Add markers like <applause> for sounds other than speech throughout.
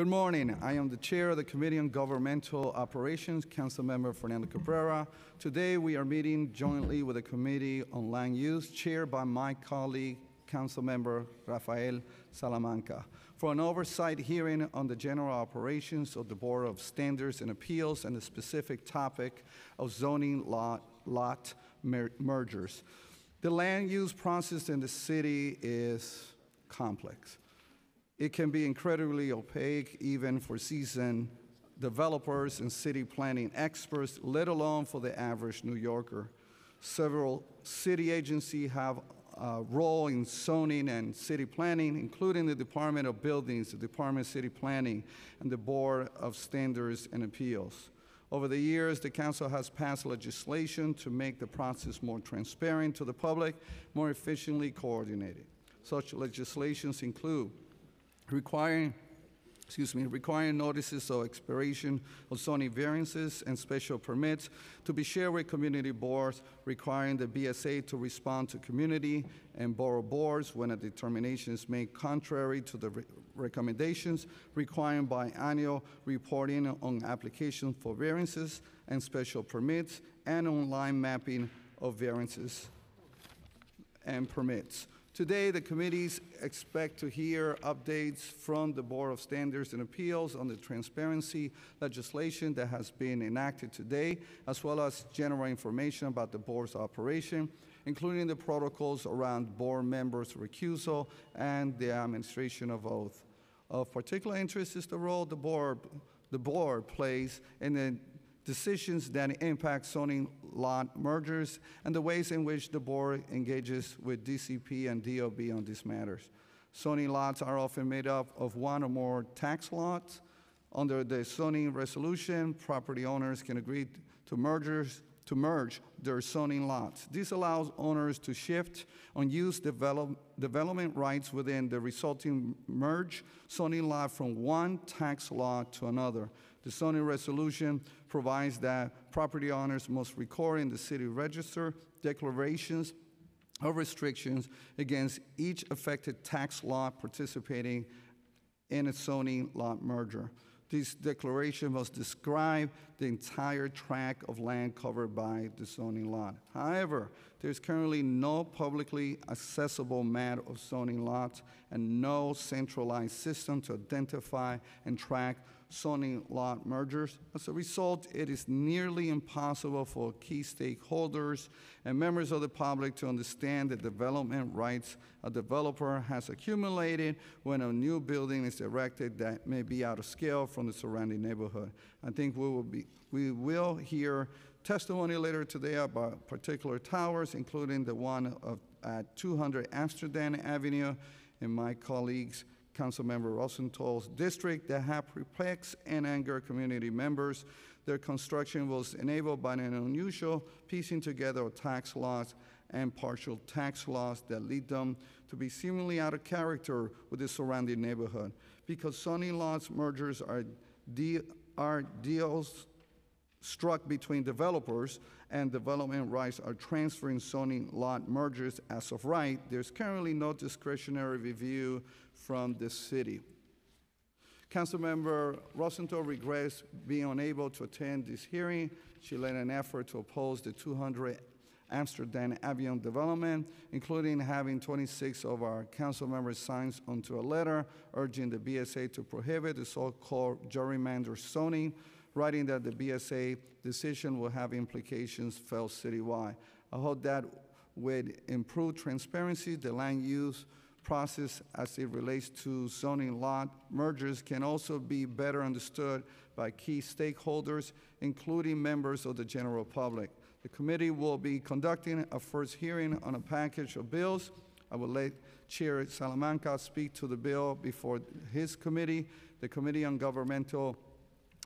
Good morning. I am the chair of the Committee on Governmental Operations, Council Member Fernando Cabrera. Today we are meeting jointly with the Committee on Land Use, chaired by my colleague, Council Member Rafael Salamanca, for an oversight hearing on the general operations of the Board of Standards and Appeals and the specific topic of zoning lot, lot mer- mergers. The land use process in the city is complex. It can be incredibly opaque even for seasoned developers and city planning experts, let alone for the average New Yorker. Several city agencies have a role in zoning and city planning, including the Department of Buildings, the Department of City Planning, and the Board of Standards and Appeals. Over the years, the Council has passed legislation to make the process more transparent to the public, more efficiently coordinated. Such legislations include requiring excuse me, requiring notices of expiration of zoning variances and special permits to be shared with community boards, requiring the BSA to respond to community and borough boards when a determination is made contrary to the re- recommendations, requiring biannual reporting on applications for variances and special permits, and online mapping of variances and permits. Today, the committees expect to hear updates from the Board of Standards and Appeals on the transparency legislation that has been enacted today, as well as general information about the board's operation, including the protocols around board members' recusal and the administration of oath. Of particular interest is the role the board, the board plays in the decisions that impact zoning lot mergers, and the ways in which the board engages with DCP and DOB on these matters. Zoning lots are often made up of one or more tax lots. Under the zoning resolution, property owners can agree to mergers to merge their zoning lots. This allows owners to shift unused develop, development rights within the resulting merge zoning lot from one tax lot to another. The zoning resolution provides that property owners must record in the city register declarations of restrictions against each affected tax lot participating in a zoning lot merger. This declaration must describe the entire tract of land covered by the zoning lot. However, there's currently no publicly accessible map of zoning lots and no centralized system to identify and track zoning lot mergers. As a result, it is nearly impossible for key stakeholders and members of the public to understand the development rights a developer has accumulated when a new building is erected that may be out of scale from the surrounding neighborhood. I think we will, be, we will hear testimony later today about particular towers, including the one of, at 200 Amsterdam Avenue, and my colleagues Councilmember Rosenthal's district that have perplexed and angered community members. Their construction was enabled by an unusual piecing together of tax laws and partial tax laws that lead them to be seemingly out of character with the surrounding neighborhood. Because zoning laws mergers are, de- are deals struck between developers and development rights are transferring zoning lot mergers as of right, there's currently no discretionary review from the city. Councilmember Rosenthal regrets being unable to attend this hearing. She led an effort to oppose the 200 Amsterdam Avenue development, including having 26 of our council members sign onto a letter urging the BSA to prohibit the so-called gerrymander zoning, writing that the BSA decision will have implications felt citywide. I hope that with improved transparency, the land use process as it relates to zoning lot mergers can also be better understood by key stakeholders, including members of the general public. The committee will be conducting a first hearing on a package of bills. I will let Chair Salamanca speak to the bill before his committee. The Committee on Governmental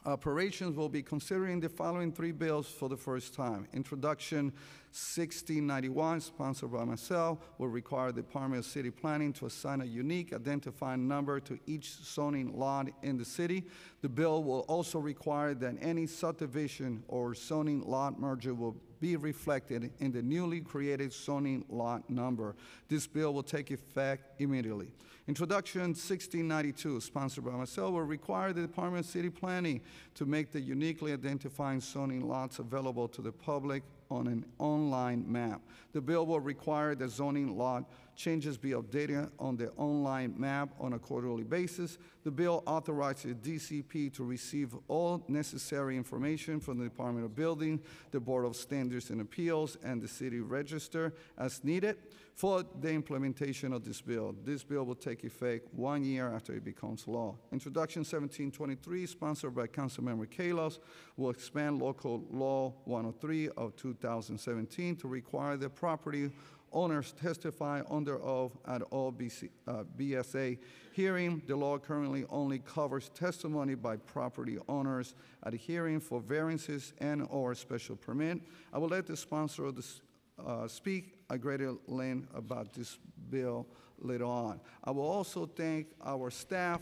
Operations will be considering the following three bills for the first time. Introduction 1691, sponsored by myself, will require the Department of City Planning to assign a unique identifying number to each zoning lot in the city. The bill will also require that any subdivision or zoning lot merger will be reflected in the newly created zoning lot number. This bill will take effect immediately. Introduction 1692, sponsored by myself, will require the Department of City Planning to make the uniquely identifying zoning lots available to the public on an online map. The bill will require the zoning lot changes be updated on the online map on a quarterly basis. The bill authorizes DCP to receive all necessary information from the Department of Building, the Board of Standards and Appeals, and the City Register as needed for the implementation of this bill. This bill will take effect one year after it becomes law. Introduction 1723, sponsored by Councilmember Kallos, will expand local law 103 of 2017 to require that property owners testify under oath at all BC, uh, BSA hearing. The law currently only covers testimony by property owners at a hearing for variances and/or special permit. I will let the sponsor of this uh, speak at greater length about this bill later on. I will also thank our staff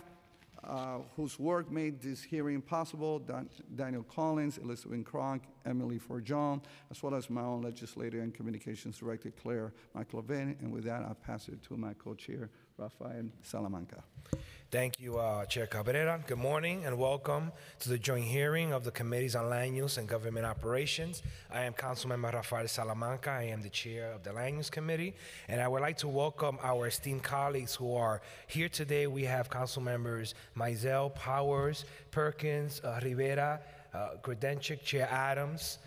uh, whose work made this hearing possible, Dan- Daniel Collins, Elizabeth Cronk, Emily Forgione, as well as my own legislator and communications director, Claire McLovin. And with that, I pass it to my co-chair, Rafael Salamanca. Thank you, uh, Chair Cabrera. Good morning and welcome to the joint hearing of the Committees on Land Use and Government Operations. I am Councilmember Rafael Salamanca. I am the chair of the Land Use Committee, and I would like to welcome our esteemed colleagues who are here today. We have Council members Mizell, Powers, Perkins, uh, Rivera, uh, Chair Adams,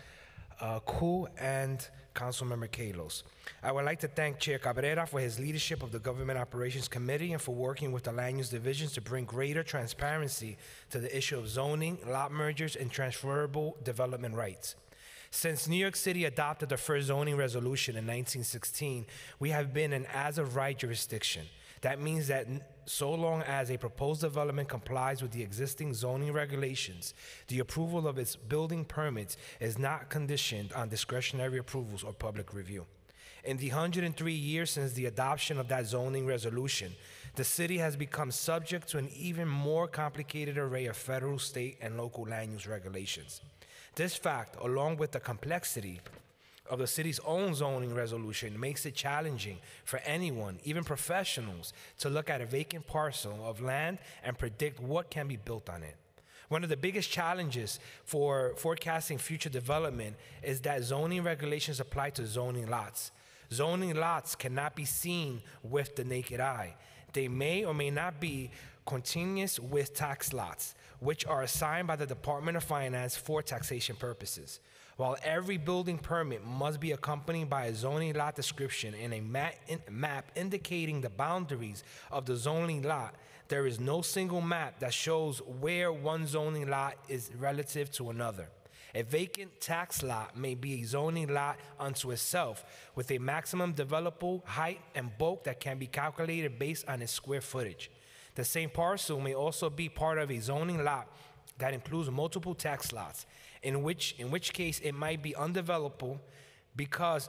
uh, Koo, and Councilmember Kallos. I would like to thank Chair Cabrera for his leadership of the Government Operations Committee and for working with the Land Use Divisions to bring greater transparency to the issue of zoning, lot mergers, and transferable development rights. Since New York City adopted the first zoning resolution in 1916, we have been an as of right jurisdiction. That means that so long as a proposed development complies with the existing zoning regulations, the approval of its building permits is not conditioned on discretionary approvals or public review. In the 103 years since the adoption of that zoning resolution, the city has become subject to an even more complicated array of federal, state, and local land use regulations. This fact, along with the complexity of the city's own zoning resolution makes it challenging for anyone, even professionals, to look at a vacant parcel of land and predict what can be built on it. One of the biggest challenges for forecasting future development is that zoning regulations apply to zoning lots. Zoning lots cannot be seen with the naked eye. They may or may not be continuous with tax lots, which are assigned by the Department of Finance for taxation purposes. While every building permit must be accompanied by a zoning lot description and a map indicating the boundaries of the zoning lot, there is no single map that shows where one zoning lot is relative to another. A vacant tax lot may be a zoning lot unto itself with a maximum developable height and bulk that can be calculated based on its square footage. The same parcel may also be part of a zoning lot that includes multiple tax lots, in which, in which case it might be undevelopable because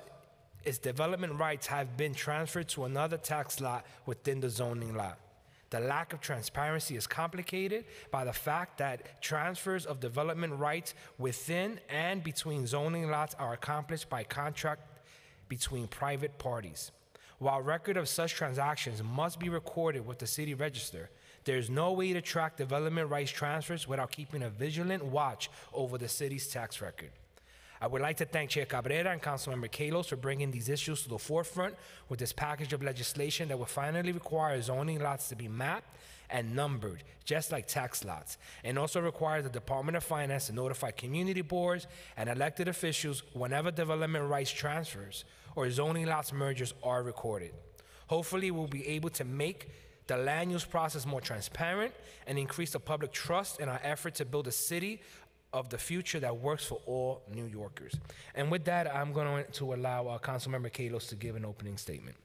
its development rights have been transferred to another tax lot within the zoning lot. The lack of transparency is complicated by the fact that transfers of development rights within and between zoning lots are accomplished by contract between private parties. While record of such transactions must be recorded with the city register, there is no way to track development rights transfers without keeping a vigilant watch over the city's tax record. I would like to thank Chair Cabrera and Councilmember Kallos for bringing these issues to the forefront with this package of legislation that will finally require zoning lots to be mapped and numbered, just like tax lots, and also requires the Department of Finance to notify community boards and elected officials whenever development rights transfers or zoning lots mergers are recorded. Hopefully, we'll be able to make the land use process more transparent and increase the public trust in our effort to build a city of the future that works for all New Yorkers. And with that, I'm going to allow uh, Councilmember Kallos to give an opening statement.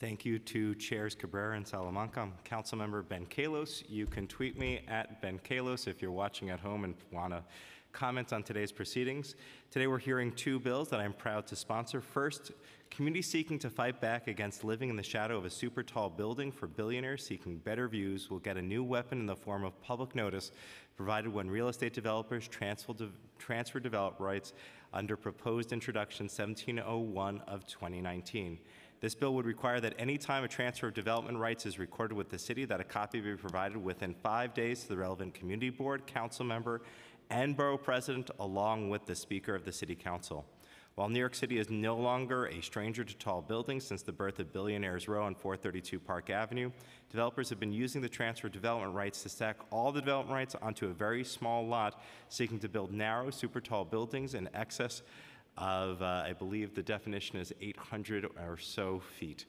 Thank you to Chairs Cabrera and Salamanca. Councilmember Ben Kallos, you can tweet me at Ben Kallos if you're watching at home and want to comments on today's proceedings. Today we're hearing two bills that I'm proud to sponsor. First, communities seeking to fight back against living in the shadow of a super tall building for billionaires seeking better views will get a new weapon in the form of public notice provided when real estate developers transfer, de- transfer develop rights under proposed introduction 1701 of 2019. This bill would require that any time a transfer of development rights is recorded with the city, that a copy be provided within five days to the relevant community board, council member, and borough president, along with the speaker of the city council. While New York City is no longer a stranger to tall buildings since the birth of Billionaires Row on 432 Park Avenue, developers have been using the transfer of development rights to stack all the development rights onto a very small lot, seeking to build narrow, super tall buildings in excess of, uh, I believe the definition is 800 or so feet.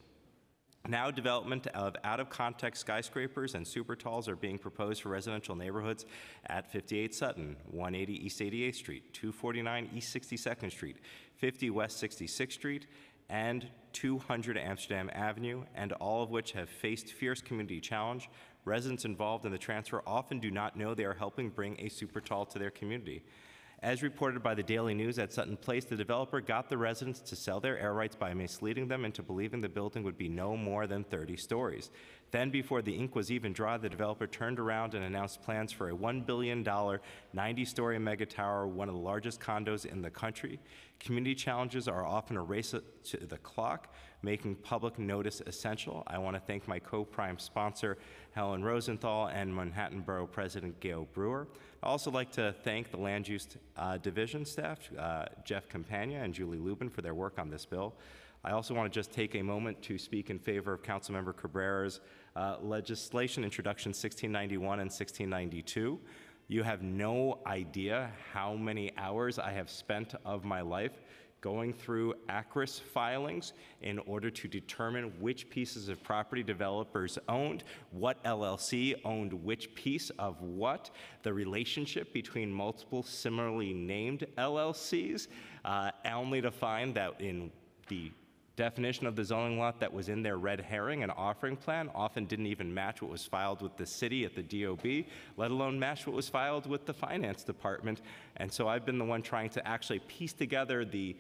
Now, development of out of context skyscrapers and super talls are being proposed for residential neighborhoods at 58 Sutton, 180 East 88th Street, 249 East 62nd Street, 50 West 66th Street, and 200 Amsterdam Avenue, and all of which have faced fierce community challenge. Residents involved in the transfer often do not know they are helping bring a super tall to their community. As reported by the Daily News at Sutton Place, the developer got the residents to sell their air rights by misleading them into believing the building would be no more than 30 stories. Then, before the ink was even dry, the developer turned around and announced plans for a $1 billion, 90 story mega tower, one of the largest condos in the country. Community challenges are often a race to the clock, making public notice essential. I want to thank my co prime sponsor, Helen Rosenthal, and Manhattan Borough President Gale Brewer. I'd also like to thank the Land Use uh, Division staff, uh, Jeff Campagna and Julie Lubin, for their work on this bill. I also want to just take a moment to speak in favor of Councilmember Cabrera's uh, legislation introduction 1691 and 1692. You have no idea how many hours I have spent of my life going through ACRIS filings in order to determine which pieces of property developers owned, what LLC owned which piece of what, the relationship between multiple similarly named LLCs, uh, only to find that in the definition of the zoning lot that was in their red herring and offering plan often didn't even match what was filed with the city at the DOB, let alone match what was filed with the finance department. And so I've been the one trying to actually piece together the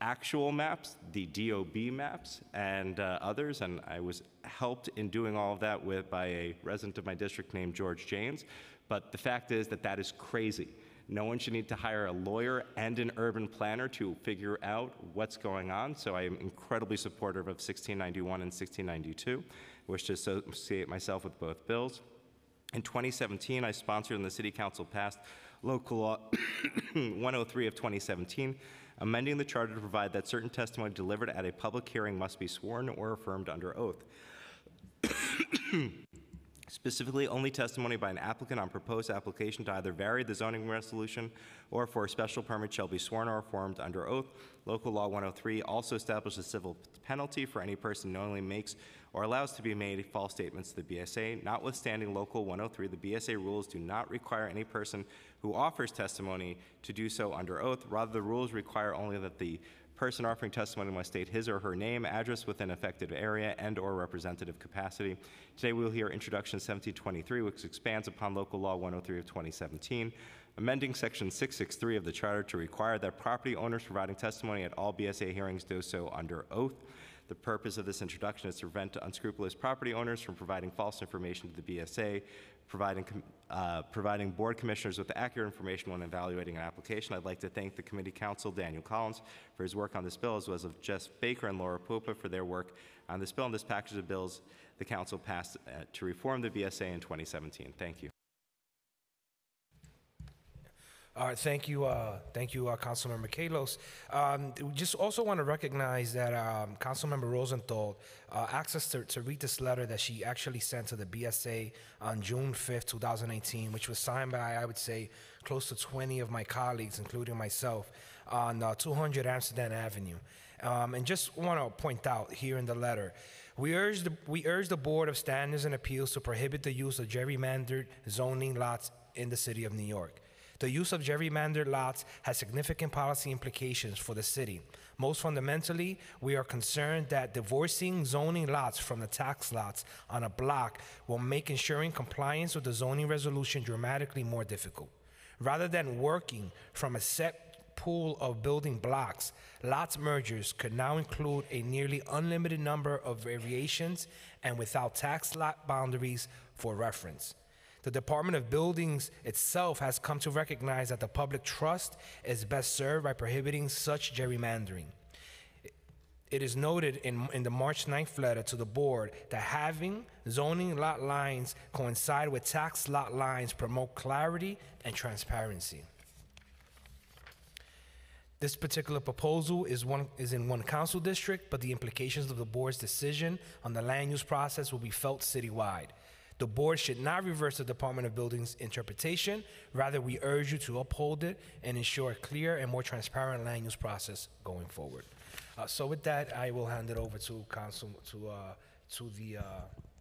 actual maps, the DOB maps, and uh, others. And I was helped in doing all of that with by a resident of my district named George James. But the fact is that that is crazy. No one should need to hire a lawyer and an urban planner to figure out what's going on. So I am incredibly supportive of 1691 and 1692. I wish to associate myself with both bills. In 2017, I sponsored and the City Council passed Local Law <coughs> 103 of 2017, amending the charter to provide that certain testimony delivered at a public hearing must be sworn or affirmed under oath. <coughs> Specifically, only testimony by an applicant on proposed application to either vary the zoning resolution or for a special permit shall be sworn or affirmed under oath. Local Law 103 also establishes a civil penalty for any person knowingly makes or allows to be made false statements to the BSA. Notwithstanding Local 103, the BSA rules do not require any person who offers testimony to do so under oath. Rather, the rules require only that the person offering testimony must state his or her name, address within affected area, and or representative capacity. Today we will hear Introduction 1723, which expands upon Local Law 103 of 2017, amending Section 663 of the Charter to require that property owners providing testimony at all BSA hearings do so under oath. The purpose of this introduction is to prevent unscrupulous property owners from providing false information to the BSA, providing, uh, providing board commissioners with accurate information when evaluating an application. I'd like to thank the committee counsel, Daniel Collins, for his work on this bill, as well as Jess Baker and Laura Pupa for their work on this bill and this package of bills the council passed uh, to reform the BSA in 2017. Thank you. All right, thank you, uh, thank you, uh, Councilmember Kallos. Um, we just also want to recognize that um, Councilmember Rosenthal uh, us to, to read this letter that she actually sent to the BSA on June 5th, 2018, which was signed by, I would say, close to 20 of my colleagues, including myself, on uh, 200 Amsterdam Avenue. Um, and just want to point out here in the letter, we urge, the, we urge the Board of Standards and Appeals to prohibit the use of gerrymandered zoning lots in the city of New York. The use of gerrymandered lots has significant policy implications for the city. Most fundamentally, we are concerned that divorcing zoning lots from the tax lots on a block will make ensuring compliance with the zoning resolution dramatically more difficult. Rather than working from a set pool of building blocks, lots mergers could now include a nearly unlimited number of variations and without tax lot boundaries for reference. The Department of Buildings itself has come to recognize that the public trust is best served by prohibiting such gerrymandering. It is noted in, in the March 9th letter to the board that having zoning lot lines coincide with tax lot lines promote clarity and transparency. This particular proposal is one is in one council district, but the implications of the board's decision on the land use process will be felt citywide. The board should not reverse the Department of Buildings interpretation. Rather, we urge you to uphold it and ensure a clear and more transparent land use process going forward. Uh, so, with that, I will hand it over to council to uh, to the uh,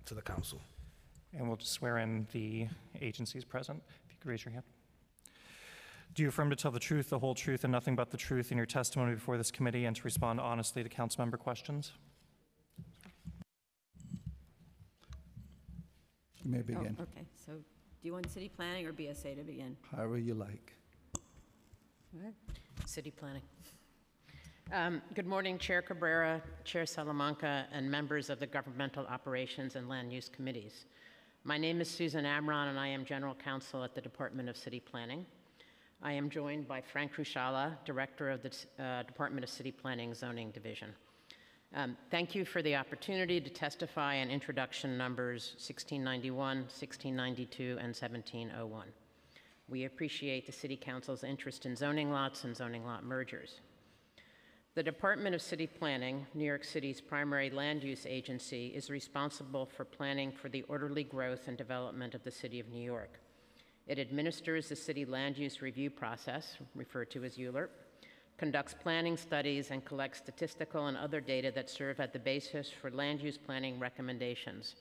to the council. And we'll just swear in the agencies present. If you could raise your hand. Do you affirm to tell the truth, the whole truth, and nothing but the truth in your testimony before this committee and to respond honestly to council member questions? You may Oh, begin, okay, so do you want city planning or BSA to begin? however you like. City Planning. Um, Good morning, Chair Cabrera, Chair Salamanca, and members of the Governmental Operations and Land Use Committees. My name is Susan Amron, and I am General Counsel at the Department of City Planning. I am joined by Frank Ruchala, Director of the uh, Department of City Planning Zoning Division. Um, Thank you for the opportunity to testify on introduction numbers 1691, 1692, and 1701. We appreciate the City Council's interest in zoning lots and zoning lot mergers. The Department of City Planning, New York City's primary land use agency, is responsible for planning for the orderly growth and development of the City of New York. It administers the city land use review process, referred to as ULURP, conducts planning studies, and collects statistical and other data that serve as the basis for land use planning recommendations.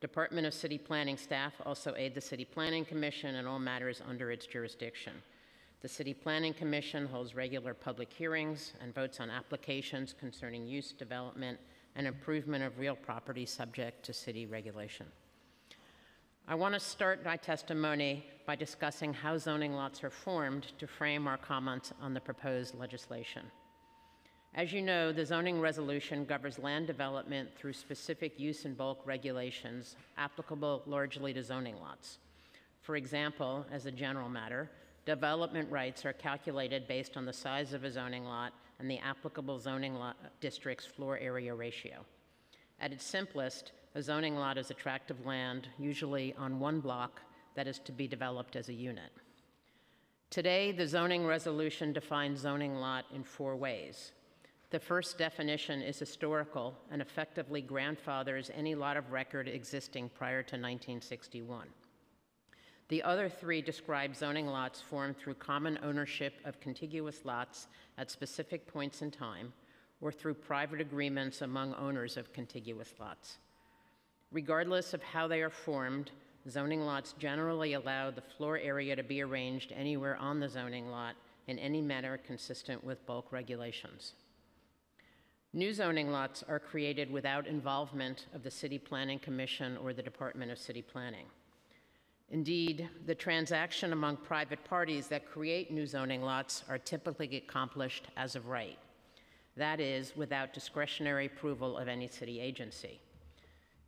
Department of City Planning staff also aid the City Planning Commission in all matters under its jurisdiction. The City Planning Commission holds regular public hearings and votes on applications concerning use, development, and improvement of real property subject to city regulation. I want to start my testimony by discussing how zoning lots are formed to frame our comments on the proposed legislation. As you know, the zoning resolution governs land development through specific use and bulk regulations applicable largely to zoning lots. For example, as a general matter, development rights are calculated based on the size of a zoning lot and the applicable zoning lot district's floor area ratio. At its simplest, a zoning lot is a tract of land, usually on one block, that is to be developed as a unit. Today, the zoning resolution defines zoning lot in four ways. The first definition is historical and effectively grandfathers any lot of record existing prior to 1961. The other three describe zoning lots formed through common ownership of contiguous lots at specific points in time or through private agreements among owners of contiguous lots. Regardless of how they are formed, zoning lots generally allow the floor area to be arranged anywhere on the zoning lot in any manner consistent with bulk regulations. New zoning lots are created without involvement of the City Planning Commission or the Department of City Planning. Indeed, the transaction among private parties that create new zoning lots are typically accomplished as of right. That is, without discretionary approval of any city agency.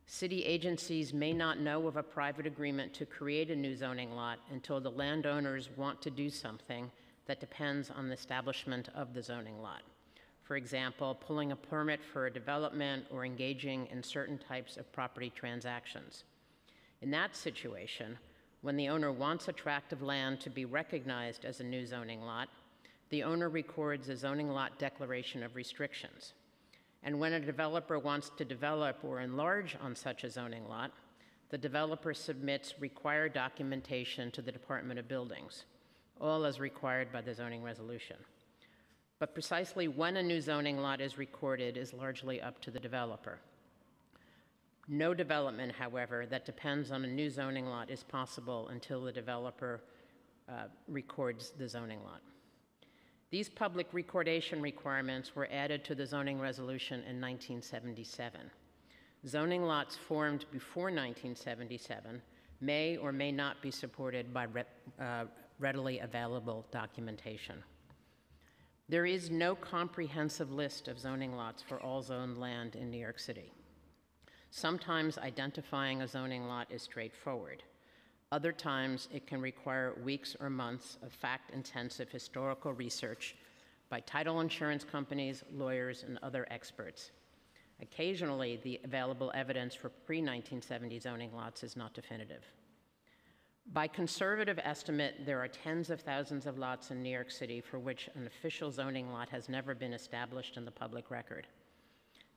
City agencies may not know of a private agreement to create a new zoning lot until the landowners want to do something that depends on the establishment of the zoning lot. For example, pulling a permit for a development or engaging in certain types of property transactions. In that situation, when the owner wants a tract of land to be recognized as a new zoning lot, the owner records a zoning lot declaration of restrictions. And when a developer wants to develop or enlarge on such a zoning lot, the developer submits required documentation to the Department of Buildings, all as required by the zoning resolution. But precisely when a new zoning lot is recorded is largely up to the developer. No development, however, that depends on a new zoning lot is possible until the developer uh, records the zoning lot. These public recordation requirements were added to the zoning resolution in 1977. Zoning lots formed before 1977 may or may not be supported by re- uh, readily available documentation. There is no comprehensive list of zoning lots for all zoned land in New York City. Sometimes identifying a zoning lot is straightforward. Other times, it can require weeks or months of fact-intensive historical research by title insurance companies, lawyers, and other experts. Occasionally, the available evidence for pre-1970 zoning lots is not definitive. By conservative estimate, there are tens of thousands of lots in New York City for which an official zoning lot has never been established in the public record.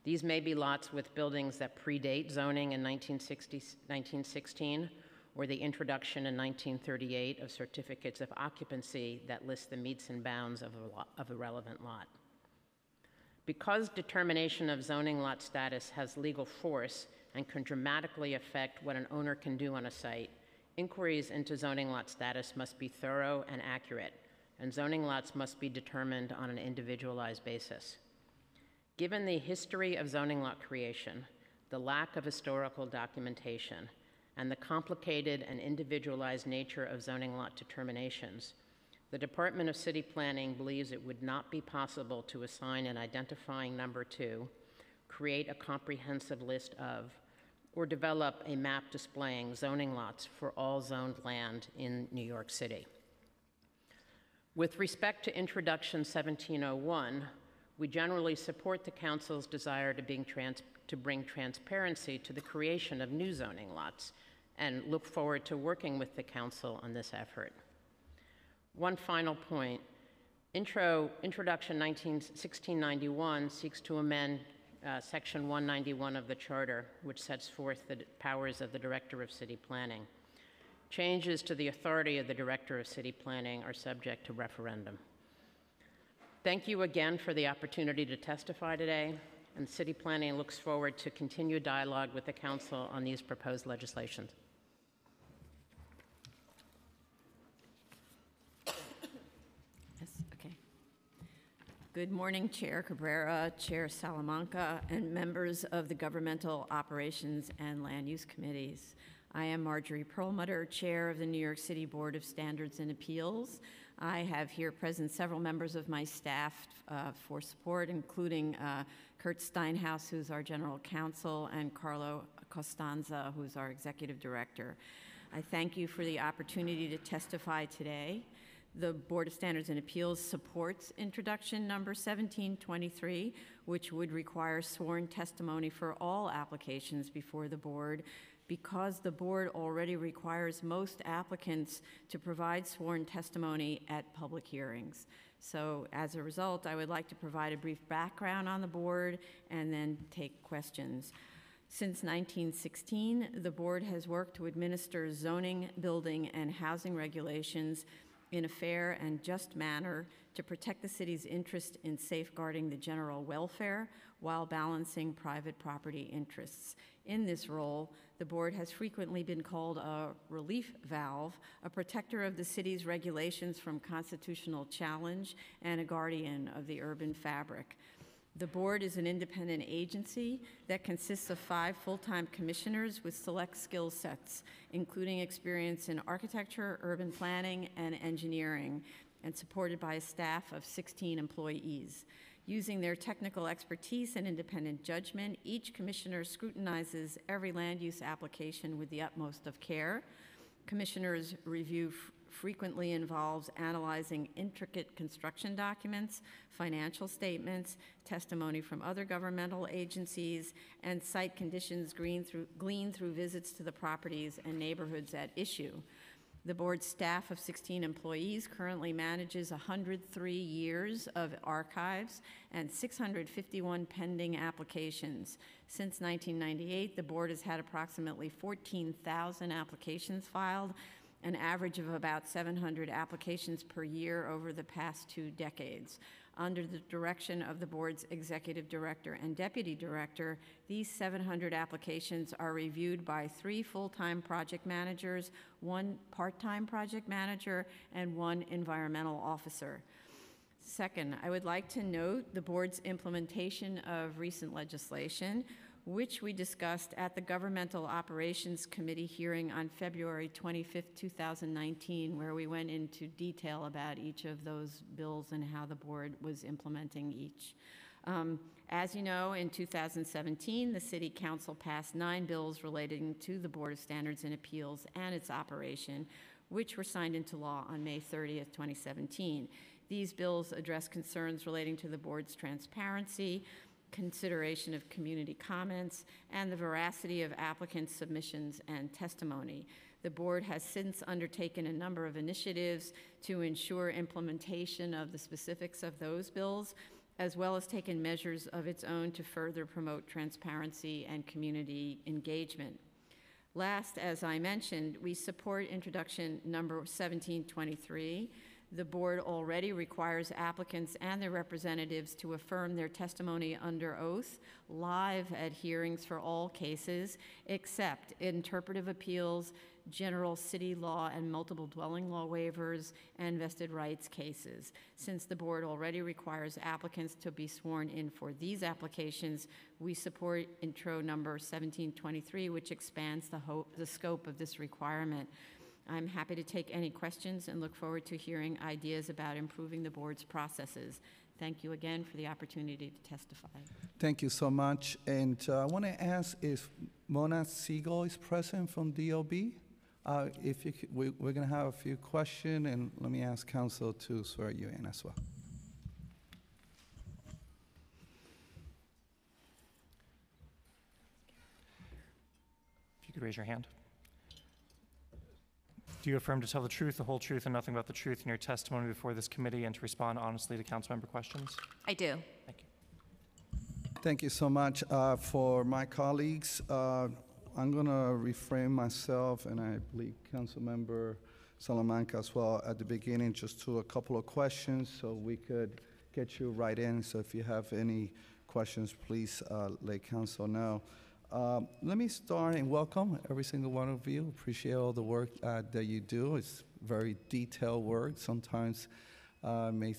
These may be lots with buildings that predate zoning in 1960, 1916 or the introduction in 1938 of certificates of occupancy that list the metes and bounds of a, lot, of a relevant lot. Because determination of zoning lot status has legal force and can dramatically affect what an owner can do on a site, inquiries into zoning lot status must be thorough and accurate, and zoning lots must be determined on an individualized basis. Given the history of zoning lot creation, the lack of historical documentation, and the complicated and individualized nature of zoning lot determinations, the Department of City Planning believes it would not be possible to assign an identifying number to, create a comprehensive list of, or develop a map displaying zoning lots for all zoned land in New York City. With respect to Introduction 1701, we generally support the Council's desire to bring, trans- to bring transparency to the creation of new zoning lots and look forward to working with the Council on this effort. One final point. Intro, Introduction 19, 1691 seeks to amend uh, Section 191 of the Charter, which sets forth the powers of the Director of City Planning. Changes to the authority of the Director of City Planning are subject to referendum. Thank you again for the opportunity to testify today, and City Planning looks forward to continued dialogue with the Council on these proposed legislations. Yes, okay. Good morning, Chair Cabrera, Chair Salamanca, and members of the Governmental Operations and Land Use Committees. I am Margery Perlmutter, Chair of the New York City Board of Standards and Appeals. I have here present several members of my staff uh, for support, including uh, Kurt Steinhaus, who's our General Counsel, and Carlo Costanza, who's our Executive Director. I thank you for the opportunity to testify today. The Board of Standards and Appeals supports introduction number 1723, which would require sworn testimony for all applications before the board because the board already requires most applicants to provide sworn testimony at public hearings. So as a result, I would like to provide a brief background on the board and then take questions. Since 1916, the board has worked to administer zoning, building, and housing regulations in a fair and just manner to protect the city's interest in safeguarding the general welfare while balancing private property interests. In this role, the board has frequently been called a relief valve, a protector of the city's regulations from constitutional challenge, and a guardian of the urban fabric. The board is an independent agency that consists of five full-time commissioners with select skill sets, including experience in architecture, urban planning, and engineering, and supported by a staff of 16 employees. Using their technical expertise and independent judgment, each commissioner scrutinizes every land use application with the utmost of care. Commissioners' review frequently involves analyzing intricate construction documents, financial statements, testimony from other governmental agencies, and site conditions gleaned through, gleaned through visits to the properties and neighborhoods at issue. The board's staff of 16 employees currently manages 103 years of archives and 651 pending applications. Since 1998, the board has had approximately 14,000 applications filed, an average of about 700 applications per year over the past two decades. Under the direction of the board's executive director and deputy director, these 700 applications are reviewed by three full-time project managers, one part-time project manager, and one environmental officer. Second, I would like to note the board's implementation of recent legislation which we discussed at the Governmental Operations Committee hearing on February 25th, 2019, where we went into detail about each of those bills and how the board was implementing each. Um, As you know, in 2017, the City Council passed nine bills relating to the Board of Standards and Appeals and its operation, which were signed into law on May 30th, 2017. These bills address concerns relating to the board's transparency, consideration of community comments, and the veracity of applicants' submissions and testimony. The board has since undertaken a number of initiatives to ensure implementation of the specifics of those bills, as well as taken measures of its own to further promote transparency and community engagement. Last, as I mentioned, we support introduction number 1723. The board already requires applicants and their representatives to affirm their testimony under oath live at hearings for all cases except interpretive appeals, general city law and multiple dwelling law waivers, and vested rights cases. Since the board already requires applicants to be sworn in for these applications, we support intro number 1723, which expands the, the scope of this requirement. I'm happy to take any questions and look forward to hearing ideas about improving the board's processes. Thank you again for the opportunity to testify. Thank you so much. And uh, I want to ask if Mona Sehgal is present from DOB? Uh, If you, could- we- we're going to have a few questions, and let me ask council to swear you in as well. If you could raise your hand. Do you affirm to tell the truth, the whole truth, and nothing but the truth in your testimony before this committee and to respond honestly to council member questions? I do. Thank you. Thank you so much. Uh, For my colleagues, uh, I'm going to reframe myself, and I believe Councilmember Salamanca as well, at the beginning, just to a couple of questions, so we could get you right in. So if you have any questions, please uh, let council know. Um, Let me start and welcome every single one of you. Appreciate all the work uh, that you do. It's very detailed work. Sometimes uh, may,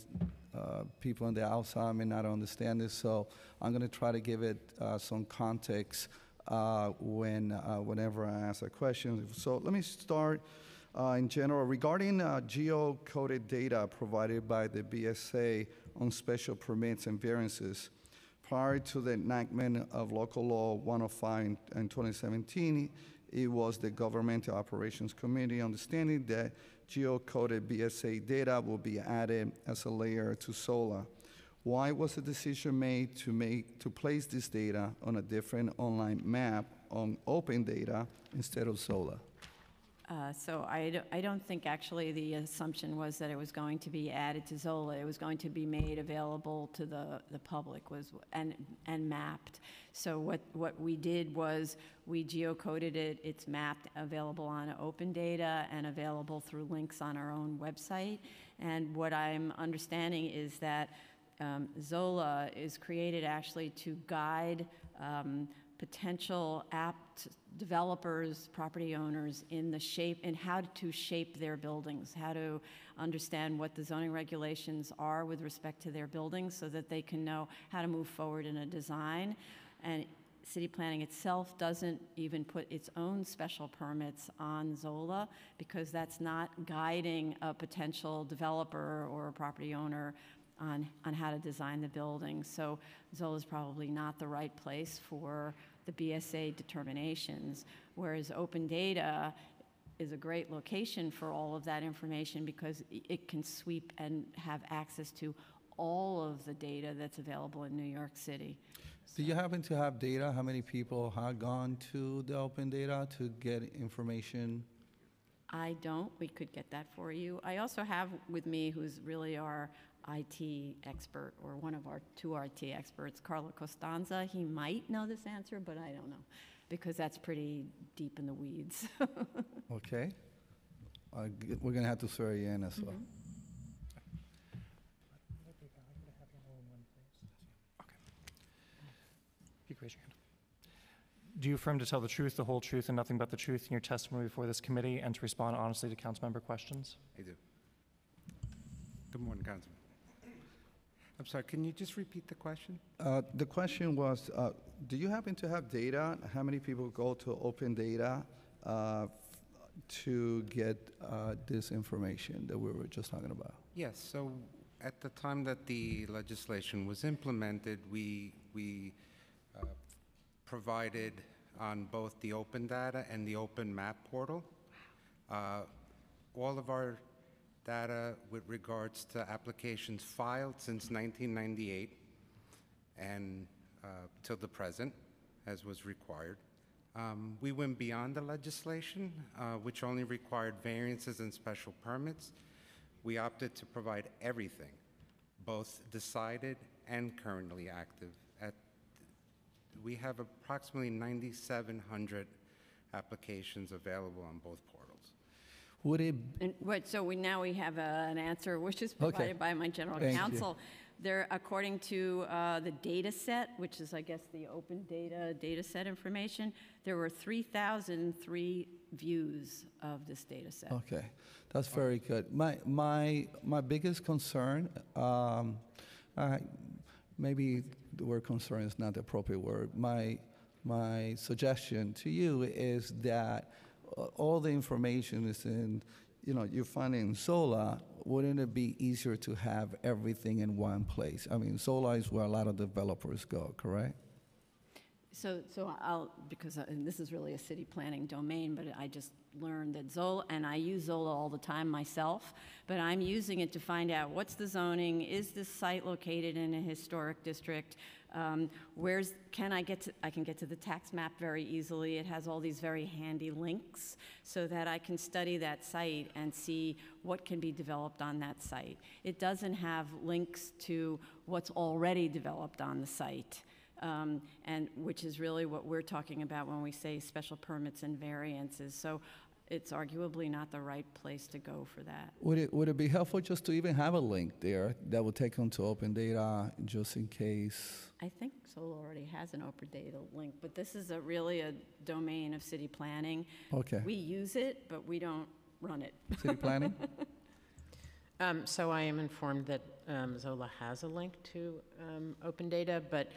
uh, people on the outside may not understand this, so I'm going to try to give it uh, some context uh, when, uh, whenever I ask a question. So let me start in general regarding geocoded data provided by the BSA on special permits and variances. Prior to the enactment of Local Law 105 in- in 2017, it was the Governmental Operations Committee understanding that geocoded BSA data will be added as a layer to Zola. Why was the decision made to make, to place this data on a different online map on open data instead of Zola? Uh, So I don't- I don't think actually the assumption was that it was going to be added to Zola. It was going to be made available to the, the public was, and, and mapped. So what, what we did was, we geocoded it, it's mapped, available on open data and available through links on our own website. And what I'm understanding is that um, Zola is created actually to guide um, potential apt developers, property owners in the shape, and how to shape their buildings, how to understand what the zoning regulations are with respect to their buildings so that they can know how to move forward in a design. And city planning itself doesn't even put its own special permits on Zola because that's not guiding a potential developer or a property owner on, on how to design the building. So Zola is probably not the right place for the BSA determinations, whereas open data is a great location for all of that information because it can sweep and have access to all of the data that's available in New York City. Do you happen to have data, how many people have gone to the open data to get information? I don't, we could get that for you. I also have with me, who's really our IT expert, or one of our two IT experts, Carlo Costanza. He might know this answer, but I don't know, because that's pretty deep in the weeds. <laughs> Okay. Uh, g- We're going to have to swear you in as well. If you could raise your hand. Do you affirm to tell the truth, the whole truth, and nothing but the truth in your testimony before this committee and to respond honestly to council member questions? I do. Good morning, Councilman. I'm sorry, can you just repeat the question? Uh, The question was, uh, do you happen to have data? How many people go to open data uh, to get uh, this information that we were just talking about? Yes, so at the time that the legislation was implemented, we, we uh, provided on both the open data and the open map portal. uh, All of our data with regards to applications filed since 1998 and uh, till the present, as was required. Um, We went beyond the legislation, uh, which only required variances and special permits. We opted to provide everything, both decided and currently active. At, we have approximately 9,700 applications available on both portals. Would it, And what, so we, now we have a- an answer, which is provided by my general Thank you. counsel. There, according to uh, the data set, which is, I guess, the open data, data set information, there were 3,003 views of this data set. okay, that's very good. My, my, my biggest concern, um, I- maybe the word concern is not the appropriate word. My, my suggestion to you is that uh, all the information is in, you know, you find in Zola, wouldn't it be easier to have everything in one place? I mean, Zola is where a lot of developers go, correct? So, so I'll, because uh, and this is really a city planning domain, but I just learned that Zola, and I use Zola all the time myself, but I'm using it to find out what's the zoning, is this site located in a historic district? Um, Where's, can I get to, I can get to the tax map very easily. It has all these very handy links so that I can study that site and see what can be developed on that site. It doesn't have links to what's already developed on the site um, and which is really what we're talking about when we say special permits and variances. So it's arguably not the right place to go for that. Would it, would it be helpful just to even have a link there that would take them to open data just in case? I think Zola already has an open data link, but this is a really a domain of city planning. Okay. We use it, but we don't run it. City <laughs> planning? <laughs> Um, So I am informed that um, Zola has a link to um, open data, but,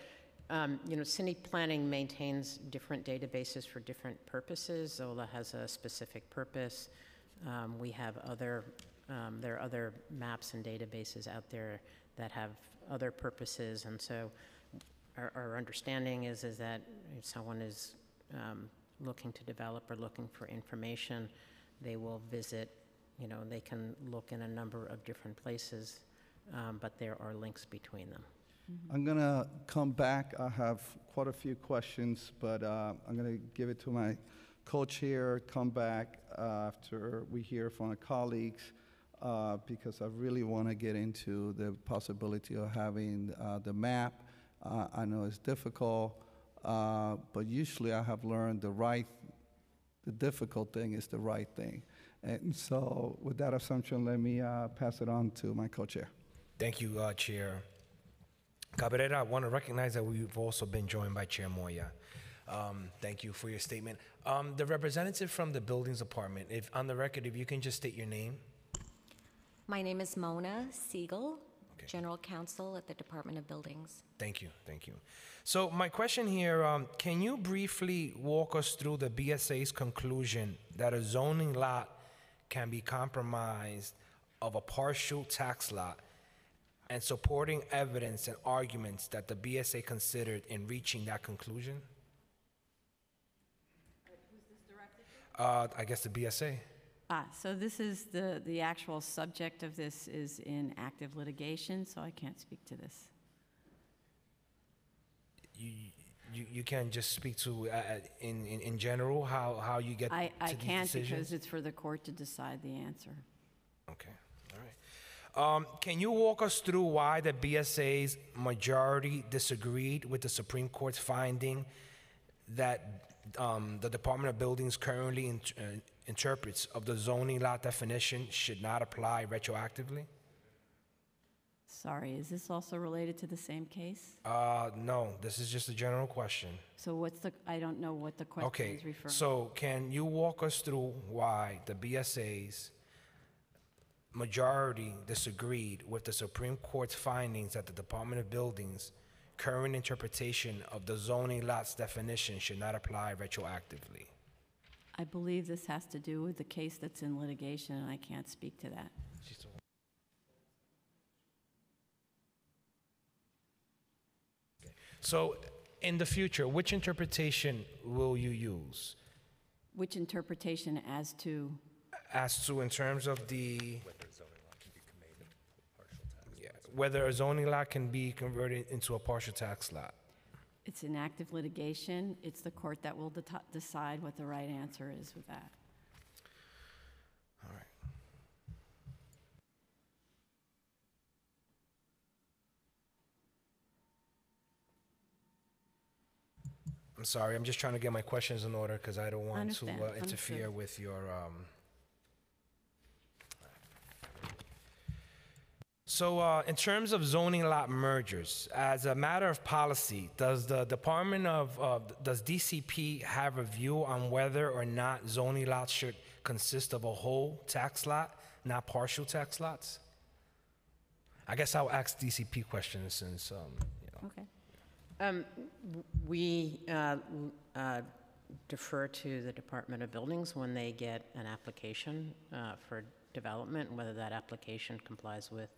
um, you know, city planning maintains different databases for different purposes. Zola has a specific purpose. Um, We have other, um, there are other maps and databases out there that have other purposes, and so our, our understanding is, is that if someone is um, looking to develop or looking for information, they will visit, you know, they can look in a number of different places, um, but there are links between them. I'm gonna come back. I have quite a few questions, but uh, I'm gonna give it to my co-chair, come back uh, after we hear from the colleagues, uh, because I really want to get into the possibility of having uh, the map. Uh, I know it's difficult, uh, but usually I have learned the right, the difficult thing is the right thing. And so with that assumption, let me uh, pass it on to my co-chair. Thank you, uh, Chair Cabrera. I want to recognize that we've also been joined by Chair Moya. Um, thank you for your statement. Um, the representative from the Buildings Department, if on the record, if you can just state your name. My name is Mona Sehgal, Okay. General Counsel at the Department of Buildings. Thank you, thank you. So my question here, um, can you briefly walk us through the BSA's conclusion that a zoning lot can be compromised of a partial tax lot and supporting evidence and arguments that the BSA considered in reaching that conclusion? Uh, I guess the BSA. Ah, so this is, the, the actual subject of this is in active litigation, so I can't speak to this. You, you, you can just speak to, uh, uh, in, in, in general, how, how you get I, to I these can't decisions? because it's for the court to decide the answer. Okay. Um, can you walk us through why the BSA's majority disagreed with the Supreme Court's finding that um, the Department of Buildings currently in, uh, interprets of the zoning lot definition should not apply retroactively? Sorry, is this also related to the same case? Uh, no, this is just a general question. So what's the, I don't know what the question Okay, is referring. to. so can you walk us through why the BSA's majority disagreed with the Supreme Court's findings that the Department of Buildings' current interpretation of the zoning lots definition should not apply retroactively. I believe this has to do with the case that's in litigation, and I can't speak to that. So, in the future, which interpretation will you use? Which interpretation as to, As to in terms of the. Whether a zoning lot can be converted into a partial tax lot. it's an active litigation, it's the court that will decide what the right answer is with that. All right. I'm sorry, I'm just trying to get my questions in order because I don't want to Understand, uh, interfere with your, um... So, uh, in terms of zoning lot mergers, as a matter of policy, does the Department of, uh, does DCP have a view on whether or not zoning lots should consist of a whole tax lot, not partial tax lots? I guess I'll ask DCP questions since, um, you know. Okay. Um, We uh, uh, defer to the Department of Buildings when they get an application uh, for development, whether that application complies with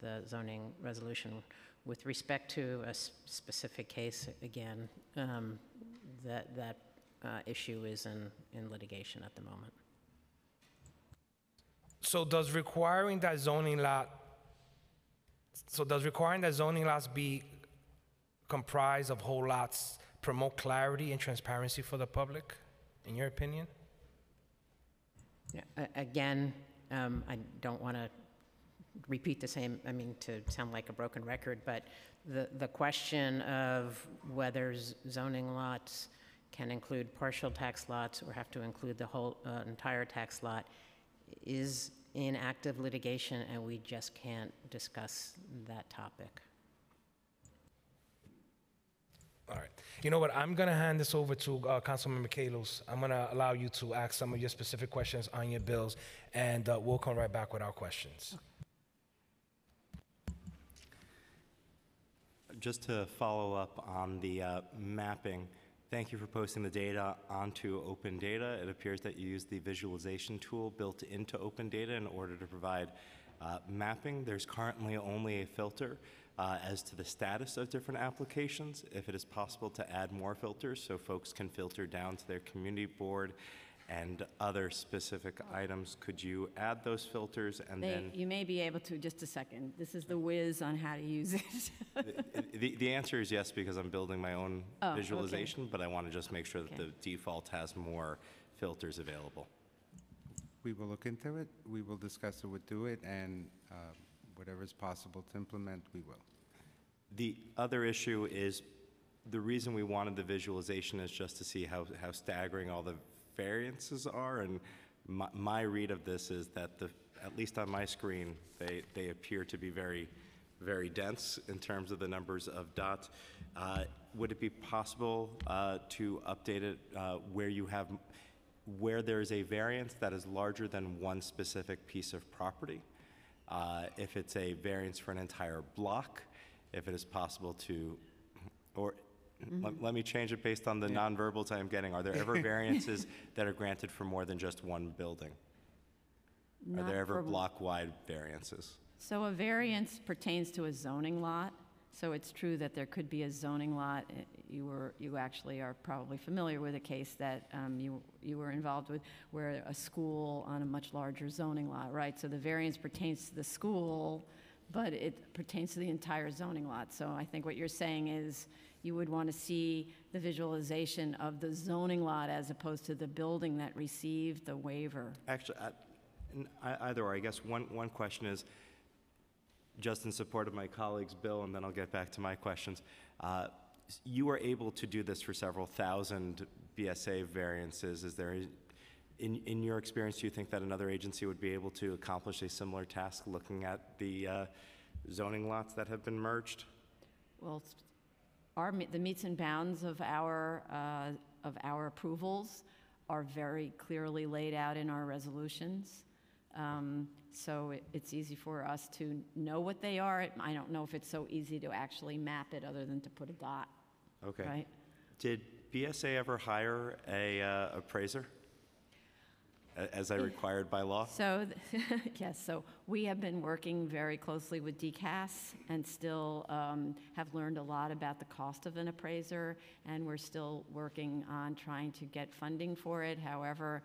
the zoning resolution. With respect to a specific case, again, um, that, that uh, issue is in, in litigation at the moment. So does requiring that zoning lot, so does requiring that zoning lots be comprised of whole lots promote clarity and transparency for the public, in your opinion? Yeah, Again, um, I don't want to repeat the same, I mean, to sound like a broken record, but the, the question of whether zoning lots can include partial tax lots or have to include the whole, uh, entire tax lot is in active litigation, and we just can't discuss that topic. All right. You know what? I'm going to hand this over to uh, Councilmember Kallos. I'm going to allow you to ask some of your specific questions on your bills, and uh, we'll come right back with our questions. Just to follow up on the uh, mapping, thank you for posting the data onto Open Data. It appears that you used the visualization tool built into Open Data in order to provide uh, mapping. There's currently only a filter uh, as to the status of different applications. If it is possible to add more filters so folks can filter down to their community board and other specific items, could you add those filters and They, then? you may be able to, just a second, this is the whiz on how to use it. The- The, the answer is yes, because I'm building my own Oh, okay. visualization, but I want to just make sure that Okay. the default has more filters available. We will look into it, we will discuss it with DoITT, and uh, whatever is possible to implement, we will. The other issue is, the reason we wanted the visualization is just to see how, how staggering all the variances are, and my, my read of this is that the, at least on my screen, they, they appear to be very, very dense in terms of the numbers of dots. Uh, Would it be possible uh, to update it uh, where you have, where there is a variance that is larger than one specific piece of property? Uh, If it's a variance for an entire block, if it is possible to, or, let, let me change it based on the nonverbals I'm getting. Are there ever <laughs> variances that are granted for more than just one building? Are Not there ever for- block-wide variances? So a variance pertains to a zoning lot, so it's true that there could be a zoning lot. Eh, You were, you actually are probably familiar with a case that um, you, you were involved with, where a school on a much larger zoning lot, right? So the variance pertains to the school, but it pertains to the entire zoning lot. So I think what you're saying is, you would want to see the visualization of the zoning lot as opposed to the building that received the waiver. Actually, I- n- I- either or, I guess one, one question is, just in support of my colleague's bill, and then I'll get back to my questions. Uh, s- You were able to do this for several thousand BSA variances. Is there, in, in your experience, do you think that another agency would be able to accomplish a similar task looking at the uh, zoning lots that have been merged? Well, s- our, the metes and bounds of our, uh, of our approvals are very clearly laid out in our resolutions. Um, So it- it's easy for us to know what they are. I don't know if it's so easy to actually map it other than to put a dot, Okay. right? Did BSA ever hire a uh, appraiser? As I required by law? So, <laughs> yes, so we have been working very closely with DCAS and still um, have learned a lot about the cost of an appraiser, and we're still working on trying to get funding for it. However,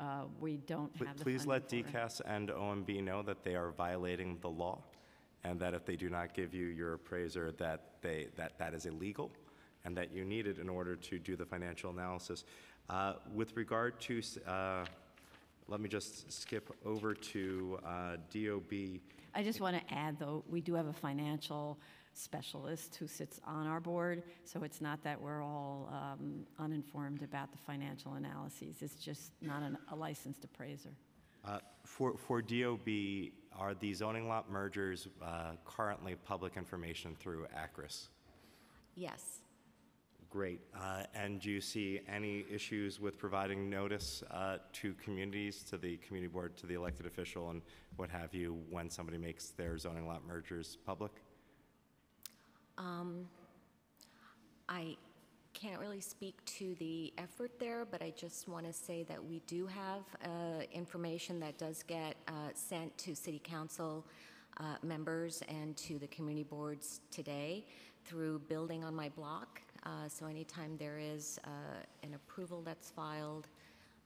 uh, we don't Pl- have the Please let. DCAS and OMB know that they are violating the law, and that if they do not give you your appraiser, that they, that that is illegal, and that you need it in order to do the financial analysis. Uh, With regard to, uh, let me just skip over to uh, DOB. I just want to add, though, we do have a financial specialist who sits on our board, so it's not that we're all um, uninformed about the financial analyses. It's just not an- a licensed appraiser. Uh, For, for DOB, are the zoning lot mergers uh, currently public information through ACRIS? Yes. Great. Uh, And do you see any issues with providing notice uh, to communities, to the community board, to the elected official, and what have you, when somebody makes their zoning lot mergers public? I can't really speak to the effort there, but I just want to say that we do have uh, information that does get uh, sent to city council uh, members and to the community boards today through Building on My Block. Uh, So anytime there is uh, an approval that's filed,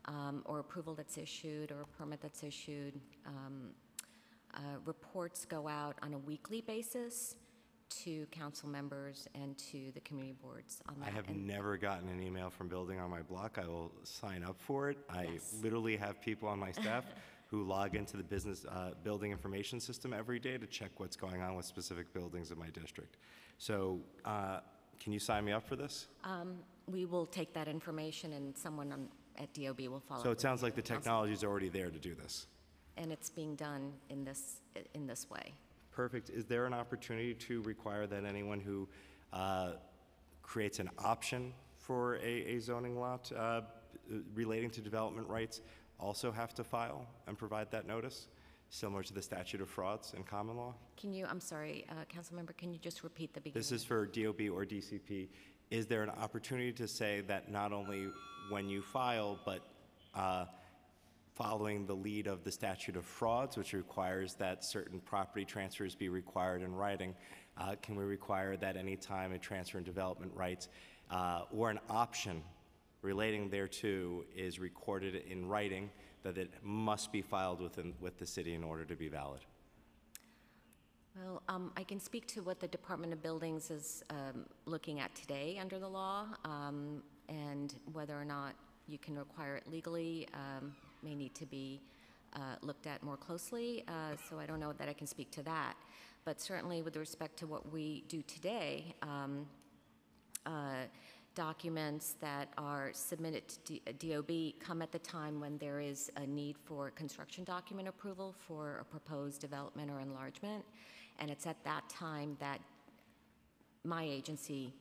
um, or approval that's issued, or a permit that's issued, um, uh, reports go out on a weekly basis to council members and to the community boards on that. I have And- never gotten an email from Building on my block. I will sign up for it. I Yes. literally have people on my staff <laughs> who log into the business, uh, building information system every day to check what's going on with specific buildings in my district. So uh, can you sign me up for this? Um, We will take that information and someone on- at DOB will follow. So it with sounds like the council. technology is already there to do this. And it's being done in this, in this way. Perfect. Is there an opportunity to require that anyone who uh, creates an option for a a zoning lot uh, relating to development rights also have to file and provide that notice, similar to the statute of frauds in common law? Can you, I'm sorry, uh, Councilmember, can you just repeat the beginning? This is for DOB or DCP. Is there an opportunity to say that not only when you file, but uh, following the lead of the statute of frauds, which requires that certain property transfers be required in writing, uh, can we require that any time a transfer in development rights uh, or an option relating thereto is recorded in writing, that it must be filed within, with the city in order to be valid? Well, um, I can speak to what the Department of Buildings is um, looking at today under the law, um, and whether or not you can require it legally um, may need to be uh, looked at more closely, uh, so I don't know that I can speak to that. But certainly with respect to what we do today, um, uh, documents that are submitted to DOB come at the time when there is a need for construction document approval for a proposed development or enlargement. And it's at that time that my agency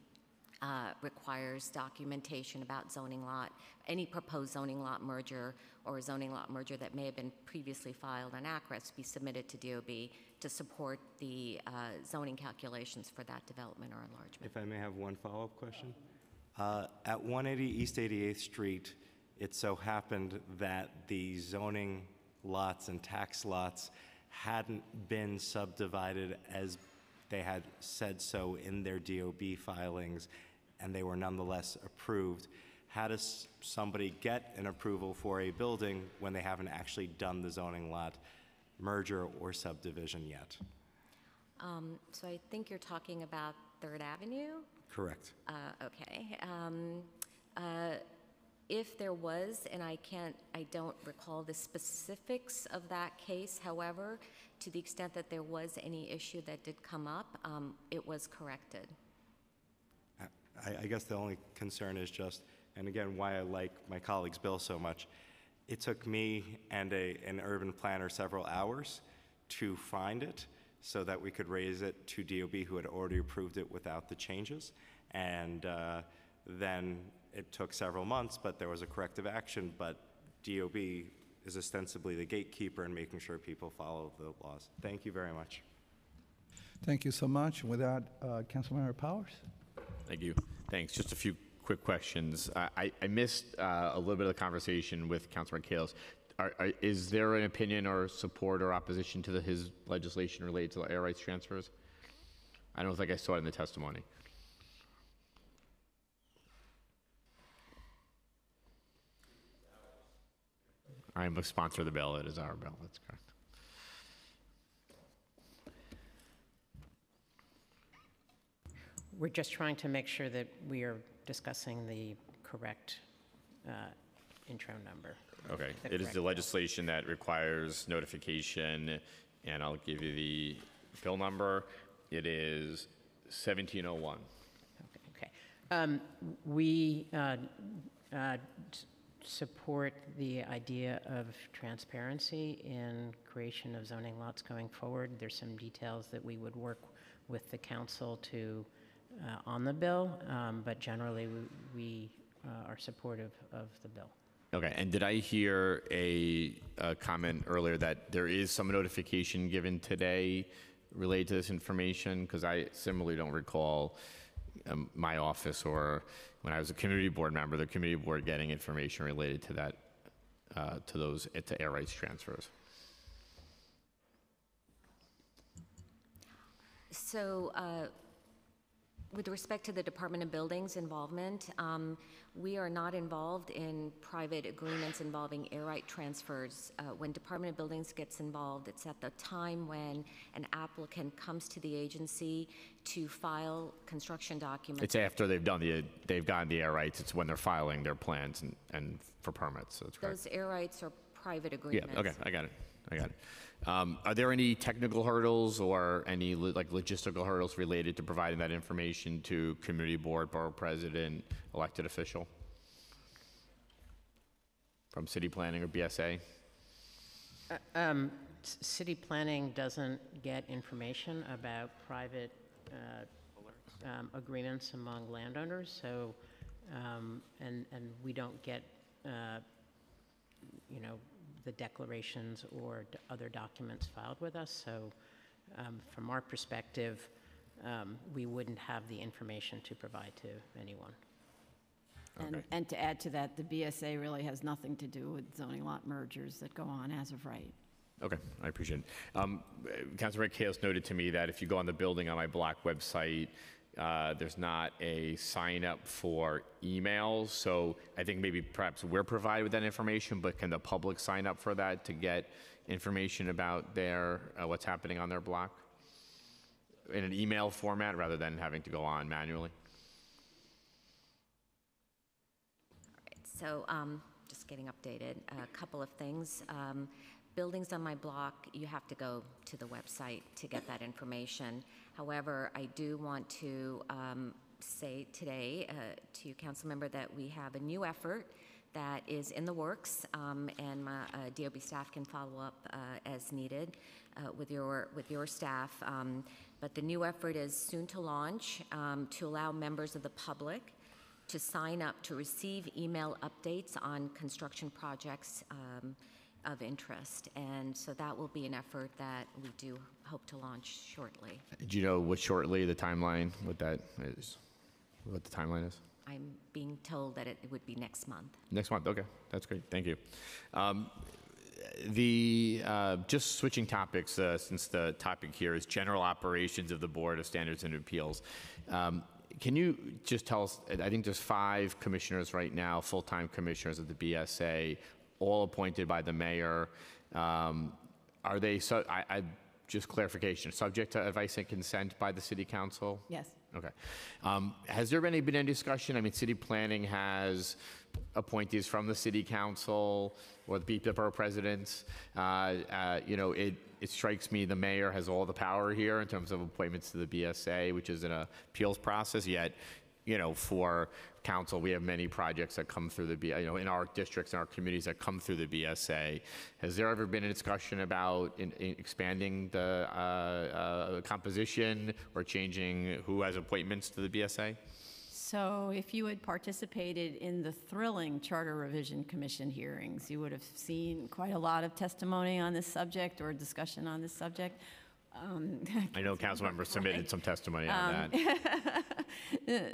uh, requires documentation about zoning lot, any proposed zoning lot merger or zoning lot merger that may have been previously filed on ACRIS be submitted to DOB to support the uh, zoning calculations for that development or enlargement. If I may have one follow-up question? Uh, At 180 East 88th Street, it so happened that the zoning lots and tax lots hadn't been subdivided as they had said so in their DOB filings, and they were nonetheless approved. How does somebody get an approval for a building when they haven't actually done the zoning lot merger or subdivision yet? Um, So I think you're talking about Third Avenue? Correct. Uh, Okay. Um, uh, If there was, and I can't, I don't recall the specifics of that case, however, to the extent that there was any issue that did come up, um, it was corrected. I, I guess the only concern is just, and again, why I like my colleague's bill so much. It took me and a, an urban planner several hours to find it so that we could raise it to DOB, who had already approved it without the changes. And uh, then it took several months, but there was a corrective action. But DOB is ostensibly the gatekeeper and making sure people follow the laws. Thank you very much. Thank you so much. With that, uh, Councilmember Powers? Thank you. Thanks. Just a few quick questions. I- I, I missed uh, a little bit of the conversation with Councilman Kallos. Are, are, is there an opinion or support or opposition to the, his legislation related to the air rights transfers? I don't think I saw it in the testimony. I am a sponsor of the bill. It is our bill. That's correct. We're just trying to make sure that we are discussing the correct uh, intro number. Okay, The it is correct the bill. legislation that requires notification, and I'll give you the bill number. It is 1701. Okay. Um, We uh, uh, s- support the idea of transparency in creation of zoning lots going forward. There's some details that we would work with the council to, uh, on the bill, um, but generally, we- we uh, are supportive of the bill. Okay, and did I hear a, a comment earlier that there is some notification given today related to this information? Because I similarly don't recall um, my office or when I was a community board member, the community board getting information related to that, uh, to those, to air rights transfers. So, uh, with respect to the Department of Buildings involvement, um, we are not involved in private agreements involving air right transfers. Uh, When Department of Buildings gets involved, it's at the time when an applicant comes to the agency to file construction documents. It's after they've done the, they've gotten the air rights, it's when they're filing their plans and, and for permits, so that's correct. Those air rights are private agreements. Yeah, agreements. okay, I got it, I got it. Um, Are there any technical hurdles or any lo- like logistical hurdles related to providing that information to community board, borough president, elected official? From city planning or BSA? Um, c- City planning doesn't get information about private uh, um, agreements among landowners, so, um, and, and we don't get, uh, you know, the declarations or d- other documents filed with us, so um, from our perspective, um, we wouldn't have the information to provide to anyone. And, Okay. and to add to that, the BSA really has nothing to do with zoning lot mergers that go on as of right. Okay, I appreciate it. Um, Councilor Kallos noted to me that if you go on the Building on My Block website, uh, there's not a sign up for emails. So I think maybe perhaps we're provided with that information, but can the public sign up for that to get information about their, uh, what's happening on their block? In an email format rather than having to go on manually? All right, So, um, just getting updated, a couple of things. Um, Buildings on my block, you have to go to the website to get that information. However, I do want to um, say today uh, to council member, that we have a new effort that is in the works, um, and my uh, DOB staff can follow up uh, as needed uh, with your, with your staff. Um, But the new effort is soon to launch um, to allow members of the public to sign up to receive email updates on construction projects um, of interest. And so that will be an effort that we do hope to launch shortly. Do you know what shortly, the timeline, what that is? What the timeline is? I'm being told that it would be next month. Next month, okay, that's great, thank you. Um, The, uh, just switching topics, uh, since the topic here is general operations of the Board of Standards and Appeals. Um, Can you just tell us, I think there's five commissioners right now, full-time commissioners of the BSA, all appointed by the mayor. Um, Are they, so, I, I, just clarification, subject to advice and consent by the city council? Yes. Okay. Um, Has there been any, been any discussion, I mean, city planning has appointees from the city council or the borough presidents. Uh, uh, You know, it, it strikes me the mayor has all the power here in terms of appointments to the BSA, which is an appeals process, yet, you know, for council, we have many projects that come through the, B- you know, in our districts, and our communities that come through the BSA. Has there ever been a discussion about in- in expanding the uh, uh, composition or changing who has appointments to the BSA? So if you had participated in the thrilling Charter Revision Commission hearings, you would have seen quite a lot of testimony on this subject or discussion on this subject. Um, <laughs> I know <laughs> council members submitted some testimony on Um, that. <laughs>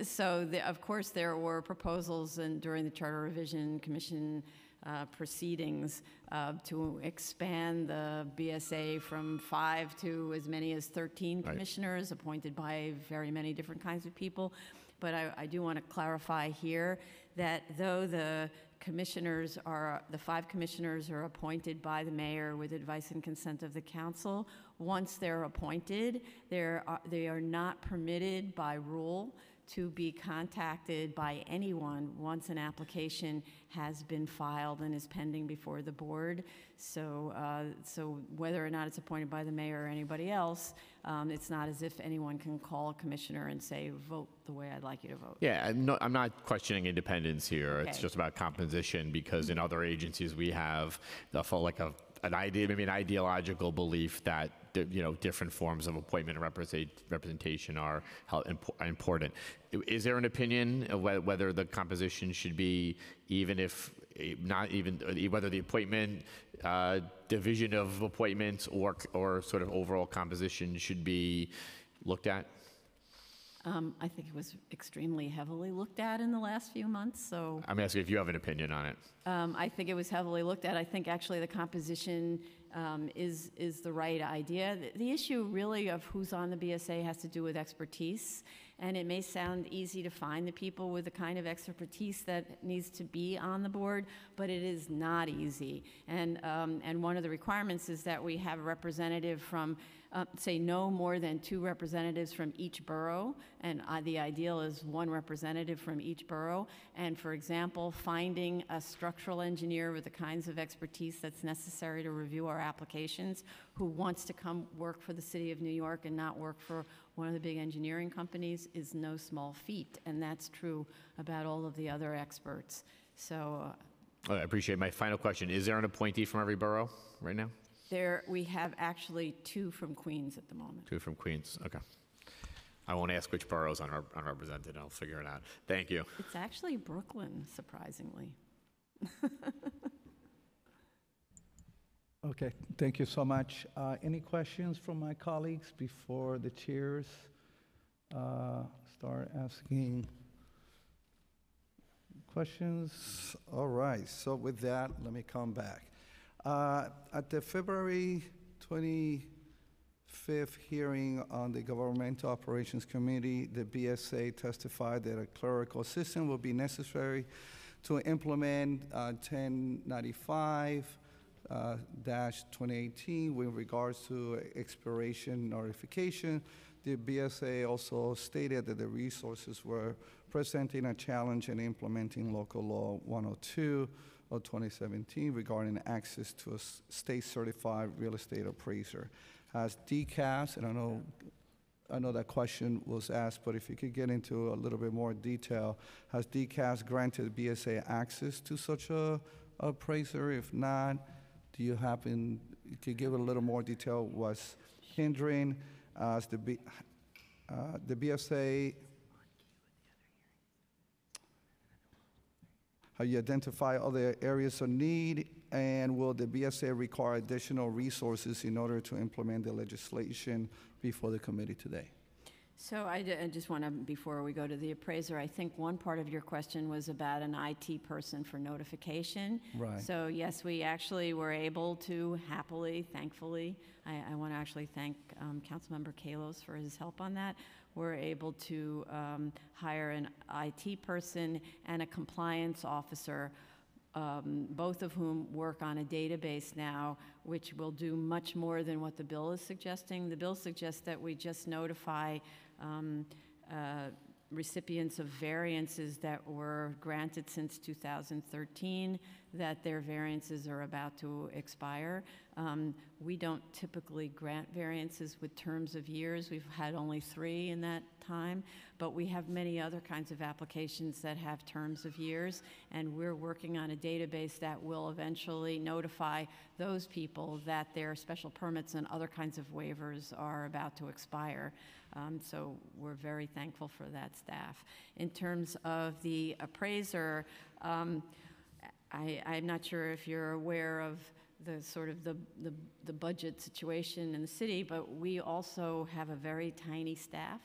So, the- of course, there were proposals and during the Charter Revision Commission uh, proceedings uh, to expand the BSA from five to as many as 13 Right. commissioners appointed by very many different kinds of people. But I, I do want to clarify here that though the commissioners are, the five commissioners are appointed by the mayor with advice and consent of the council, once they're appointed, they're, uh, they are not permitted by rule to be contacted by anyone once an application has been filed and is pending before the board. So, uh, so whether or not it's appointed by the mayor or anybody else, um, it's not as if anyone can call a commissioner and say, vote the way I'd like you to vote. Yeah, I'm not, I'm not questioning independence here. It's just about composition because in other agencies we have the full, like a, an idea, maybe an ideological belief that you know different forms of appointment and representation are important. Is there an opinion of whether the composition should be even if eh, not even uh, whether the appointment uh, division of appointments or or sort of overall composition should be looked at? Um, I think it was extremely heavily looked at in the last few months, so I'm asking if you have an opinion on it. Um, I think it was heavily looked at. I think actually the composition um, is, is the right idea. The, the issue really of who's on the BSA has to do with expertise. And it may sound easy to find the people with the kind of expertise that needs to be on the board, but it is not easy. And, um, and one of the requirements is that we have a representative from, uh, say, no more than two representatives from each borough. And uh, the ideal is one representative from each borough. And for example, finding a structural engineer with the kinds of expertise that's necessary to review our applications, who wants to come work for the city of New York and not work for one of the big engineering companies is no small feat. And that's true about all of the other experts. So uh, I appreciate my final question. Is there an appointee from every borough right now? There, we have actually two from Queens at the moment. Two from Queens. Okay. I won't ask which boroughs are unrepresented. I'll figure it out. Thank you. It's actually Brooklyn, surprisingly. <laughs> Okay, thank you so much. Uh, Any questions from my colleagues before the chairs uh, start asking questions? All right, so with that, let me come back. Uh, At the February 25th hearing on the Governmental Operations Committee, the BSA testified that a clerical assistant will be necessary to implement uh, 1095 uh, dash 2018 with regards to expiration notification. The BSA also stated that the resources were presenting a challenge in implementing local law 102 of 2017 regarding access to a state-certified real estate appraiser. Has DCAS, and I know I know that question was asked, but if you could get into a little bit more detail, has DCAS granted BSA access to such a appraiser? If not, do you happen, you could give a little more detail what's hindering us, the uh, the BSA? Have you identified other areas of need? And will the BSA require additional resources in order to implement the legislation before the committee today? So I I just want to, before we go to the appraiser, I think one part of your question was about an IT person for notification. Right. So yes, we actually were able to happily, thankfully, I, I want to actually thank um, Councilmember Kallos for his help on that. We're able to um, hire an IT person and a compliance officer um, both of whom work on a database now, which will do much more than what the bill is suggesting. The bill suggests that we just notify um, uh, recipients of variances that were granted since 2013. That their variances are about to expire. Um, We don't typically grant variances with terms of years. We've had only three in that time, but we have many other kinds of applications that have terms of years, and we're working on a database that will eventually notify those people that their special permits and other kinds of waivers are about to expire. Um, So we're very thankful for that staff. In terms of the appraiser, um, I, I'm not sure if you're aware of the sort of the, the, the budget situation in the city, but we also have a very tiny staff,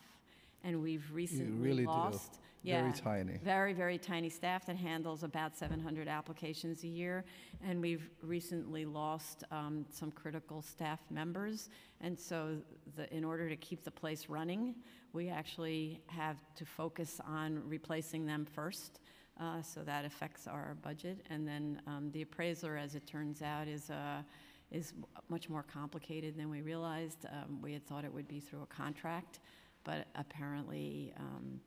and we've You recently really do. lost. Very tiny. Very, very tiny staff that handles about 700 applications a year. And we've recently lost um, some critical staff members. And so, the, in order to keep the place running, we actually have to focus on replacing them first. Uh, so that affects our budget. And then um, the appraiser, as it turns out, is uh, is much more complicated than we realized. Um, we had thought it would be through a contract, but apparently, um,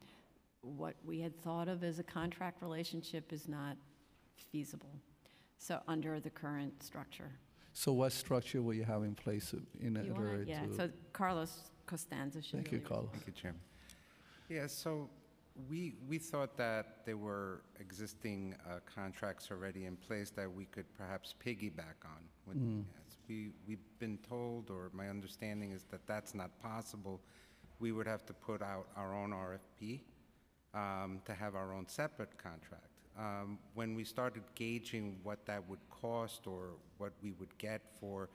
what we had thought of as a contract relationship is not feasible. So under the current structure. So what structure will you have in place in You wanna- order Yeah, to? so Carlos Costanza should Thank you, Carlos. Thank you, Chairman. Yeah, so we, we thought that there were existing uh, contracts already in place that we could perhaps piggyback on. with- yes. We, we've been told, or my understanding is that that's not possible. We would have to put out our own RFP um, to have our own separate contract. Um, When we started gauging what that would cost or what we would get for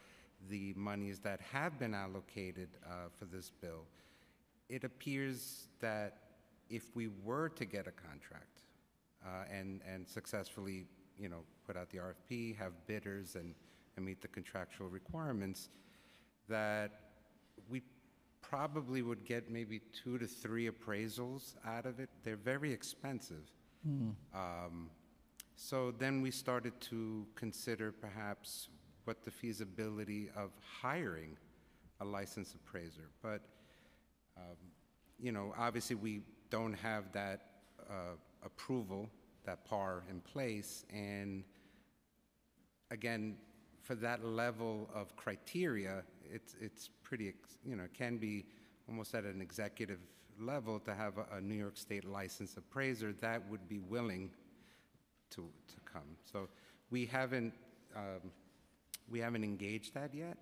the monies that have been allocated uh, for this bill, it appears that if we were to get a contract uh, and, and successfully, you know, put out the RFP, have bidders and, and meet the contractual requirements, that we probably would get maybe two to three appraisals out of it. They're very expensive. Um, So then we started to consider perhaps what the feasibility of hiring a licensed appraiser. But um, you know, obviously, we don't have that uh, approval, that PAR in place, and again, for that level of criteria, it's, it's pretty, you know, can be almost at an executive level to have a, a New York State licensed appraiser that would be willing to, to come. So we haven't, um, we haven't engaged that yet.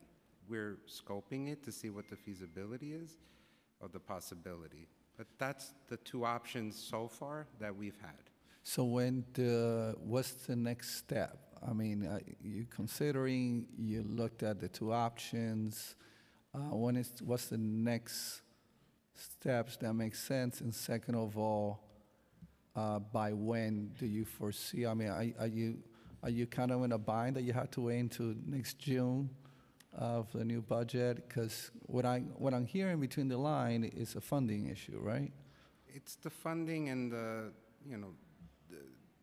We're scoping it to see what the feasibility is of the possibility. But that's the two options so far that we've had. So when the, what's the next step? I mean, uh, you considering, you looked at the two options, uh, when is, what's the next steps that make sense? And second of all, uh, by when do you foresee, I mean, are, are you, are you kind of in a bind that you have to wait until next June of the new budget? Because what I, what I'm hearing between the line is a funding issue, right? It's the funding and the, you know, the,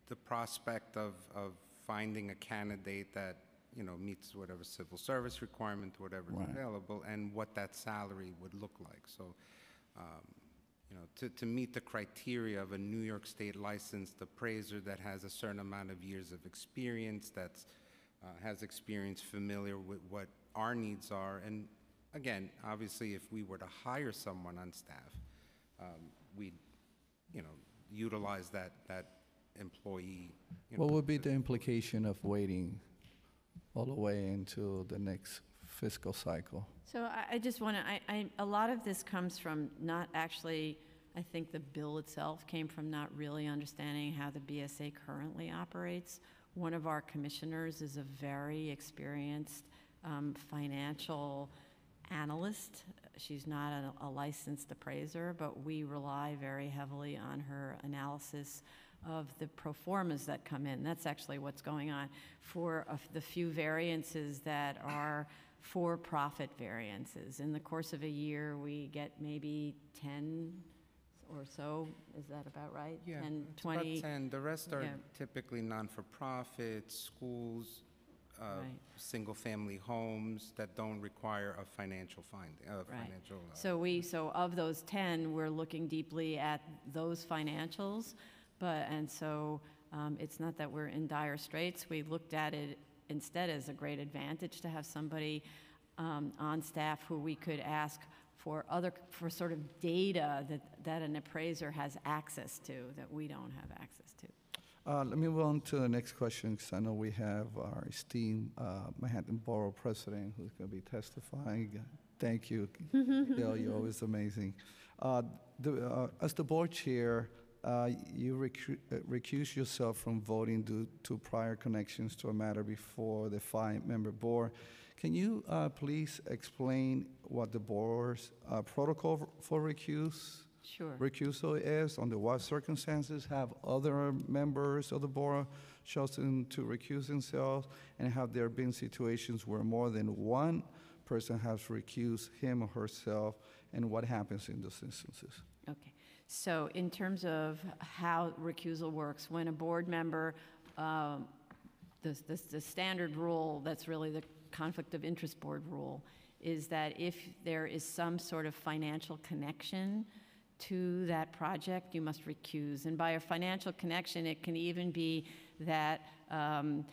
the prospect of, of finding a candidate that, you know, meets whatever civil service requirement, whatever's Right. available, and what that salary would look like. So, um, you know, to, to meet the criteria of a New York State licensed appraiser that has a certain amount of years of experience, that's, uh, has experience familiar with what our needs are. And again, obviously, if we were to hire someone on staff, um, we'd, you know, utilize that, that employee. you know, What would be the implication of waiting all the way into the next fiscal cycle? So I, I just want to, I, I, a lot of this comes from not actually, I think the bill itself came from not really understanding how the BSA currently operates. One of our commissioners is a very experienced um, financial analyst. She's not a, a licensed appraiser, but we rely very heavily on her analysis of the pro formas that come in. That's actually what's going on. For the few variances that are for-profit variances, in the course of a year, we get maybe 10 or so, is that about right? Yeah, 10, it's about 20? 10. The rest are yeah. typically non-for-profit, schools, uh, Right. single-family homes that don't require a financial finding, uh, Right. financial. uh, So we, so of those 10, we're looking deeply at those financials, but, and so Um, It's not that we're in dire straits. We looked at it instead as a great advantage to have somebody um, on staff who we could ask for other, for sort of data that, that an appraiser has access to, that we don't have access to. Uh, Let me move on to the next question, because I know we have our esteemed uh, Manhattan Borough President who's going to be testifying. Thank you. Gale, you're always amazing. Uh, the- uh, As the board chair, uh, you recu- uh, recuse yourself from voting due to prior connections to a matter before the five-member board. Can you uh, please explain what the board's uh, protocol for recuse? Sure. recusal is, under what circumstances have other members of the board chosen to recuse themselves, and have there been situations where more than one person has recused him or herself, and what happens in those instances? Okay. So in terms of how recusal works, when a board member, um, the, the, the standard rule, that's really the conflict of interest board rule, is that if there is some sort of financial connection to that project, you must recuse. And by a financial connection, it can even be that um,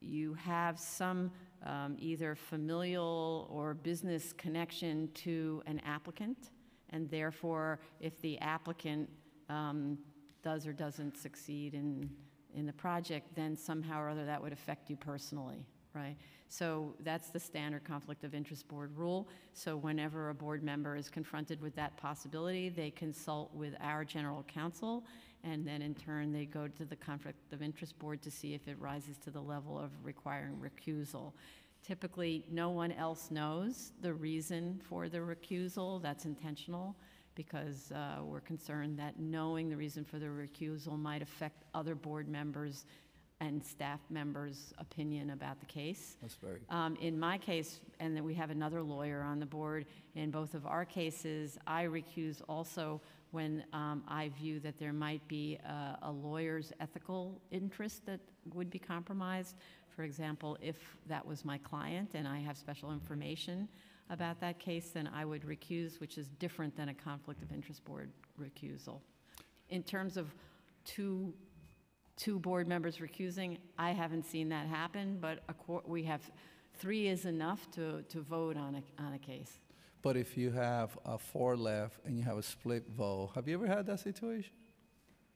you have some um, either familial or business connection to an applicant, and therefore, if the applicant um, does or doesn't succeed in, in the project, then somehow or other that would affect you personally, right? So that's the standard conflict of interest board rule. So whenever a board member is confronted with that possibility, they consult with our general counsel, and then in turn, they go to the conflict of interest board to see if it rises to the level of requiring recusal. Typically, no one else knows the reason for the recusal. That's intentional because uh, we're concerned that knowing the reason for the recusal might affect other board members' and staff members' opinion about the case. That's very Um, In my case, and then we have another lawyer on the board, in both of our cases, I recuse also when um, I view that there might be a- a lawyer's ethical interest that would be compromised. For example, if that was my client and I have special information about that case, then I would recuse, which is different than a conflict of interest board recusal. In terms of two two board members recusing. I haven't seen that happen, but we have, three is enough to, to vote on a, on a case. But if you have a four left and you have a split vote, have you ever had that situation?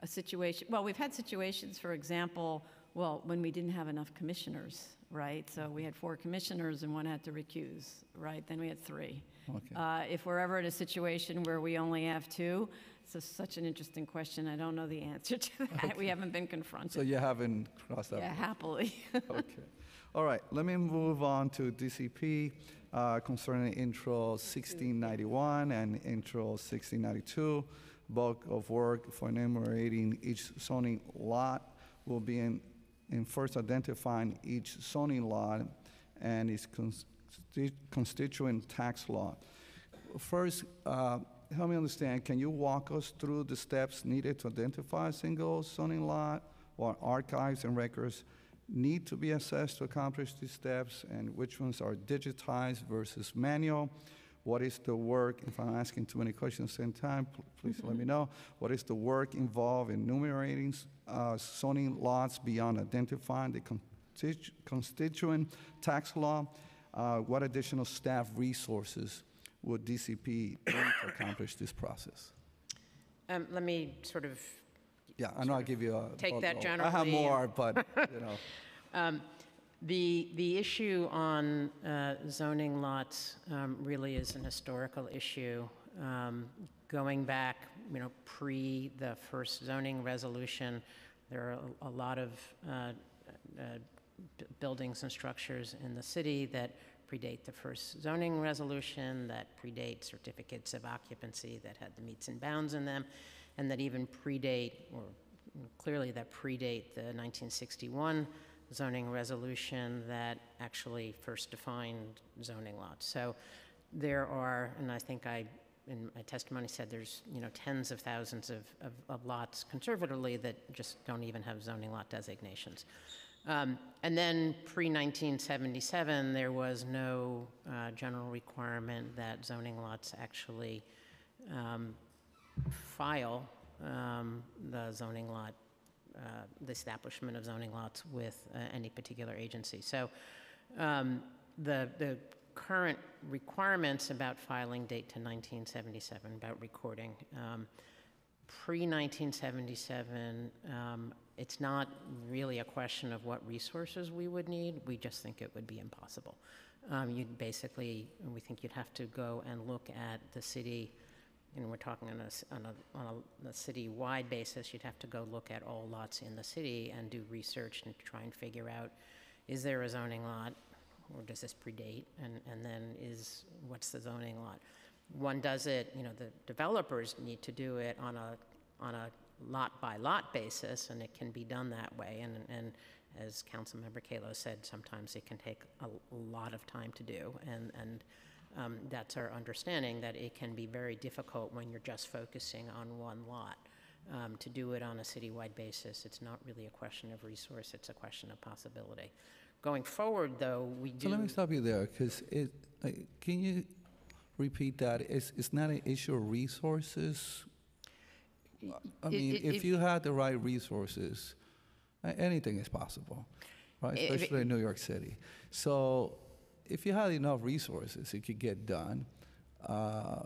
A situation, well, we've had situations, for example, well, when we didn't have enough commissioners, right? So we had four commissioners and one had to recuse, right? Then we had three. Okay. Uh, If we're ever in a situation where we only have two, it's a- such an interesting question. I don't know the answer <laughs> to that. We haven't been confronted. So you haven't crossed that? Yeah, happily. <laughs> Okay. All right, let me move on to DCP uh, concerning Intro 1691 and Intro 1692. Bulk of work for enumerating each zoning lot will be in, in first identifying each zoning lot and its consti- constituent tax lot. First, uh, help me understand, can you walk us through the steps needed to identify a single zoning lot? What archives and records need to be assessed to accomplish these steps, and which ones are digitized versus manual? What is the work, if I'm asking too many questions at the same time, pl- please let me <laughs> know. What is the work involved in enumerating uh, zoning lots beyond identifying the constitu- constituent tax lot? Uh, What additional staff resources would DCP to <coughs> accomplish this process? Um, Let me sort of Yeah, I know I give you a. Take that generally. I have more, but, you know. <laughs> Um, The, the issue on uh, zoning lots um, really is an historical issue. Um, Going back, you know, pre the first zoning resolution, there are a- a lot of uh, uh, buildings and structures in the city that predate the first zoning resolution, that predate certificates of occupancy that had the metes and bounds in them, and that even predate, or clearly that predate the 1961 zoning resolution that actually first defined zoning lots. So there are, and I think I, in my testimony said there's, you know, tens of thousands of, of, of lots conservatively that just don't even have zoning lot designations. Um, and then pre-1977, there was no uh, general requirement that zoning lots actually um, file um, the zoning lot uh, the establishment of zoning lots with uh, any particular agency. So um, the, the current requirements about filing date to 1977, about recording, um, pre-1977, um, it's not really a question of what resources we would need, we just think it would be impossible. Um, You'd basically, we think you'd have to go and look at the city, and we're talking on a, on a, on a- a city-wide basis, you'd have to go look at all lots in the city and do research and try and figure out, is there a zoning lot, or does this predate, and, and then is, what's the zoning lot? One does it, you know, the developers need to do it on a, on a lot-by-lot basis, and it can be done that way, and, and as Councilmember Kallos said, sometimes it can take a, a lot of time to do, and, and um, that's our understanding, that it can be very difficult when you're just focusing on one lot. Um, to do it on a citywide basis, it's not really a question of resource, it's a question of possibility. Going forward, though, we do. So let me stop you there, because it, uh, can you repeat that? It's, it's not an issue of resources? I mean, if if- you had the right resources, anything is possible, right? Especially in New York City. So if you had enough resources, it could get done. Uh,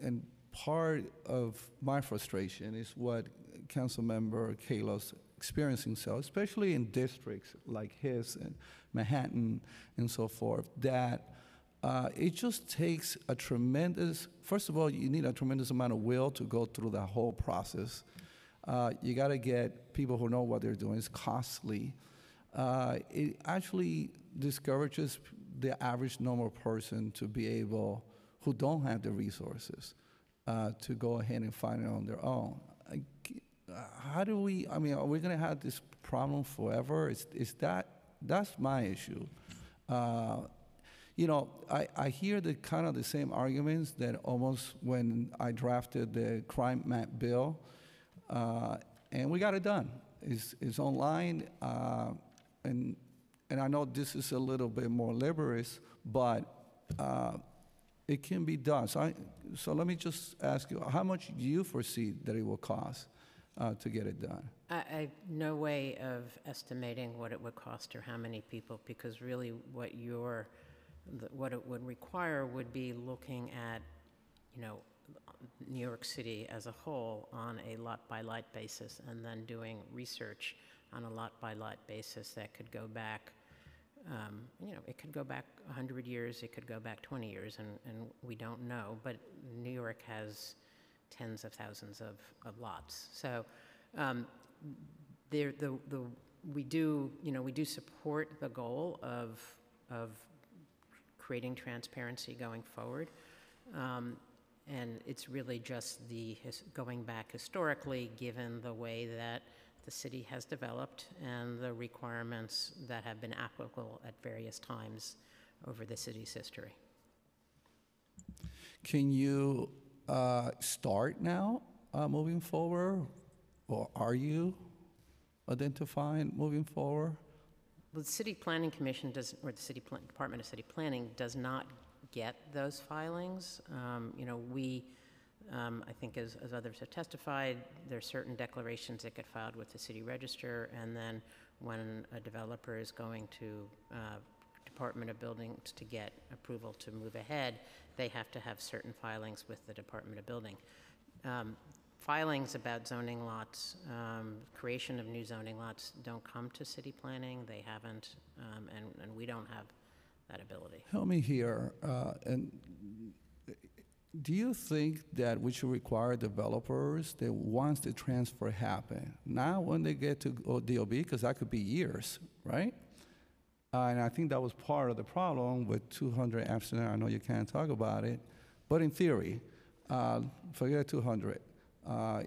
And part of my frustration is what Councilmember Kallos's experiencing, so especially in districts like his and Manhattan and so forth, that uh, it just takes a tremendous, first of all, you need a tremendous amount of will to go through that whole process. Uh, you got to get people who know what they're doing. It's costly. Uh, it actually discourages the average normal person to be able, who don't have the resources, uh, to go ahead and find it on their own. How do we, I mean, are we going to have this problem forever? Is, is that, that's my issue. Uh, you know, I, I hear the kind of the same arguments that almost when I drafted the crime map bill, uh, and we got it done. It's, it's online, uh, and, and I know this is a little bit more laborious, but uh, it can be done. So, I, so let me just ask you, how much do you foresee that it will cost uh, to get it done? I, I no way of estimating what it would cost or how many people, because really what your, the- what it would require would be looking at, you know, New York City as a whole on a lot-by-lot basis, and then doing research on a lot-by-lot basis that could go back, um, you know, it could go back 100 years, it could go back 20 years, and, and we don't know, but New York has tens of thousands of, of lots. So um, there, the, the, we do, you know, we do support the goal of, of creating transparency going forward. Um, And it's really just the, going back historically, given the way that the city has developed and the requirements that have been applicable at various times over the city's history. Can you uh, start now, uh, moving forward? Or are you identifying moving forward? The City Planning Commission does, or the City, Plan- Department of City Planning does not get those filings. Um, You know, we, um, I think as, as others have testified, there are certain declarations that get filed with the city register, and then when a developer is going to uh, Department of Buildings to get approval to move ahead, they have to have certain filings with the Department of Building. Um, Filings about zoning lots, um, creation of new zoning lots don't come to city planning, they haven't, um, and, and we don't have that ability. Help me here, uh, and do you think that we should require developers that once the transfer happen, now when they get to DOB, because that could be years, right? Uh, and I think that was part of the problem with 200 Amsterdam. I know you can't talk about it, but in theory, uh, forget 200. Uh,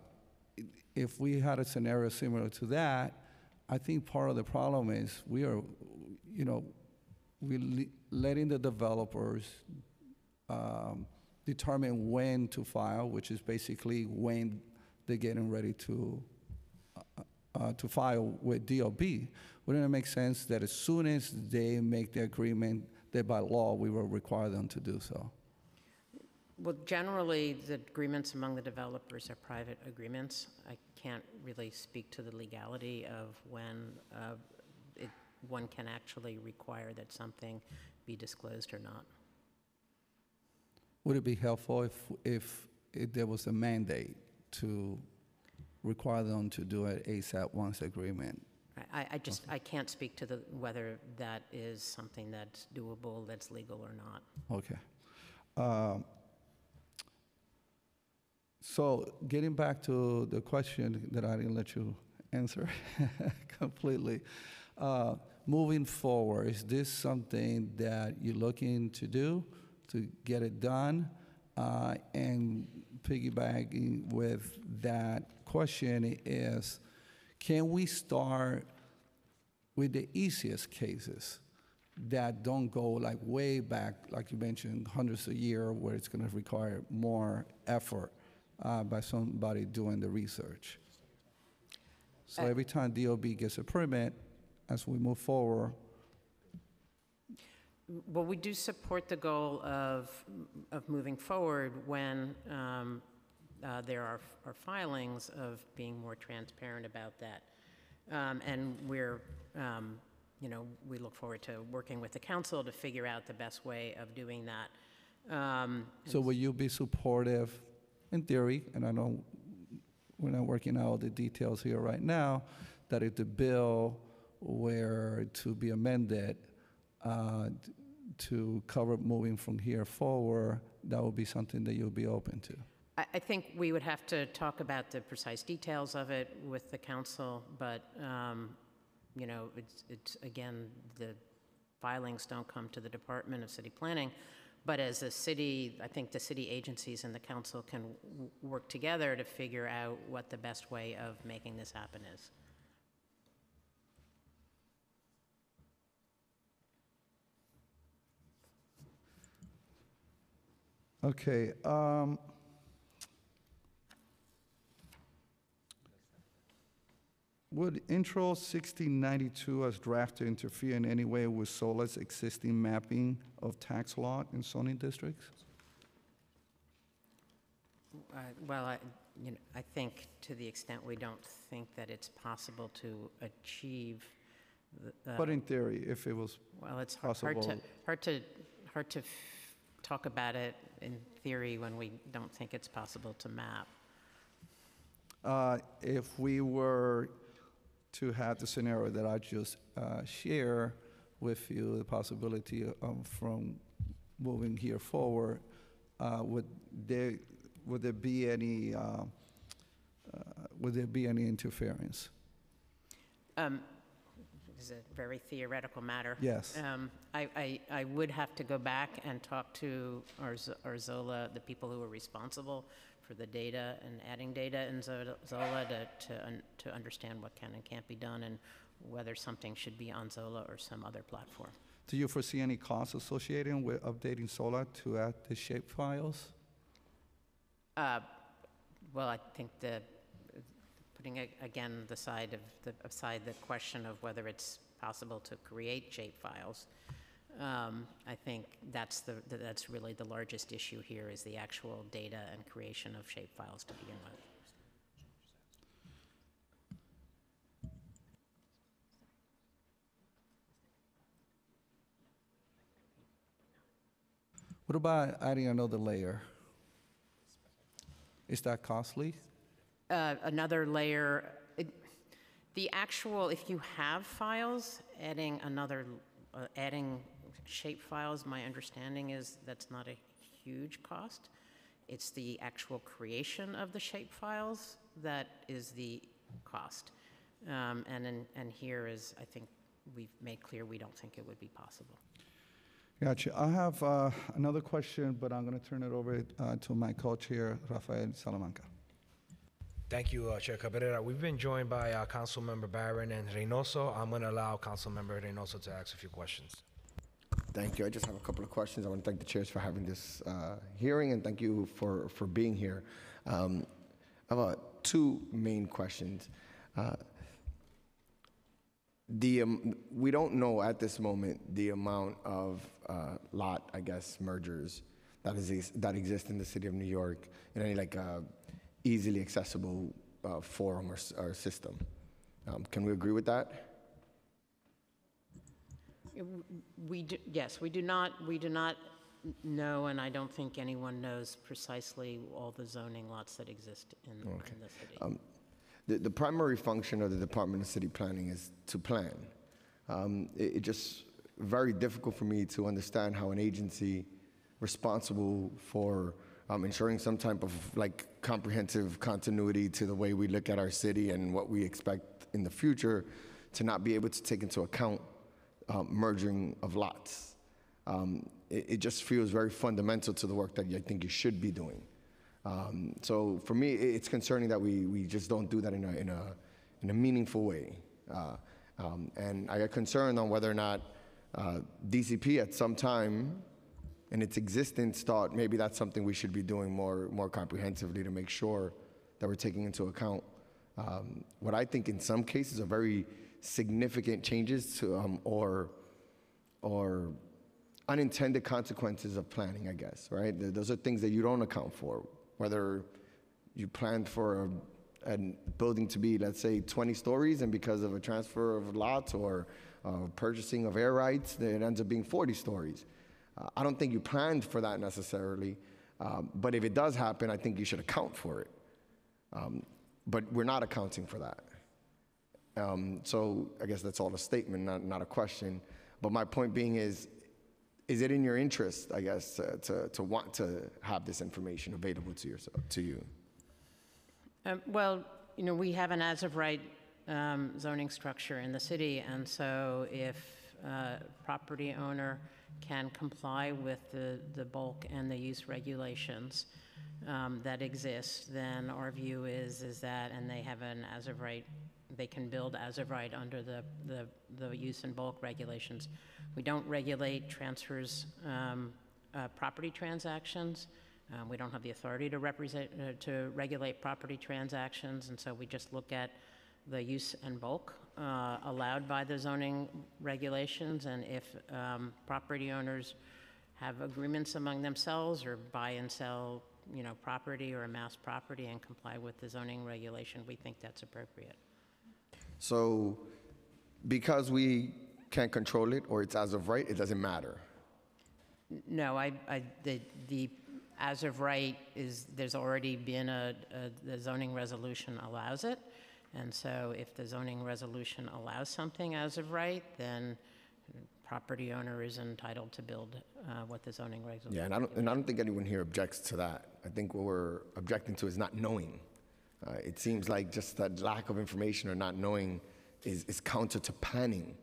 if we had a scenario similar to that, I think part of the problem is we are, you know, we letting the developers um, determine when to file, which is basically when they're getting ready to uh, uh, to file with DOB. Wouldn't it make sense that as soon as they make the agreement, that by law we will require them to do so? Well, generally, the agreements among the developers are private agreements. I can't really speak to the legality of when uh, it- one can actually require that something be disclosed or not. Would it be helpful if, if, if there was a mandate to require them to do an ASAP once agreement? I- I, just, I can't speak to the, whether that is something that's doable, that's legal or not. Okay. Um, So getting back to the question that I didn't let you answer <laughs> completely, uh, moving forward, is this something that you're looking to do to get it done? Uh, And piggybacking with that question is, can we start with the easiest cases that don't go like way back, like you mentioned, hundreds of years, where it's going to require more effort uh, by somebody doing the research. So Uh, every time DOB gets a permit, as we move forward, Well, we do support the goal of, of moving forward when um, uh, there are, are filings of being more transparent about that. Um, And we're, um, you know, we look forward to working with the council to figure out the best way of doing that. Um, so will you be supportive, in theory, and I know we're not working out the details here right now, that if the bill were to be amended uh, to cover moving from here forward, that would be something that you'll be open to? I, I think we would have to talk about the precise details of it with the council, but, um, you know, it's, it's, again, the filings don't come to the Department of City Planning, but as a city, I think the city agencies and the council can w- work together to figure out what the best way of making this happen is. Okay. um, Would Intro 1692 as drafted interfere in any way with Zola's existing mapping of tax lot in zoning districts? Uh, Well, I, you know, I think to the extent we don't think that it's possible to achieve the. uh, But in theory, if it was, Well, it's har- hard to, possible- hard to, hard to f- talk about it in theory when we don't think it's possible to map. uh, if we were to have the scenario that I just uh, share with you, the possibility of from moving here forward, uh, would there, would there be any, uh, uh, would there be any interference? Um, This is a very theoretical matter. Yes. Um, I, I, I would have to go back and talk to Arz- Arzola, the people who are responsible for the data and adding data in Zo- Zola to, to, un- to understand what can and can't be done and whether something should be on Zola or some other platform. Do you foresee any costs associated with updating Zola to add the shape files? Uh, Well, I think the, putting a- again the side of, the aside the question of whether it's possible to create shape files, um, I think that's the, that's really the largest issue here is the actual data and creation of shape files to begin with. What about adding another layer? Is that costly? Uh, Another layer, it- the actual, if you have files, adding another, uh, adding shape files, my understanding is that's not a huge cost. It's the actual creation of the shape files that is the cost. Um, And, in- and here is, I think we've made clear we don't think it would be possible. Gotcha. I have uh, another question, but I'm going to turn it over uh, to my co-chair, Rafael Salamanca. Thank you, uh, Chair Cabrera. We've been joined by uh, Councilmember Barron and Reynoso. I'm going to allow Council Member Reynoso to ask a few questions. Thank you. I just have a couple of questions. I want to thank the chairs for having this uh, hearing, and thank you for, for being here. Um, I have uh, two main questions. Uh, the um, we don't know at this moment the amount of uh, lot, I guess, mergers that is that exist in the city of New York in any like uh, easily accessible uh, forum or, or system. Um, can we agree with that? We, do- yes, we do not, we do not know, and I don't think anyone knows precisely all the zoning lots that exist in in the city. The, the primary function of the Department of City Planning is to plan. Um, it, it just very difficult for me to understand how an agency responsible for um, ensuring some type of like comprehensive continuity to the way we look at our city and what we expect in the future to not be able to take into account um, merging of lots. Um, it, it just feels very fundamental to the work that I think you should be doing. Um, so for me, it's concerning that we, we just don't do that in a, in a, in a meaningful way. Uh, um, and I get concerned on whether or not uh, DCP at some time in its existence thought maybe that's something we should be doing more, more comprehensively to make sure that we're taking into account um, what I think in some cases are very significant changes to, um, or, or unintended consequences of planning, I guess, right? Those are things that you don't account for, whether you planned for a, a building to be, let's say, 20 stories, and because of a transfer of lots or uh, purchasing of air rights, it ends up being 40 stories. Uh, I don't think you planned for that necessarily, um, but if it does happen, I think you should account for it. Um, but we're not accounting for that. Um, so I guess that's all a statement, not, not a question. But my point being is, is it in your interest, I guess, to, to, want to have this information available to yourself, to you? Um, Well, you know, we have an as-of-right um, zoning structure in the city, and so if uh, property owner can comply with the, the bulk and the use regulations um, that exist, then our view is, is that, and they have an as-of-right, they can build as-of-right under the, the, the use and bulk regulations. We don't regulate transfers, um, uh, property transactions. Um, We don't have the authority to represent, uh, to regulate property transactions, and so we just look at the use and bulk uh, allowed by the zoning regulations, and if um, property owners have agreements among themselves or buy and sell, you know, property or amass property and comply with the zoning regulation, we think that's appropriate. So because we can't control it or it's as of right, it doesn't matter. No, I, I, the, the, as of right is, there's already been a, a- the zoning resolution allows it. And so if the zoning resolution allows something as of right, then property owner is entitled to build uh, what the zoning resolution. Yeah, and I don't, and I don't think anyone here objects to that. I think what we're objecting to is not knowing. Uh, it seems like just that lack of information or not knowing is, is counter to planning.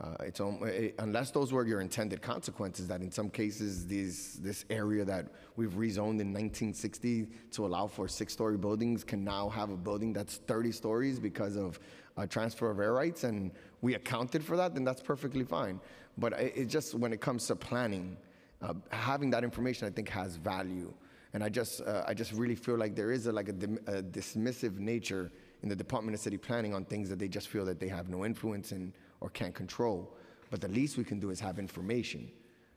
Uh, it's al- eh, unless those were your intended consequences. That in some cases, these this area that we've rezoned in 1960 to allow for six-story buildings can now have a building that's 30 stories because of a transfer of air rights, and we accounted for that. Then that's perfectly fine. But it, it just when it comes to planning, uh, having that information, I think, has value. And I just, uh, I just really feel like there is a, like a, a dismissive nature in the Department of City Planning on things that they just feel that they have no influence in or can't control. But the least we can do is have information.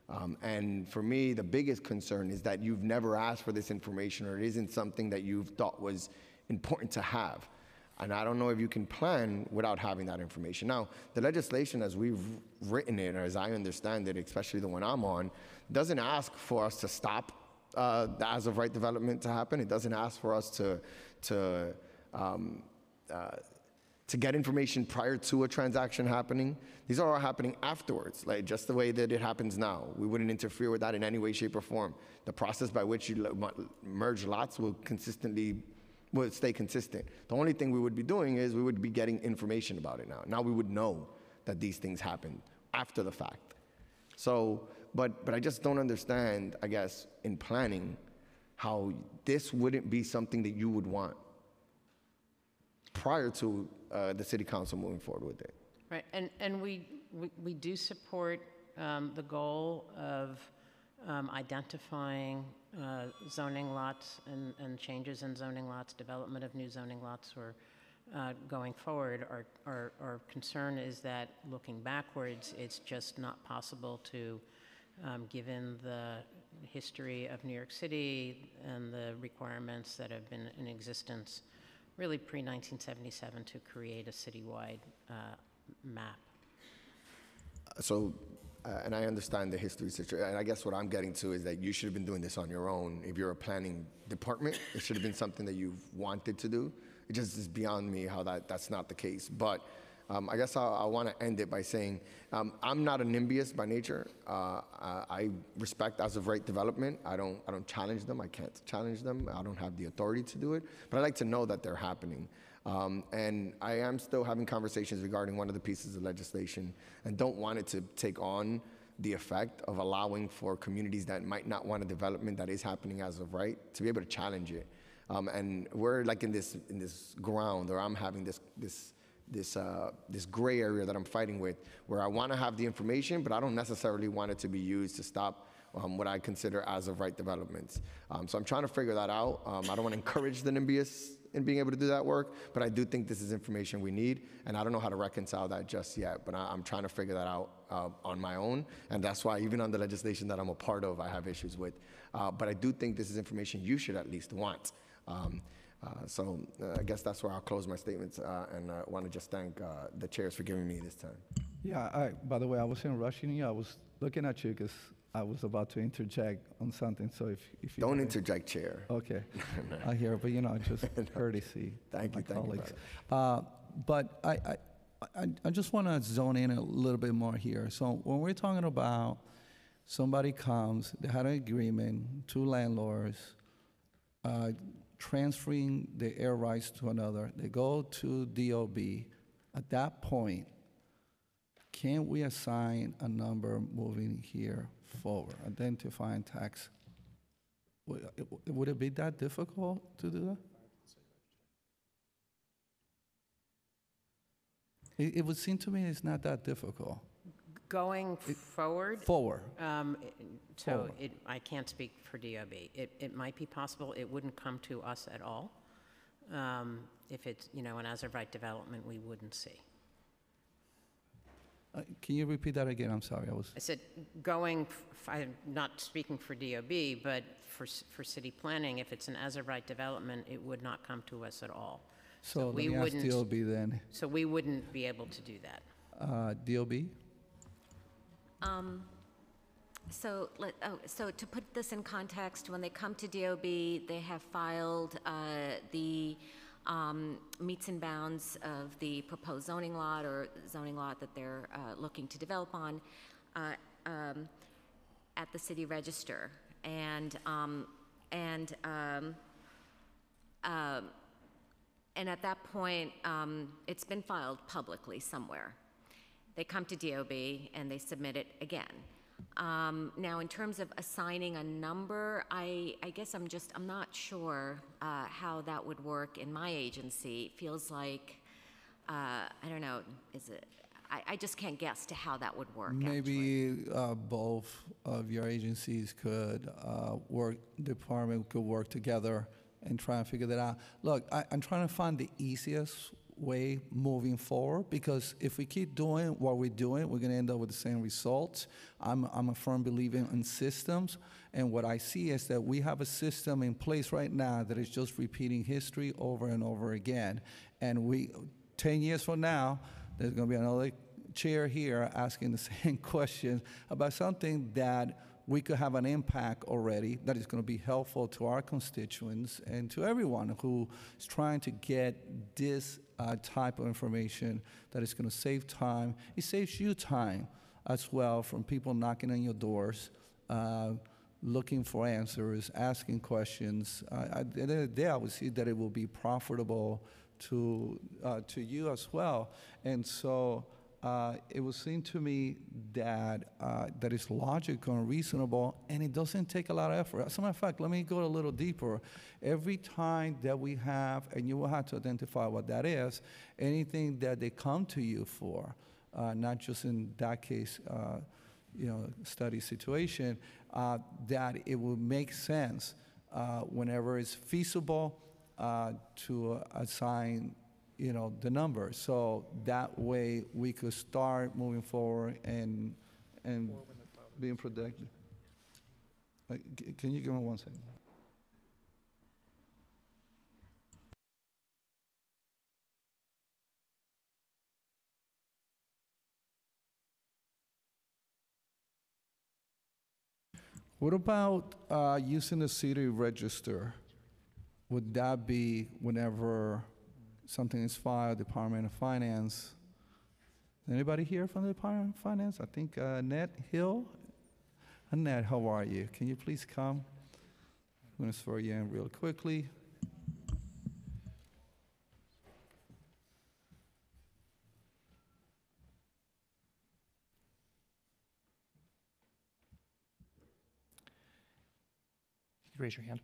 Um, and for me, the biggest concern is that you've never asked for this information or it isn't something that you've thought was important to have. And I don't know if you can plan without having that information. Now, the legislation as we've written it, or as I understand it, especially the one I'm on, doesn't ask for us to stop uh, as of right development to happen. It doesn't ask for us to, to, um, uh, to get information prior to a transaction happening. These are all happening afterwards, like just the way that it happens now. We wouldn't interfere with that in any way, shape, or form. The process by which you merge lots will consistently will stay consistent. The only thing we would be doing is we would be getting information about it now. Now we would know that these things happened after the fact. So, but but I just don't understand, I guess, in planning, how this wouldn't be something that you would want prior to uh, the city council moving forward with it. Right, and, and we, we- we do support um, the goal of um, identifying uh, zoning lots and, and changes in zoning lots, development of new zoning lots, or uh, going forward. Our, our, our concern is that looking backwards, it's just not possible to um, given the history of New York City and the requirements that have been in existence really pre-1977 to create a citywide uh, map. So, uh, and I understand the history situation, and I guess what I'm getting to is that you should have been doing this on your own. If you're a planning department, it should have been something that you've wanted to do. It just is beyond me how that, that's not the case. But um, I guess I, I want to end it by saying um, I'm not a NIMBYist by nature. Uh, I, I respect as of right development. I don't, I don't challenge them. I can't challenge them. I don't have the authority to do it. But I like to know that they're happening. Um, and I am still having conversations regarding one of the pieces of legislation and don't want it to take on the effect of allowing for communities that might not want a development that is happening as of right to be able to challenge it. Um, and we're like in this in this ground, or I'm having this this this uh, this gray area that I'm fighting with, where I want to have the information, but I don't necessarily want it to be used to stop um, what I consider as of right developments. Um, so I'm trying to figure that out. Um, I don't want to encourage the NIMBYs in being able to do that work, but I do think this is information we need, and I don't know how to reconcile that just yet. But I, am trying to figure that out uh, on my own, and that's why even on the legislation that I'm a part of, I have issues with. Uh, but I do think this is information you should at least want. Um, so uh, I guess that's where I'll close my statements, uh, and I want to just thank uh, the chairs for giving me this time. Yeah, I, by the way, I wasn't rushing you. I was looking at you because I was about to interject on something. So if, if you Don't interject, chair. Okay, <laughs> I hear, but you know, just <laughs> courtesy. Thank you, thank you, colleagues. Uh, but I, I, I, I just want to zone in a little bit more here. So when we're talking about somebody comes, they had an agreement, two landlords, uh, transferring the air rights to another, they go to DOB. At that point, can we assign a number moving here forward, identifying tax? Would it be that difficult to do that? It would seem to me it's not that difficult. Going forward, Forward, um, so Forward. it, I can't speak for DOB. It, it might be possible it wouldn't come to us at all. Um, If it's, you know, an as-of-right development, we wouldn't see. Uh, can you repeat that again? I'm sorry, I was, I said, going, f- I'm not speaking for DOB, but for, for city planning, if it's an as-of-right development, it would not come to us at all. so let we me ask wouldn't- DOB then. So we wouldn't be able to do that. Uh, DOB? Um, So, let, oh, so to put this in context, when they come to DOB, they have filed uh, the um, metes and bounds of the proposed zoning lot or zoning lot that they're uh, looking to develop on uh, um, at the city register. And, um, and, um, um, and at that point, um, it's been filed publicly somewhere. They come to DOB and they submit it again. Um, Now, in terms of assigning a number, I, I guess I'm just, I'm not sure uh, how that would work in my agency. It feels like, uh, I don't know, is it, I, I just can't guess to how that would work. Maybe uh, both of your agencies could uh, work, department could work together and try and figure that out. Look, I, I'm trying to find the easiest way moving forward because if we keep doing what we're doing, we're going to end up with the same results. I'm, I'm a firm believer in systems, and what I see is that we have a system in place right now that is just repeating history over and over again. And we, 10 years from now, there's going to be another chair here asking the <laughs> same question about something that we could have an impact already that is going to be helpful to our constituents and to everyone who is trying to get this uh, type of information that is going to save time. It saves you time as well from people knocking on your doors. Uh, looking for answers, asking questions. Uh, at the end of the day, I would see that it will be profitable to uh, to you as well. And so uh, it would seem to me that uh, that is logical and reasonable, and it doesn't take a lot of effort. As a matter of fact, let me go a little deeper. Every time that we have, and you will have to identify what that is, anything that they come to you for, uh, not just in that case. Uh, you know, study situation, uh, that it will make sense uh, whenever it's feasible to assign, you know, the number. So that way we could start moving forward and, and being productive. Uh, Can you give me one second? What about uh, using the city register? Would that be whenever something is filed, Department of Finance? Anybody here from the Department of Finance? I think uh, Ned Hill. Annette, how are you? Can you please come? I'm going to swear you in real quickly. Raise your hand.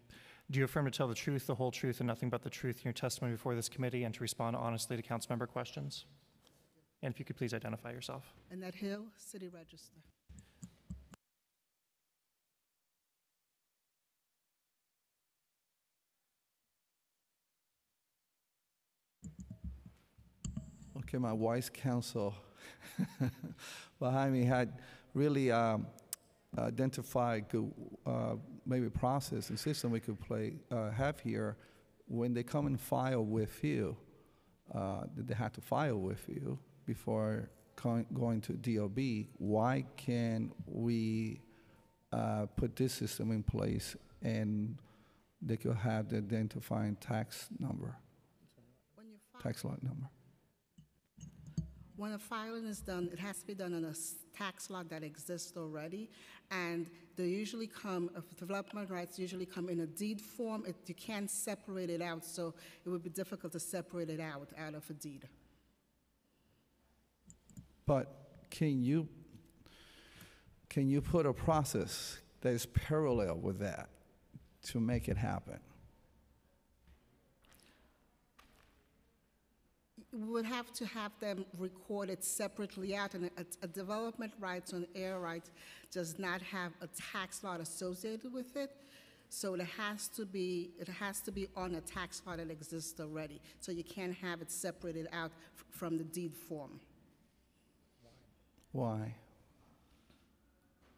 Do you affirm to tell the truth, the whole truth, and nothing but the truth in your testimony before this committee and to respond honestly to council member questions? And if you could please identify yourself. Annette Hill, City Register. Okay, my wise counsel <laughs> behind me had really um, identified good, uh, maybe process and system we could play uh, have here when they come and file with you. Uh, that they have to file with you before co- going to DOB. Why can we uh, put this system in place and they could have the identifying tax number, When you file, tax lot number? When a filing is done, it has to be done on a tax lot that exists already, and they usually come, uh, development rights usually come in a deed form. It, you can't separate it out, so it would be difficult to separate it out, out of a deed. But can you, can you put a process that is parallel with that to make it happen? We would have to have them recorded separately out, and a, a development rights on air rights does not have a tax lot associated with it. So it has to be, it has to be on a tax lot that exists already. So you can't have it separated out f- from the deed form, Why?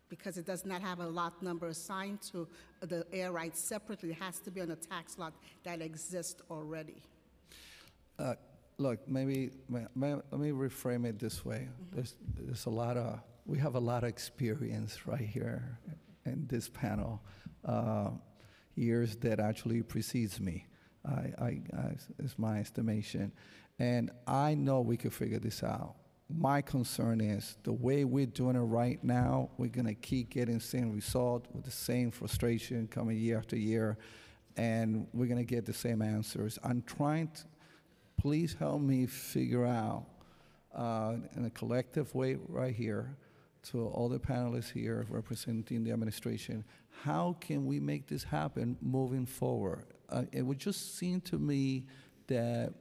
because it does not have a lot number assigned to the air rights separately. It has to be on a tax lot that exists already. Uh, Look, maybe, may- may- let me reframe it this way. There's, there's a lot of, we have a lot of experience right here in this panel, uh, years that actually precedes me. I, I, I, it's my estimation. And I know we could figure this out. My concern is the way we're doing it right now, we're gonna keep getting same result with the same frustration coming year after year, and we're gonna get the same answers. I'm trying to, please help me figure out uh, in a collective way right here to all the panelists here representing the administration, how can we make this happen moving forward? Uh, it would just seem to me that,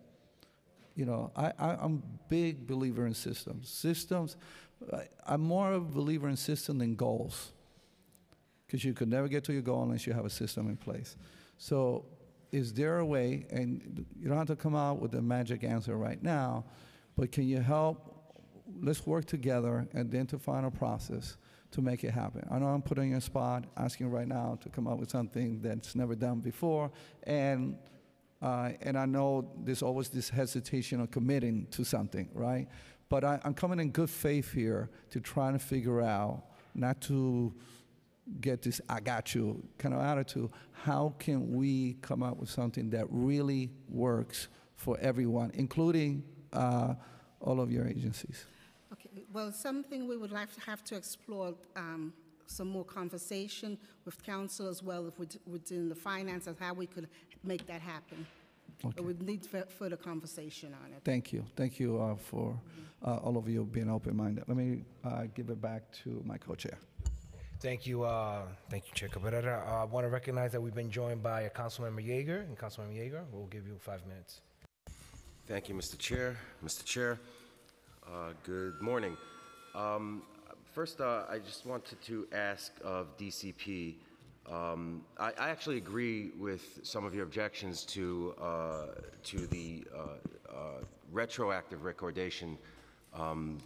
you know, I, I'm a big believer in systems. Systems, I- I'm more of a believer in systems than goals because you could never get to your goal unless you have a system in place. So, is there a way, and you don't have to come out with a magic answer right now, but can you help? Let's work together, and then to find a process to make it happen. I know I'm putting you on a spot, asking right now to come up with something that's never done before, and uh, and I know there's always this hesitation of committing to something, right? But I, I'm coming in good faith here to try to figure out, not to get this I got you kind of attitude. How can we come up with something that really works for everyone, including uh, all of your agencies? Okay, well, something we would like to have to explore, um, some more conversation with council as well if wit- within the finances, how we could make that happen. Okay. We need further conversation on it. Thank you. Thank you uh, for uh, all of you being open-minded. Let me uh, give it back to my co-chair. Thank you, uh, thank you, Chair Cabrera. Uh, I want to recognize that we've been joined by Councilmember Yeger, and Councilmember Yeger, we'll give you five minutes. Thank you, Mr. Chair. Mr. Chair, uh, good morning. Um, First, uh, I just wanted to ask of DCP, um, I I actually agree with some of your objections to, uh, to the uh, retroactive recordation um,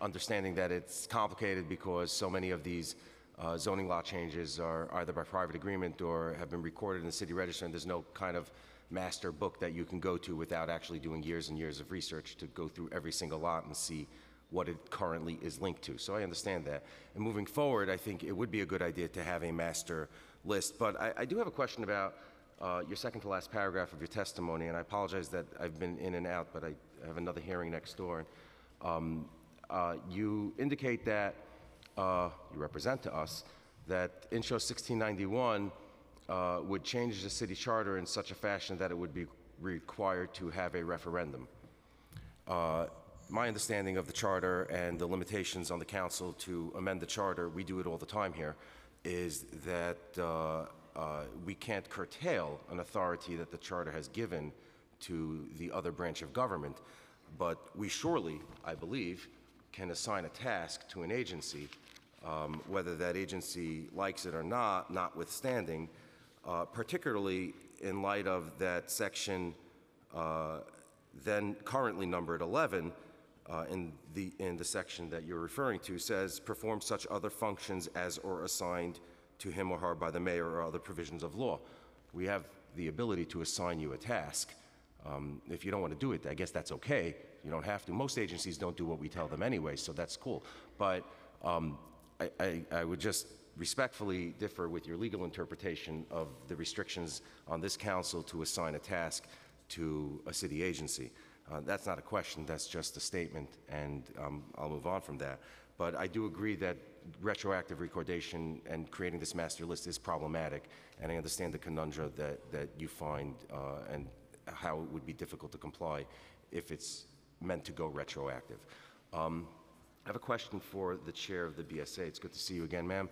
understanding that it's complicated because so many of these uh, zoning law changes are either by private agreement or have been recorded in the city register, and there's no kind of master book that you can go to without actually doing years and years of research to go through every single lot and see what it currently is linked to. So I understand that. And moving forward, I think it would be a good idea to have a master list. But I, I do have a question about uh, your second to last paragraph of your testimony, and I apologize that I've been in and out, but I have another hearing next door. Um, uh, you indicate that uh, you represent to us that Intro 1691 uh, would change the city charter in such a fashion that it would be required to have a referendum. Uh, my understanding of the charter and the limitations on the council to amend the charter, we do it all the time here, is that uh, uh, we can't curtail an authority that the charter has given to the other branch of government, but we surely, I believe, can assign a task to an agency, um, whether that agency likes it or not, notwithstanding, uh, particularly in light of that section uh, then currently numbered 11 uh, in, the, in the section that you're referring to says, perform such other functions as or assigned to him or her by the mayor or other provisions of law. We have the ability to assign you a task. Um, if you don't want to do it, I guess that's okay. You don't have to. Most agencies don't do what we tell them anyway, so that's cool. But um, I, I, I would just respectfully differ with your legal interpretation of the restrictions on this council to assign a task to a city agency. Uh, that's not a question, that's just a statement, and um, I'll move on from that. But I do agree that retroactive recordation and creating this master list is problematic, and I understand the conundrum that, that you find uh, and how it would be difficult to comply if it's meant to go retroactive. Um, I have a question for the chair of the BSA. It's good to see you again, ma'am.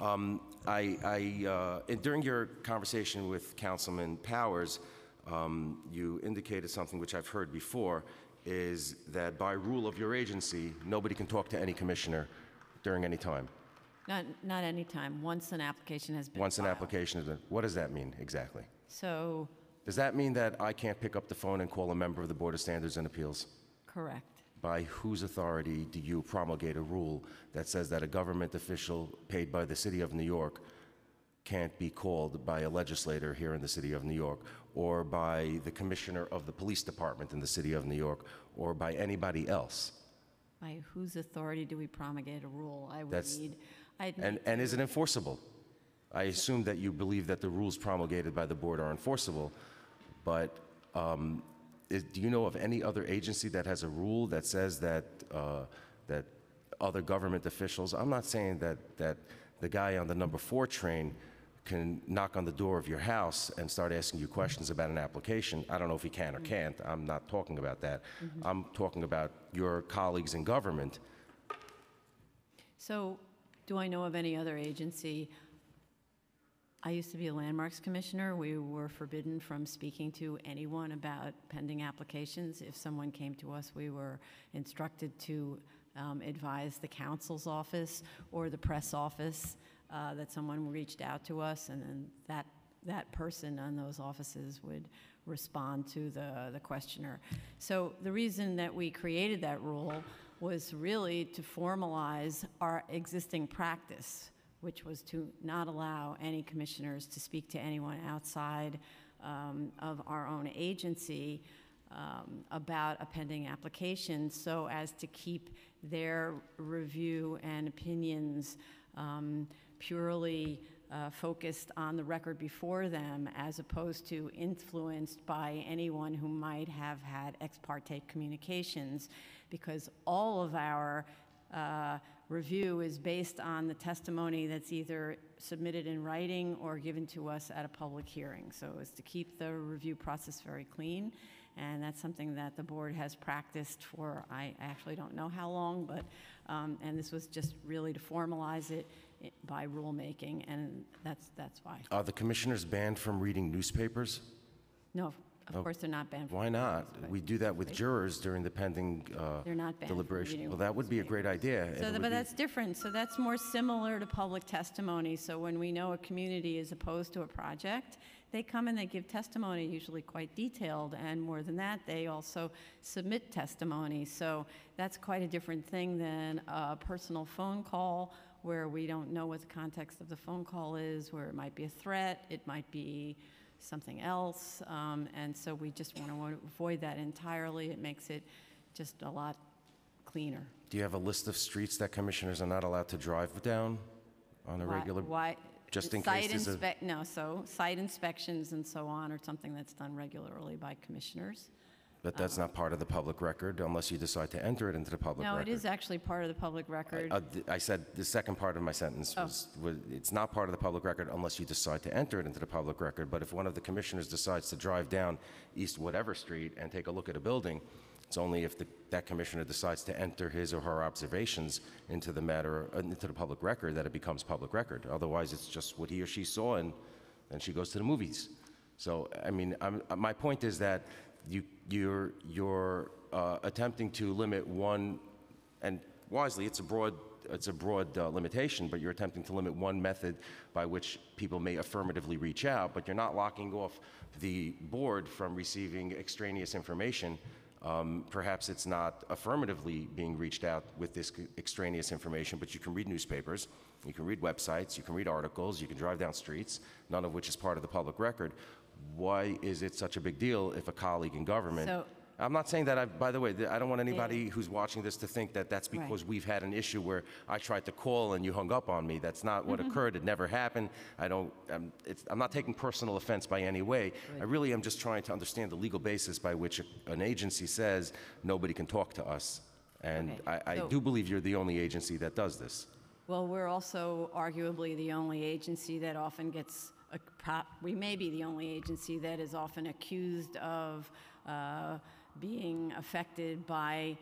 Um, I, I, uh, during your conversation with Councilman Powers, um, you indicated something which I've heard before, is that by rule of your agency, nobody can talk to any commissioner during any time. Not, not any time. once an application has been Once an application is, in- what does that mean exactly? So, Does that mean that I can't pick up the phone and call a member of the Board of Standards and Appeals? Correct. By whose authority do you promulgate a rule that says that a government official paid by the City of New York can't be called by a legislator here in the City of New York, or by the Commissioner of the Police Department in the City of New York, or by anybody else? By whose authority do we promulgate a rule? I would That's- need, I'd And, need and is it enforceable? I assume that you believe that the rules promulgated by the board are enforceable, but um, is, do you know of any other agency that has a rule that says that, uh, that other government officials, I'm not saying that, that the guy on the number four train can knock on the door of your house and start asking you questions about an application. I don't know if he can or can't. I'm not talking about that. I'm talking about your colleagues in government So, do I know of any other agency? I used to be a landmarks commissioner. We were forbidden from speaking to anyone about pending applications. If someone came to us, we were instructed to um, advise the counsel's office or the press office uh, that someone reached out to us, and then that, that person on those offices would respond to the, the questioner. So the reason that we created that rule was really to formalize our existing practice, which was to not allow any commissioners to speak to anyone outside um, of our own agency um, about a pending application so as to keep their review and opinions um, purely uh, focused on the record before them as opposed to influenced by anyone who might have had ex parte communications because all of our uh, review is based on the testimony that's either submitted in writing or given to us at a public hearing. So it's to keep the review process very clean. And that's something that the board has practiced for, I actually don't know how long, but, um, and this was just really to formalize it i- by rulemaking, and that's, that's why. Are the commissioners banned from reading newspapers? No, Of course, they're not banned from. Why not? but- We do that with jurors during the pending uh, They're not banned from deliberation. reading Well, that would be a great idea. and So, it th- would but be- that's different, so that's more similar to public testimony. So when we know a community is opposed to a project, they come and they give testimony, usually quite detailed, and more than that, they also submit testimony. So that's quite a different thing than a personal phone call where we don't know what the context of the phone call is, where it might be a threat, it might be something else, um, and so we just want to avoid that entirely. It makes it just a lot cleaner. Do you have a list of streets that commissioners are not allowed to drive down on a Why- regular? Why? just in case there's a- No, so site inspections and so on are something that's done regularly by commissioners. But that's not part of the public record unless you decide to enter it into the public record. No, record. it is actually part of the public record. Uh, th- I said, the second part of my sentence Oh. was, was, it's not part of the public record unless you decide to enter it into the public record. But if one of the commissioners decides to drive down East whatever street and take a look at a building, it's only if the, that commissioner decides to enter his or her observations into the matter, uh, into the public record, that it becomes public record. Otherwise, it's just what he or she saw, and then she goes to the movies. So, I mean, I'm, uh, my point is that you, you're, you're uh, attempting to limit one and wisely, it's a broad, it's a broad uh, limitation, but you're attempting to limit one method by which people may affirmatively reach out, but you're not locking off the board from receiving extraneous information. Um, Perhaps it's not affirmatively being reached out with this extraneous information, but you can read newspapers, you can read websites, you can read articles, you can drive down streets, none of which is part of the public record. Why is it such a big deal if a colleague in government So- I'm not saying that, I, by the way, I don't want anybody who's watching this to think that that's Right. because we've had an issue where I tried to call and you hung up on me. That's not what mm-hmm. occurred. It never happened. I don't, I'm, it's, I'm not taking personal offense by any way. I really am just trying to understand the legal basis by which a- an agency says nobody can talk to us. And Okay, I, I so- do believe you're the only agency that does this. Well, we're also arguably the only agency that often gets, we may be the only agency that is often accused of uh, being affected by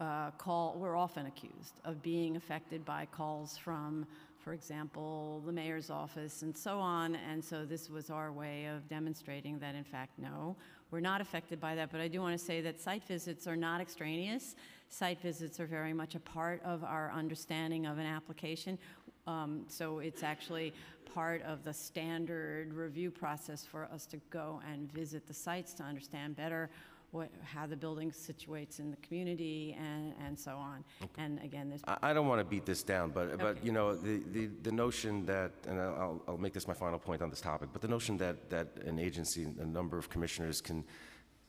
uh, call, we're often accused of being affected by calls from, for example, the mayor's office and so on. And so this was our way of demonstrating that, in fact, no, we're not affected by that. But I do want to say that site visits are not extraneous. Site visits are very much a part of our understanding of an application. Um, So it's actually part of the standard review process for us to go and visit the sites to understand better what, how the building situates in the community and, and so on. And again, there's, I, I don't want to beat this down, but, but, you know, the, the, the notion that, and I'll, I'll make this my final point on this topic, but the notion that, that an agency, a number of commissioners can,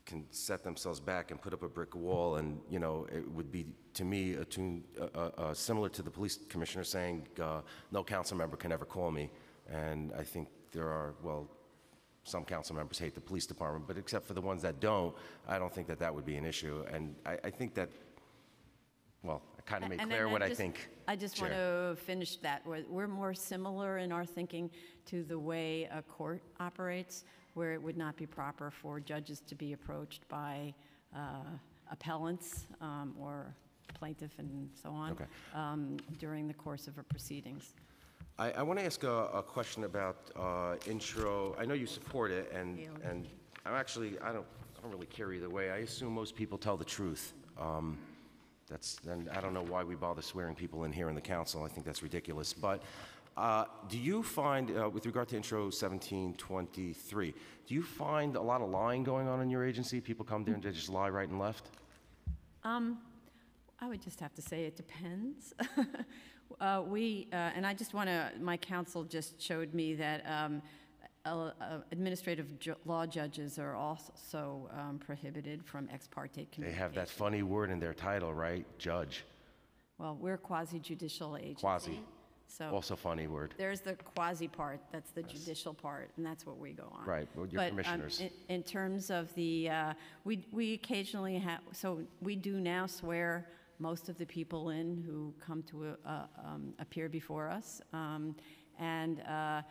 can set themselves back and put up a brick wall, and, you know, it would be, to me, attuned, uh, uh, uh, similar to the police commissioner saying, uh, no council member can ever call me. And I think there are, well, some council members hate the police department, but except for the ones that don't, I don't think that that would be an issue. And I, I think that, well, I kind of made And clear what I just- think. I just want to finish that. We're more similar in our thinking to the way a court operates, where it would not be proper for judges to be approached by uh, appellants um, or plaintiff and so on Okay. um, during the course of a proceedings. I, I want to ask a, a question about uh, intro. I know you support it, and, and I'm actually, I don't, I don't really care either way. I assume most people tell the truth. Um, That's, and I don't know why we bother swearing people in here in the council. I think that's ridiculous. But uh, do you find, uh, with regard to intro 1723, do you find a lot of lying going on in your agency? People come there and they just lie right and left? Um, I would just have to say it depends. <laughs> uh, we, uh, and I just want to, my counsel just showed me that um, administrative ju- law judges are also um, prohibited from ex parte They have that funny word in their title, right? Judge. Well, we're quasi judicial agency. Quasi. So Also funny word. there's the quasi part, that's the judicial part, and that's what we go on. Right, well, you're But, um, commissioners. in- In terms of the, uh, we we occasionally have, so we do now swear most of the people in who come to uh, um, appear before us. Um, And uh,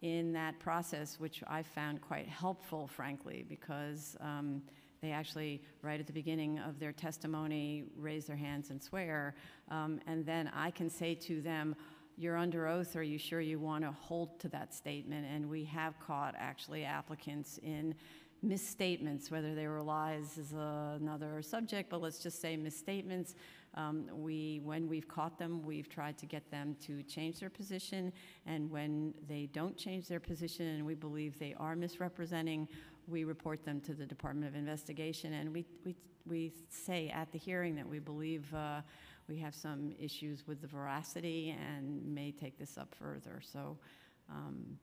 in that process, which I found quite helpful, frankly, because um, they actually, right at the beginning of their testimony, raise their hands and swear. Um, And then I can say to them, you're under oath, are you sure you want to hold to that statement? And we have caught actually applicants in misstatements, whether they were lies is another subject, but let's just say misstatements. Um, we, when we've caught them, we've tried to get them to change their position, and when they don't change their position and we believe they are misrepresenting, we report them to the Department of Investigation, and we, we, we say at the hearing that we believe uh, we have some issues with the veracity and may take this up further. So, um,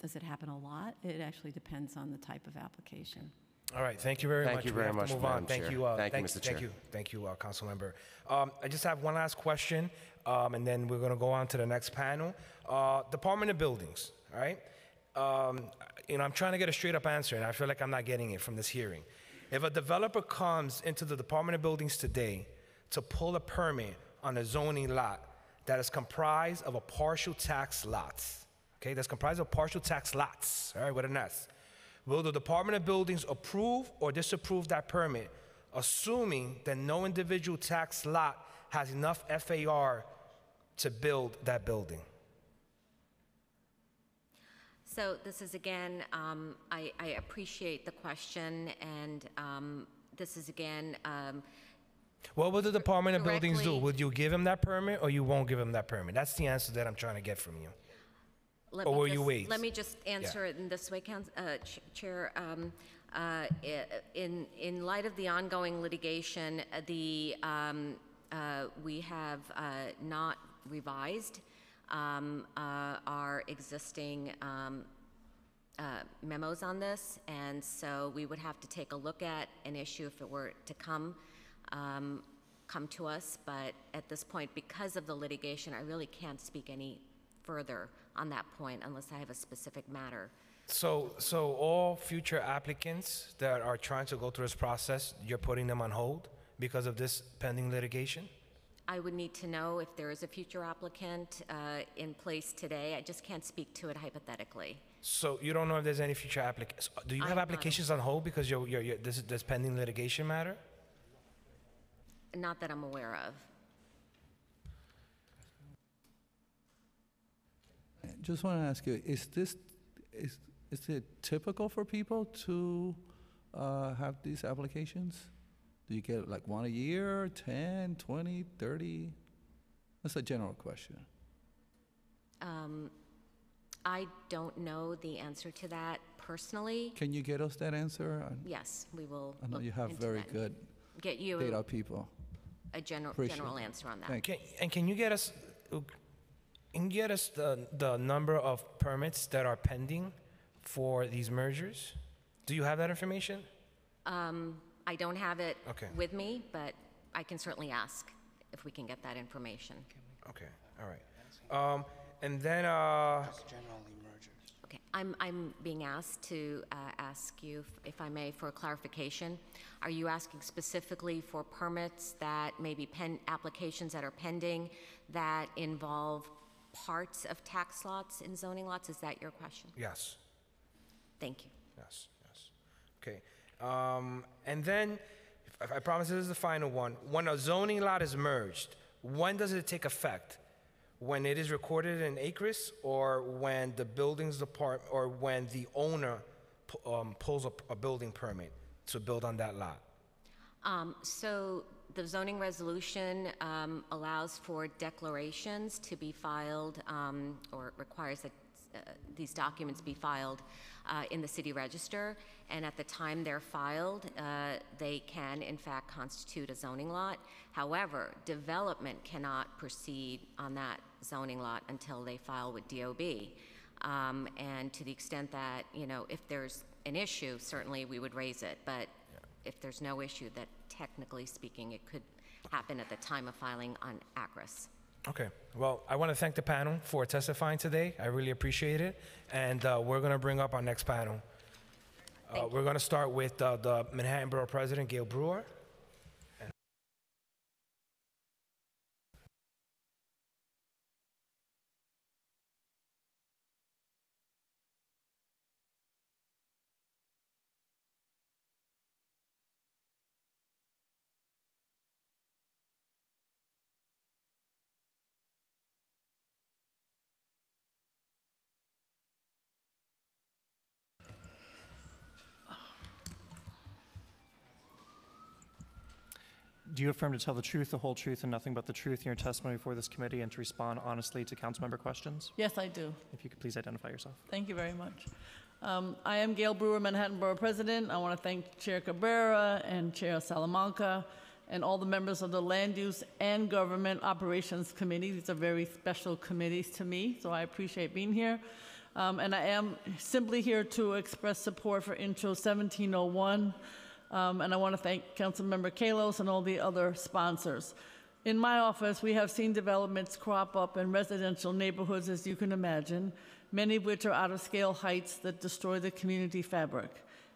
does it happen a lot? It actually depends on the type of application. All right, thank you very much. Thank much. you We very have to much, Move on. Madam Thank you. uh, Thank you, Mr. Thank Chair. you, thank you, uh, council member. Um, I just have one last question, um, and then we're going to go on to the next panel. Uh, Department of Buildings, all right? Um, you know, I'm trying to get a straight up answer, and I feel like I'm not getting it from this hearing. If a developer comes into the Department of Buildings today to pull a permit on a zoning lot that is comprised of a partial tax lots, okay, that's comprised of partial tax lots, all right, with an S. Will the Department of Buildings approve or disapprove that permit, assuming that no individual tax lot has enough FAR to build that building? So this is again, um, I, I appreciate the question, and um, this is again, um, What will the Department of Buildings do? Directly- Would you give him that permit or you won't give him that permit? That's the answer that I'm trying to get from you. Let Or me will you just- wait? Let me just answer it in this way, Couns- uh, Ch- Chair. Um, uh, i- In, in light of the ongoing litigation, uh, the, um, uh, we have uh, not revised um, uh, our existing um, uh, memos on this, and so we would have to take a look at an issue if it were to come, um, come to us, but at this point, because of the litigation, I really can't speak any further on that point unless I have a specific matter. So, so all future applicants that are trying to go through this process, you're putting them on hold because of this pending litigation? I would need to know if there is a future applicant uh, in place today. I just can't speak to it hypothetically. So you don't know if there's any future applicants. Do you I'm have applications on hold because you're, you're, you're, this is this pending litigation matter? Not that I'm aware of. Just want to ask you, is this, is, is it typical for people to uh, have these applications? Do you get like one a year, 10, 20, 30? That's a general question. Um, I don't know the answer to that personally. Can you get us that answer? I- Yes, we will. I know look you have into very that good Get you data people. A general, Appreciate general it. answer on that. Thank you. Can, and can you get us, can you get us the, the number of permits that are pending for these mergers? Do you have that information? Um, I don't have it Okay. with me, but I can certainly ask if we can get that information. Okay, all right. Um, and then, uh, Okay, I'm, I'm being asked to uh, ask you, if- I may, for a clarification. Are you asking specifically for permits that may be pen, applications that are pending that involve parts of tax lots and zoning lots? Is that your question? yes. Thank you. Yes, yes. Okay. Um, and then, if- I promise this is the final one. When a zoning lot is merged, when does it take effect? When it is recorded in ACRIS, or when the buildings depart, or when the owner um, pulls a, a building permit to build on that lot? Um, So the zoning resolution um, allows for declarations to be filed, um, or requires that uh, these documents be filed uh, in the city register, and at the time they're filed, uh, they can in fact constitute a zoning lot. However, development cannot proceed on that zoning lot until they file with DOB. Um, And to the extent that, you know, if there's an issue, certainly we would raise it, but if there's no issue, that technically speaking, it could happen at the time of filing on ACRIS. Okay. Well, I want to thank the panel for testifying today. I really appreciate it. And uh, we're going to bring up our next panel. Uh, we're going to start with uh, the Manhattan Borough President, Gale Brewer. Do you affirm to tell the truth, the whole truth, and nothing but the truth in your testimony before this committee and to respond honestly to council member questions? Yes, I do. If you could please identify yourself. Thank you very much. Um, I am Gale Brewer, Manhattan Borough President. I want to thank Chair Cabrera and Chair Salamanca and all the members of the Land Use and Government Operations Committee. These are very special committees to me, so I appreciate being here. Um, and I am simply here to express support for Intro 1701. Um, and I want to thank Councilmember Kallos and all the other sponsors. In my office, we have seen developments crop up in residential neighborhoods, as you can imagine, many of which are out of scale heights that destroy the community fabric.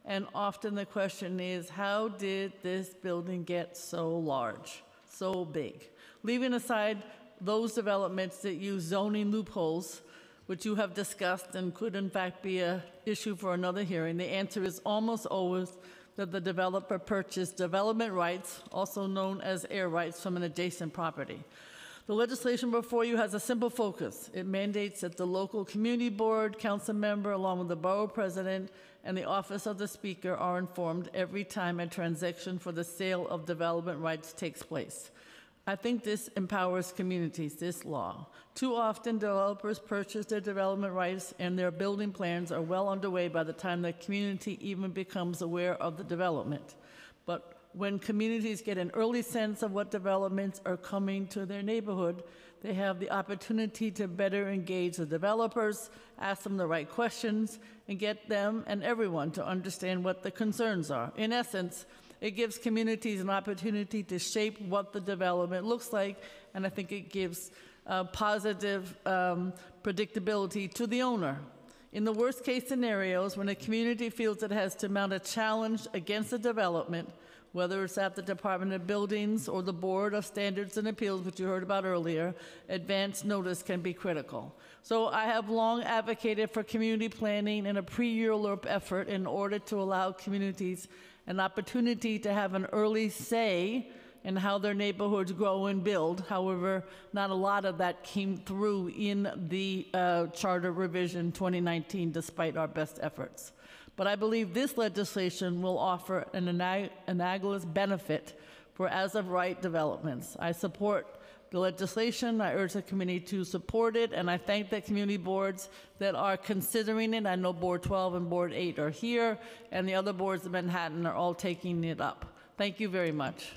And often the question is how did this building get so large, so big? Leaving aside those developments that use zoning loopholes, which you have discussed and could in fact be a issue for another hearing, the answer is almost always that the developer purchased development rights, also known as air rights, from an adjacent property. The legislation before you has a simple focus. It mandates that the local community board, council member, along with the borough president, and the office of the speaker are informed every time a transaction for the sale of development rights takes place. I think this empowers communities, this law. Too often, developers purchase their development rights and their building plans are well underway by the time the community even becomes aware of the development. But when communities get an early sense of what developments are coming to their neighborhood, they have the opportunity to better engage the developers, ask them the right questions, and get them and everyone to understand what the concerns are. In essence, it gives communities an opportunity to shape what the development looks like, and I think it gives uh, positive um, predictability to the owner. In the worst case scenarios, when a community feels it has to mount a challenge against a development, whether it's at the Department of Buildings or the Board of Standards and Appeals, which you heard about earlier, advance notice can be critical. So I have long advocated for community planning and a pre-ULURP effort in order to allow communities an opportunity to have an early say in how their neighborhoods grow and build. However, not a lot of that came through in the uh, Charter Revision 2019, despite our best efforts. But I believe this legislation will offer an analogous benefit for as of right developments. I support the legislation. I urge the committee to support it, and I thank the community boards that are considering it. I know Board 12 and Board 8 are here, and the other boards of Manhattan are all taking it up. Thank you very much.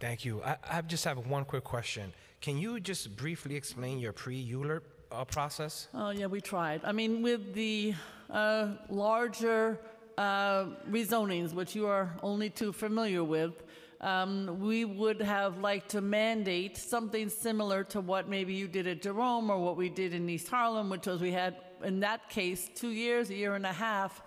Thank you. I, I just have one quick question. Can you just briefly explain your pre-ULURP uh, process? Oh, yeah, we tried. I mean, with the uh, larger uh, rezonings, which you are only too familiar with, um, we would have liked to mandate something similar to what maybe you did at Jerome or what we did in East Harlem, which was we had, in that case, two years, a year and a half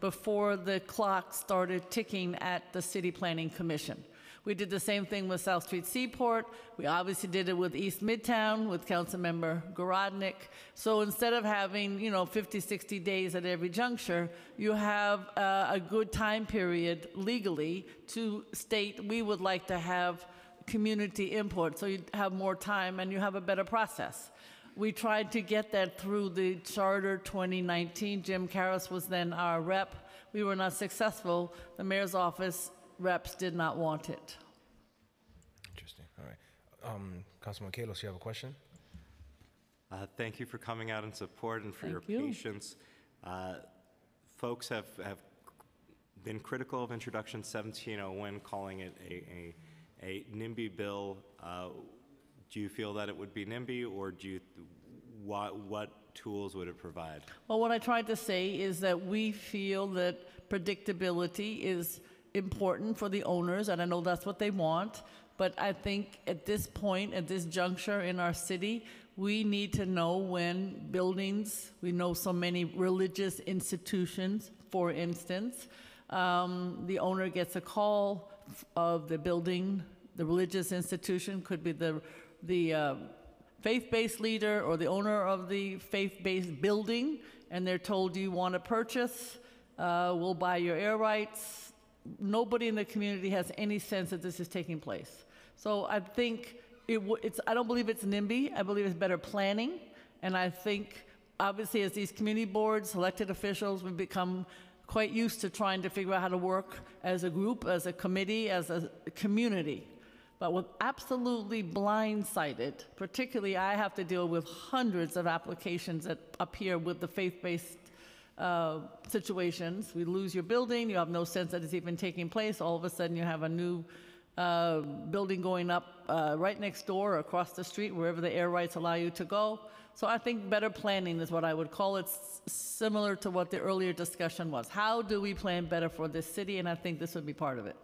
before the clock started ticking at the City Planning Commission. We did the same thing with South Street Seaport. We obviously did it with East Midtown with Councilmember Garodnick. So instead of having, you know, 50, 60 days at every juncture, you have uh, a good time period legally to state we would like to have community input so you have more time and you have a better process. We tried to get that through the Charter 2019. Jim Karras was then our rep. We were not successful. The mayor's office reps did not want it. Interesting. All right. Um, Councilman Kallos, you have a question? Uh, Thank you for coming out in support and for Thank your you. patience. Uh, Folks have, have been critical of Introduction 1701, calling it a, a, a NIMBY bill. Uh, Do you feel that it would be NIMBY, or do you, what, what tools would it provide? Well, what I tried to say is that we feel that predictability is important for the owners, and I know that's what they want. But I think at this point, at this juncture in our city, we need to know when buildings, we know so many religious institutions, for instance, um, the owner gets a call of the building, the religious institution, could be the, the uh, faith-based leader or the owner of the faith-based building, and they're told, do you want to purchase? Uh, we'll buy your air rights. Nobody in the community has any sense that this is taking place. So I think it it's, I don't believe it's NIMBY. I believe it's better planning. And I think, obviously, as these community boards, elected officials, we've become quite used to trying to figure out how to work as a group, as a committee, as a community. but was absolutely blindsided. Particularly, I have to deal with hundreds of applications that appear with the faith-based uh, situations. We lose your building, you have no sense that it's even taking place. All of a sudden, you have a new uh, building going up uh, right next door or across the street, wherever the air rights allow you to go. So I think better planning is what I would call it, s- similar to what the earlier discussion was. How do we plan better for this city? And I think this would be part of it.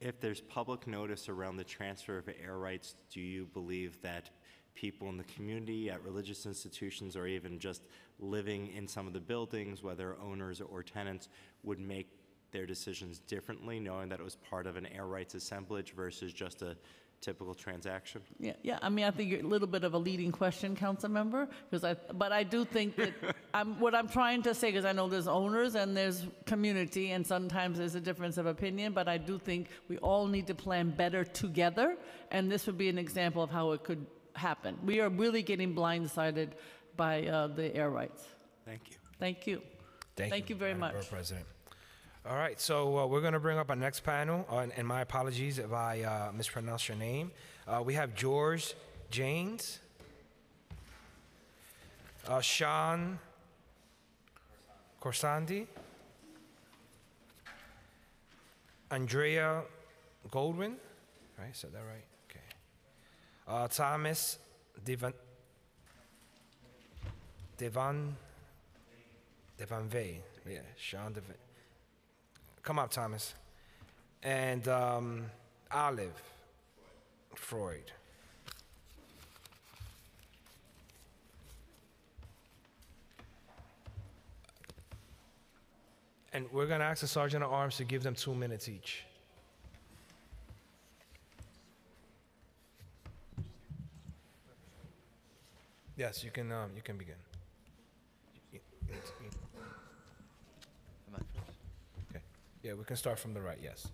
If there's public notice around the transfer of air rights, do you believe that people in the community, at religious institutions, or even just living in some of the buildings, whether owners or tenants, would make their decisions differently, knowing that it was part of an air rights assemblage versus just a typical transaction? Yeah, yeah. I mean, I think you're a little bit of a leading question, council member, because I. But I do think that <laughs> I'm, what I'm trying to say, because I know there's owners and there's community, and sometimes there's a difference of opinion. But I do think we all need to plan better together, and this would be an example of how it could happen. We are really getting blindsided by uh, the air rights. Thank you. Thank you. Thank you very Madam much. Borough President. All right, so uh, we're going to bring up our next panel, uh, and- and my apologies if I uh, mispronounce your name. Uh, We have George Janes, uh, Sean Khorsandi, Andrea Goldwyn, right, said that right? Uh, Thomas Devan, Devan, Devan Vey, yeah, Sean Devan. Come up, Thomas. And um, Olive Freud. And we're going to ask the Sergeant at Arms to give them two minutes each. Yes, you can. Um, you can begin. Okay. Yeah, we can start from the right. Yes.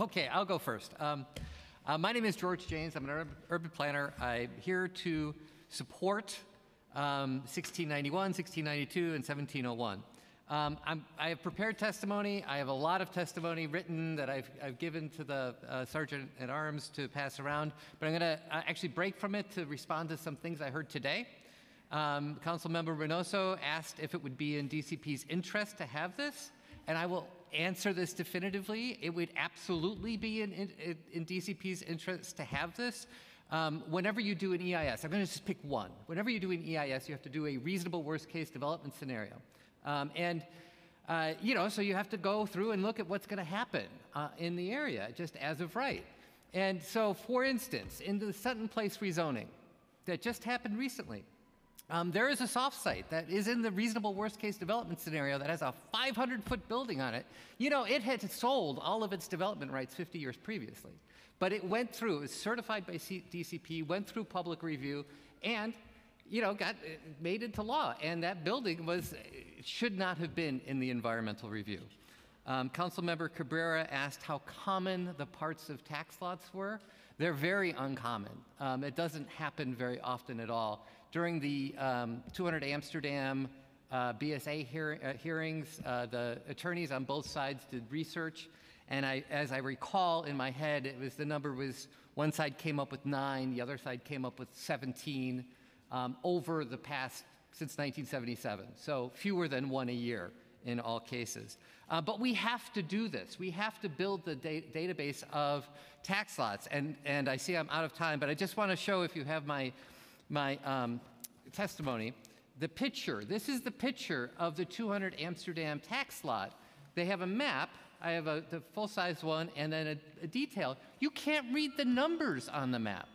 Okay, I'll go first. Um, uh, my name is George Janes. I'm an urban, urban planner. I'm here to support um, 1691, 1692, and 1701. Um, I have prepared testimony. I have a lot of testimony written that I've, I've given to the uh, Sergeant at Arms to pass around, but I'm going to uh, actually break from it to respond to some things I heard today. Um, Councilmember Reynoso asked if it would be in DCP's interest to have this, and I will answer this definitively. It would absolutely be in, in, in DCP's interest to have this. Um, whenever you do an EIS, I'm going to just pick one. Whenever you do an EIS, you have to do a reasonable worst case development scenario. Um, and uh, you know, so you have to go through and look at what's going to happen uh, in the area, just as of right. And so, for instance, in the Sutton Place rezoning that just happened recently, um, there is a soft site that is in the reasonable worst case development scenario that has a 500 foot building on it. You know, it had sold all of its development rights 50 years previously. But it went through, it was certified by C- DCP, went through public review, and, you know, got uh, made into law. And that building was, should not have been in the environmental review. Um, Councilmember Cabrera asked how common the parts of tax lots were. They're very uncommon. Um, it doesn't happen very often at all. During the um, 200 Amsterdam uh, BSA hear- uh, hearings, uh, the attorneys on both sides did research, and I, as I recall in my head, it was the number was one side came up with nine, the other side came up with 17 um, over the past since 1977. So fewer than one a year in all cases. Uh, but we have to do this. We have to build the da- database of tax lots. And, and I see I'm out of time, but I just want to show if you have my, my um, testimony, the picture. This is the picture of the 200 Amsterdam tax lot. They have a map. I have a, the full-size one and then a, a detail. You can't read the numbers on the map,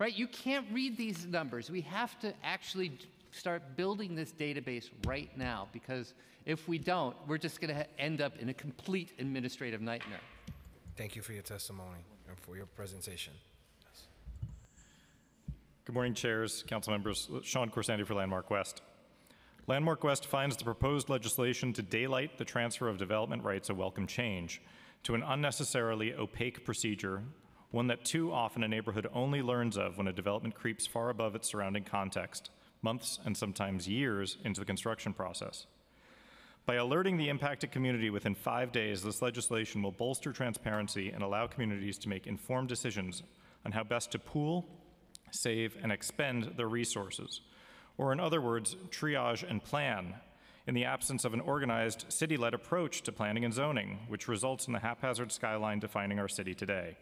right? You can't read these numbers. We have to actually start building this database right now because if we don't, we're just going to end up in a complete administrative nightmare. Thank you for your testimony and for your presentation. Good morning, chairs, council members. Uh, Sean Khorsandi for Landmark West. Landmark West finds the proposed legislation to daylight the transfer of development rights a welcome change to an unnecessarily opaque procedure, one that too often a neighborhood only learns of when a development creeps far above its surrounding context, months and sometimes years into the construction process. By alerting the impacted community within five days, this legislation will bolster transparency and allow communities to make informed decisions on how best to pool, save, and expend their resources. Or, in other words, triage and plan in the absence of an organized, city led approach to planning and zoning, which results in the haphazard skyline defining our city today.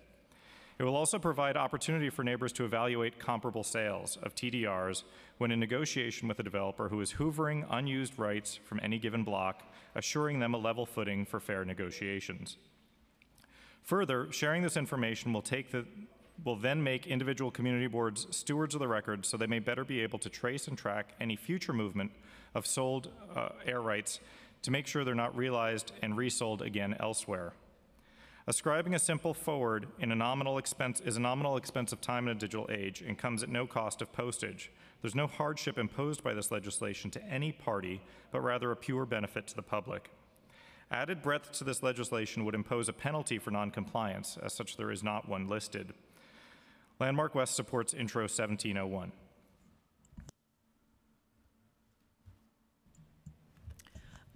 It will also provide opportunity for neighbors to evaluate comparable sales of TDRs when in negotiation with a developer who is hoovering unused rights from any given block, assuring them a level footing for fair negotiations. Further, sharing this information will take the will then make individual community boards stewards of the record so they may better be able to trace and track any future movement of sold uh, air rights to make sure they're not realized and resold again elsewhere. Ascribing a simple forward in a nominal expense is a nominal expense of time in a digital age and comes at no cost of postage. There's no hardship imposed by this legislation to any party, but rather a pure benefit to the public. Added breadth to this legislation would impose a penalty for noncompliance, as such there is not one listed. Landmark West supports Intro 1701.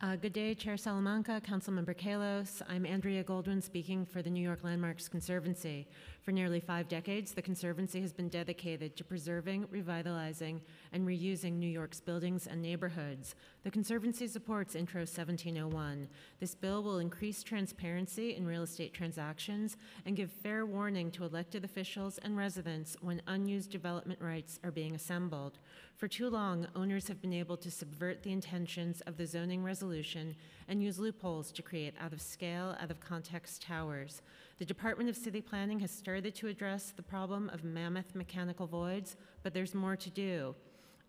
Uh, good day, Chair Salamanca, Councilmember Kallos. I'm Andrea Goldwyn speaking for the New York Landmarks Conservancy. For nearly five decades, the Conservancy has been dedicated to preserving, revitalizing, and reusing New York's buildings and neighborhoods. The Conservancy supports Intro 1701. This bill will increase transparency in real estate transactions and give fair warning to elected officials and residents when unused development rights are being assembled. For too long, owners have been able to subvert the intentions of the zoning resolution and use loopholes to create out of scale, out of context towers. The Department of City Planning has started to address the problem of mammoth mechanical voids, but there's more to do.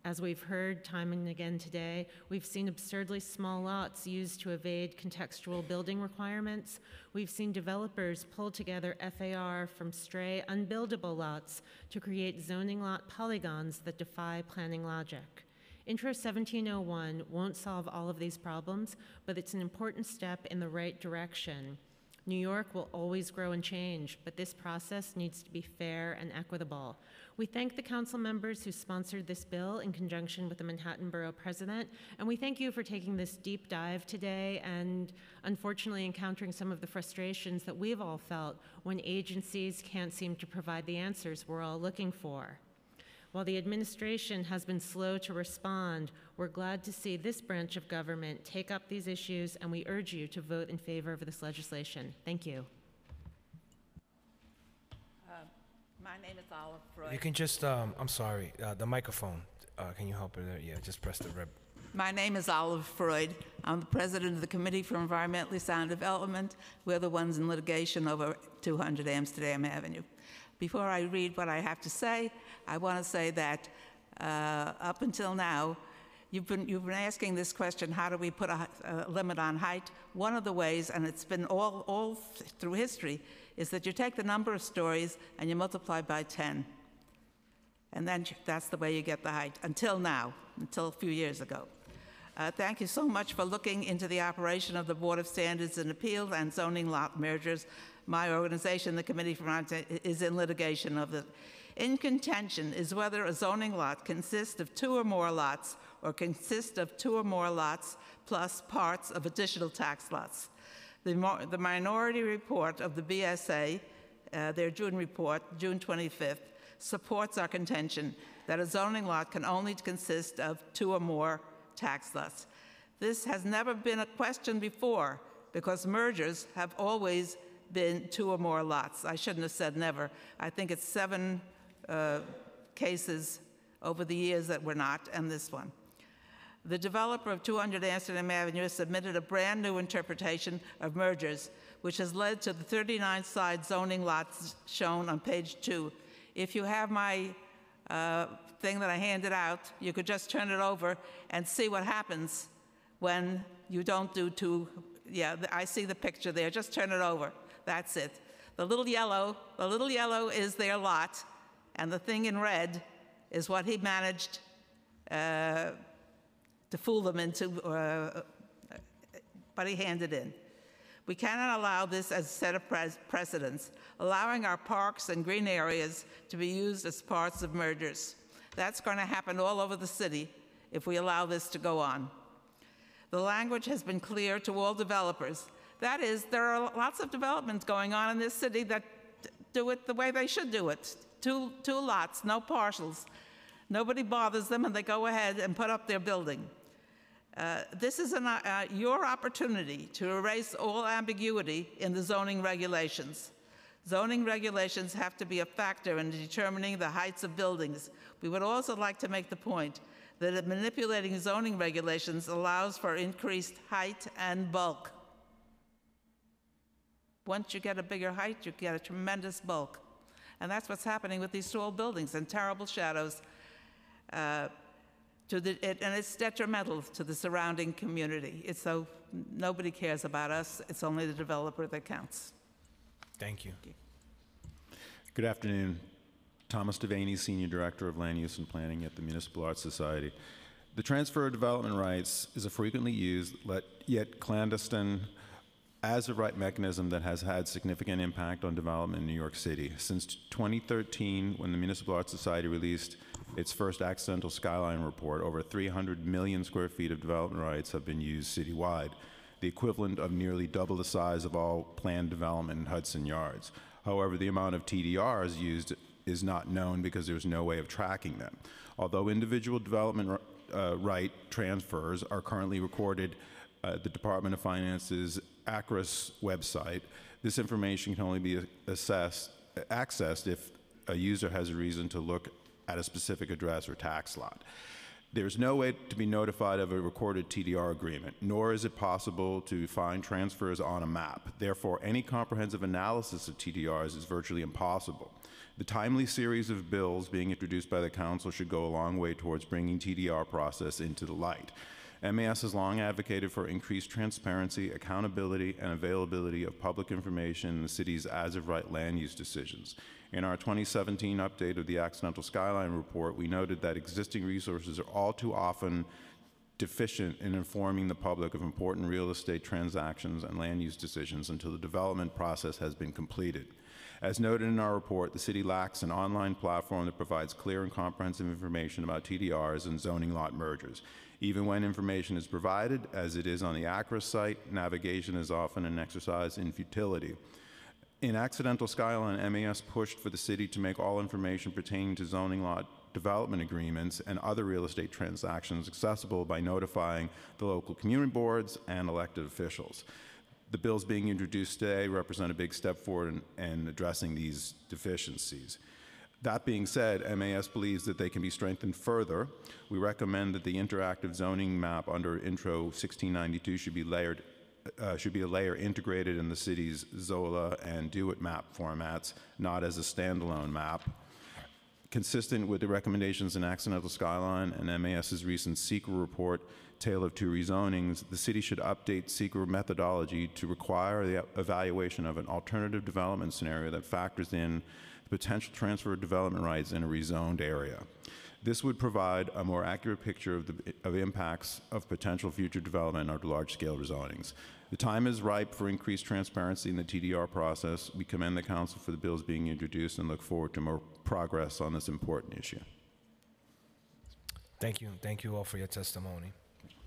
As we've heard time and again today, we've seen absurdly small lots used to evade contextual building requirements. We've seen developers pull together FAR from stray, unbuildable lots to create zoning lot polygons that defy planning logic. Intro 1701 won't solve all of these problems, but it's an important step in the right direction. New York will always grow and change, but this process needs to be fair and equitable. We thank the council members who sponsored this bill in conjunction with the Manhattan Borough President, and we thank you for taking this deep dive today and unfortunately encountering some of the frustrations that we've all felt when agencies can't seem to provide the answers we're all looking for. While the administration has been slow to respond, we're glad to see this branch of government take up these issues, and we urge you to vote in favor of this legislation. Thank you. Uh, my name is Olive Freud. You can just, um, I'm sorry, uh, the microphone. Uh, can you help her there? Yeah, just press the red. My name is Olive Freud. I'm the president of the Committee for Environmentally Sound Development. We're the ones in litigation over 200 Amsterdam Avenue. Before I read what I have to say, I want to say that uh, up until now, you've been, you've been asking this question, how do we put a, a limit on height? One of the ways, and it's been all, all through history, is that you take the number of stories and you multiply by 10. And then that's the way you get the height, until now, until a few years ago. Uh, thank you so much for looking into the operation of the Board of Standards and Appeals and zoning lot mergers. My organization, the Committee for is in litigation of the. In contention is whether a zoning lot consists of two or more lots or consists of two or more lots plus parts of additional tax lots. The, the minority report of the BSA, uh, their June report, June 25th, supports our contention that a zoning lot can only consist of two or more tax lots. This has never been a question before because mergers have always been two or more lots. I shouldn't have said never. I think it's seven uh, cases over the years that were not, and this one. The developer of 200 Amsterdam Avenue submitted a brand new interpretation of mergers, which has led to the 39 side zoning lots shown on page two. If you have my uh, thing that I handed out, you could just turn it over and see what happens when you don't do two. Yeah, I see the picture there. Just turn it over. That's it. The little yellow, the little yellow is their lot, and the thing in red is what he managed uh, to fool them into, uh, but he handed in. We cannot allow this as a set of precedents, allowing our parks and green areas to be used as parts of mergers. That's going to happen all over the city if we allow this to go on. The language has been clear to all developers. That is, there are lots of developments going on in this city that do it the way they should do it. Two, two lots, no parcels. Nobody bothers them, and they go ahead and put up their building. Uh, This is an, uh, your opportunity to erase all ambiguity in the zoning regulations. Zoning regulations have to be a factor in determining the heights of buildings. We would also like to make the point that manipulating zoning regulations allows for increased height and bulk. Once you get a bigger height, you get a tremendous bulk. And that's what's happening with these tall buildings and terrible shadows. Uh, to the, it, and it's detrimental to the surrounding community. It's so nobody cares about us. It's only the developer that counts. Thank you. Good afternoon. Thomas Devaney, Senior Director of Land Use and Planning at the Municipal Arts Society. The transfer of development rights is a frequently used, yet clandestine, as a right mechanism that has had significant impact on development in New York City. Since 2013, when the Municipal Arts Society released its first accidental skyline report, over 300 million square feet of development rights have been used citywide, the equivalent of nearly double the size of all planned development in Hudson Yards. However, the amount of TDRs used is not known because there's no way of tracking them. Although individual development uh, right transfers are currently recorded at the Department of Finance's ACRIS website, this information can only be assessed, accessed if a user has a reason to look at a specific address or tax lot. There's no way to be notified of a recorded TDR agreement, nor is it possible to find transfers on a map. Therefore, any comprehensive analysis of TDRs is virtually impossible. The timely series of bills being introduced by the Council should go a long way towards bringing TDR process into the light. MAS has long advocated for increased transparency, accountability, and availability of public information in the city's as-of-right land use decisions. In our 2017 update of the Accidental Skyline Report, we noted that existing resources are all too often deficient in informing the public of important real estate transactions and land use decisions until the development process has been completed. As noted in our report, the city lacks an online platform that provides clear and comprehensive information about TDRs and zoning lot mergers. Even when information is provided, as it is on the ACRIS site, navigation is often an exercise in futility. In Accidental Skyline, MAS pushed for the city to make all information pertaining to zoning lot development agreements and other real estate transactions accessible by notifying the local community boards and elected officials. The bills being introduced today represent a big step forward in, in addressing these deficiencies. That being said, MAS believes that they can be strengthened further. We recommend that the interactive zoning map under Intro 1692 should be layered uh, should be a layer integrated in the city's Zola and DoITT map formats, not as a standalone map. Consistent with the recommendations in Accidental Skyline and MAS's recent CEQR report, Tale of Two Rezonings, the city should update CEQR methodology to require the evaluation of an alternative development scenario that factors in the potential transfer of development rights in a rezoned area. This would provide a more accurate picture of the of impacts of potential future development under large-scale rezonings. The time is ripe for increased transparency in the TDR process. We commend the council for the bills being introduced and look forward to more progress on this important issue. Thank you. Thank you all for your testimony.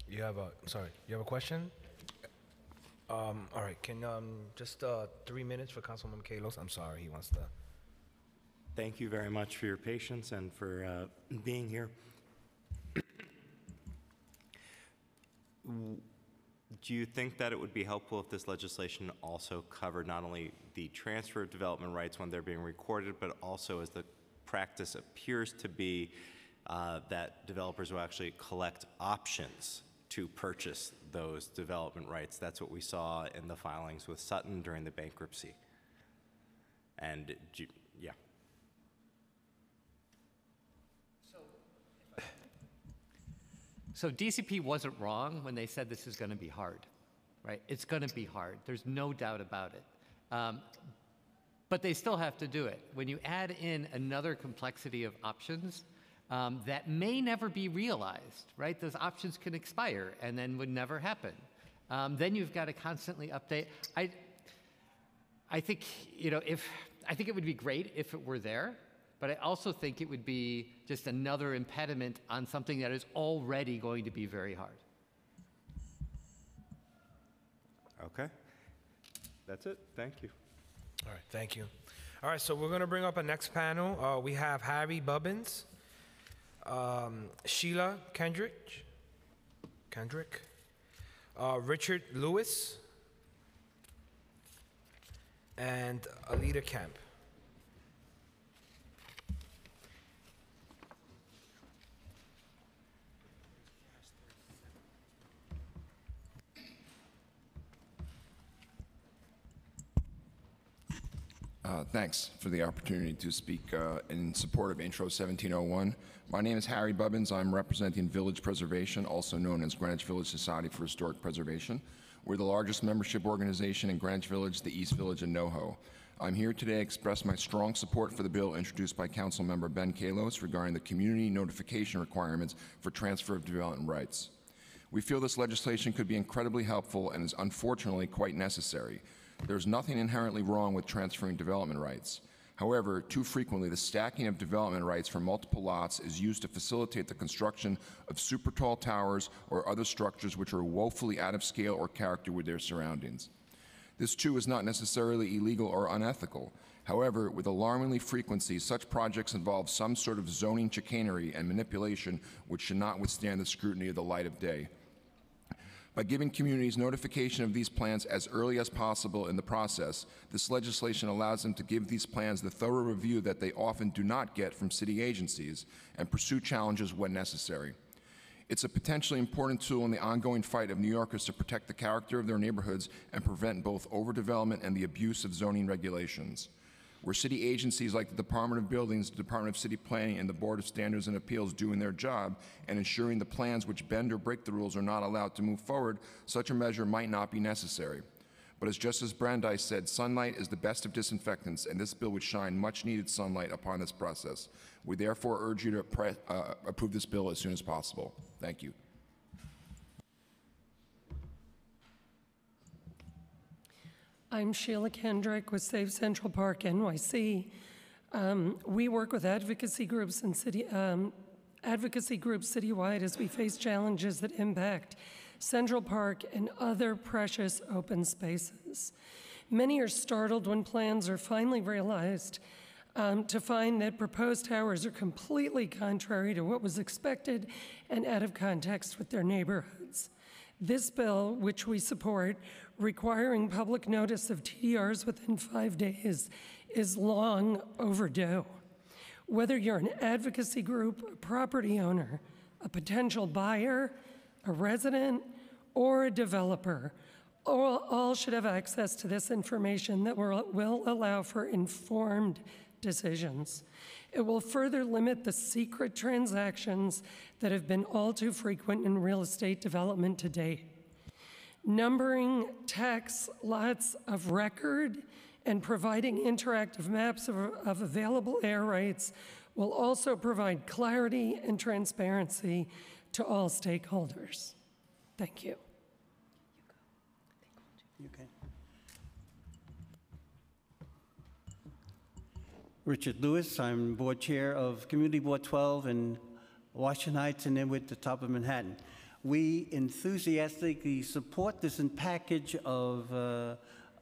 You have a, sorry, you have a question? Um, all right, can, um, just, uh, three minutes for Councilman Kallos? I'm sorry, he wants to. Thank you very much for your patience and for uh, being here. Do you think that it would be helpful if this legislation also covered not only the transfer of development rights when they're being recorded, but also as the practice appears to be uh, that developers will actually collect options to purchase those development rights? That's what we saw in the filings with Sutton during the bankruptcy. And, do you- yeah. So DCP wasn't wrong when they said this is going to be hard, right? It's going to be hard. There's no doubt about it. Um, but they still have to do it. When you add in another complexity of options um, that may never be realized, right? Those options can expire and then would never happen. Um, then you've got to constantly update. I, I think, you know, if I think it would be great if it were there, but I also think it would be just another impediment on something that is already going to be very hard. Okay. That's it. Thank you. All right, thank you. All right, so we're going to bring up a next panel. Uh, we have Harry Bubbins, um, Sheila Kendrick, Kendrick, uh, Richard Lewis, and Alida Kemp. Uh, Thanks for the opportunity to speak uh, in support of Intro 1701. My name is Harry Bubbins. I'm representing Village Preservation, also known as Greenwich Village Society for Historic Preservation. We're the largest membership organization in Greenwich Village, the East Village, and NoHo. I'm here today to express my strong support for the bill introduced by Councilmember Ben Kallos regarding the community notification requirements for transfer of development rights. We feel this legislation could be incredibly helpful and is unfortunately quite necessary. There's nothing inherently wrong with transferring development rights. However, too frequently, the stacking of development rights for multiple lots is used to facilitate the construction of super tall towers or other structures which are woefully out of scale or character with their surroundings. This too is not necessarily illegal or unethical. However, with alarmingly frequency, such projects involve some sort of zoning chicanery and manipulation which should not withstand the scrutiny of the light of day. By giving communities notification of these plans as early as possible in the process, this legislation allows them to give these plans the thorough review that they often do not get from city agencies and pursue challenges when necessary. It's a potentially important tool in the ongoing fight of New Yorkers to protect the character of their neighborhoods and prevent both overdevelopment and the abuse of zoning regulations. Where city agencies like the Department of Buildings, the Department of City Planning, and the Board of Standards and Appeals doing their job and ensuring the plans which bend or break the rules are not allowed to move forward, such a measure might not be necessary. But as Justice Brandeis said, sunlight is the best of disinfectants, and this bill would shine much needed sunlight upon this process. We therefore urge you to uh, approve this bill as soon as possible. Thank you. I'm Sheila Kendrick with Save Central Park NYC. Um, we work with advocacy groups and city um, advocacy groups citywide as we face challenges that impact Central Park and other precious open spaces. Many are startled when plans are finally realized um, to find that proposed towers are completely contrary to what was expected and out of context with their neighborhoods. This bill, which we support, requiring public notice of TDRs within five days, is long overdue. Whether you're an advocacy group, a property owner, a potential buyer, a resident, or a developer, all, all should have access to this information that will, will allow for informed decisions. It will further limit the secret transactions that have been all too frequent in real estate development today. Numbering tax lots of record and providing interactive maps of, of available air rights will also provide clarity and transparency to all stakeholders. Thank you. Okay. Richard Lewis, I'm board chair of Community Board 12 in Washington Heights and then with the top of Manhattan. We enthusiastically support this package of, uh,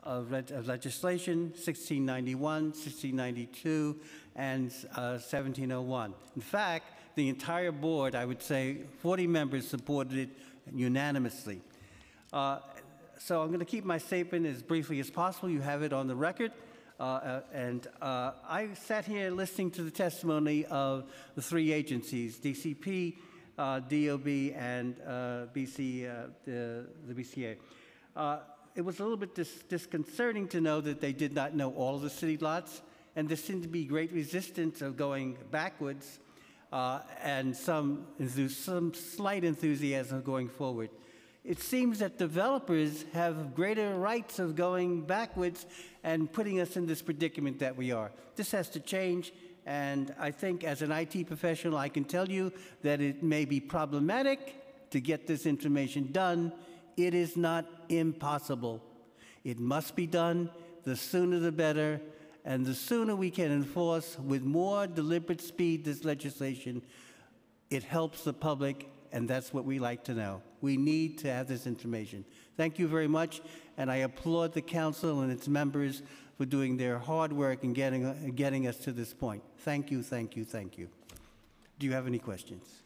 of, of legislation 1691, 1692, and uh, 1701. In fact, the entire board, I would say 40 members supported it unanimously. Uh, so I'm going to keep my statement as briefly as possible. You have it on the record. Uh, uh, and uh, I sat here listening to the testimony of the three agencies, DCP, uh, DOB, and uh, BC, uh, the, the BCA. It was a little bit dis- disconcerting to know that they did not know all of the city lots, and there seemed to be great resistance of going backwards and some, some slight enthusiasm going forward. It seems that developers have greater rights of going backwards and putting us in this predicament that we are. This has to change, and I think as an IT professional, I can tell you that it may be problematic to get this information done. It is not impossible. It must be done. The sooner the better. And the sooner we can enforce with more deliberate speed this legislation, it helps the public and that's what we like to know. We need to have this information. Thank you very much, and I applaud the council and its members for doing their hard work and getting, getting us to this point. Thank you, thank you, thank you. Do you have any questions?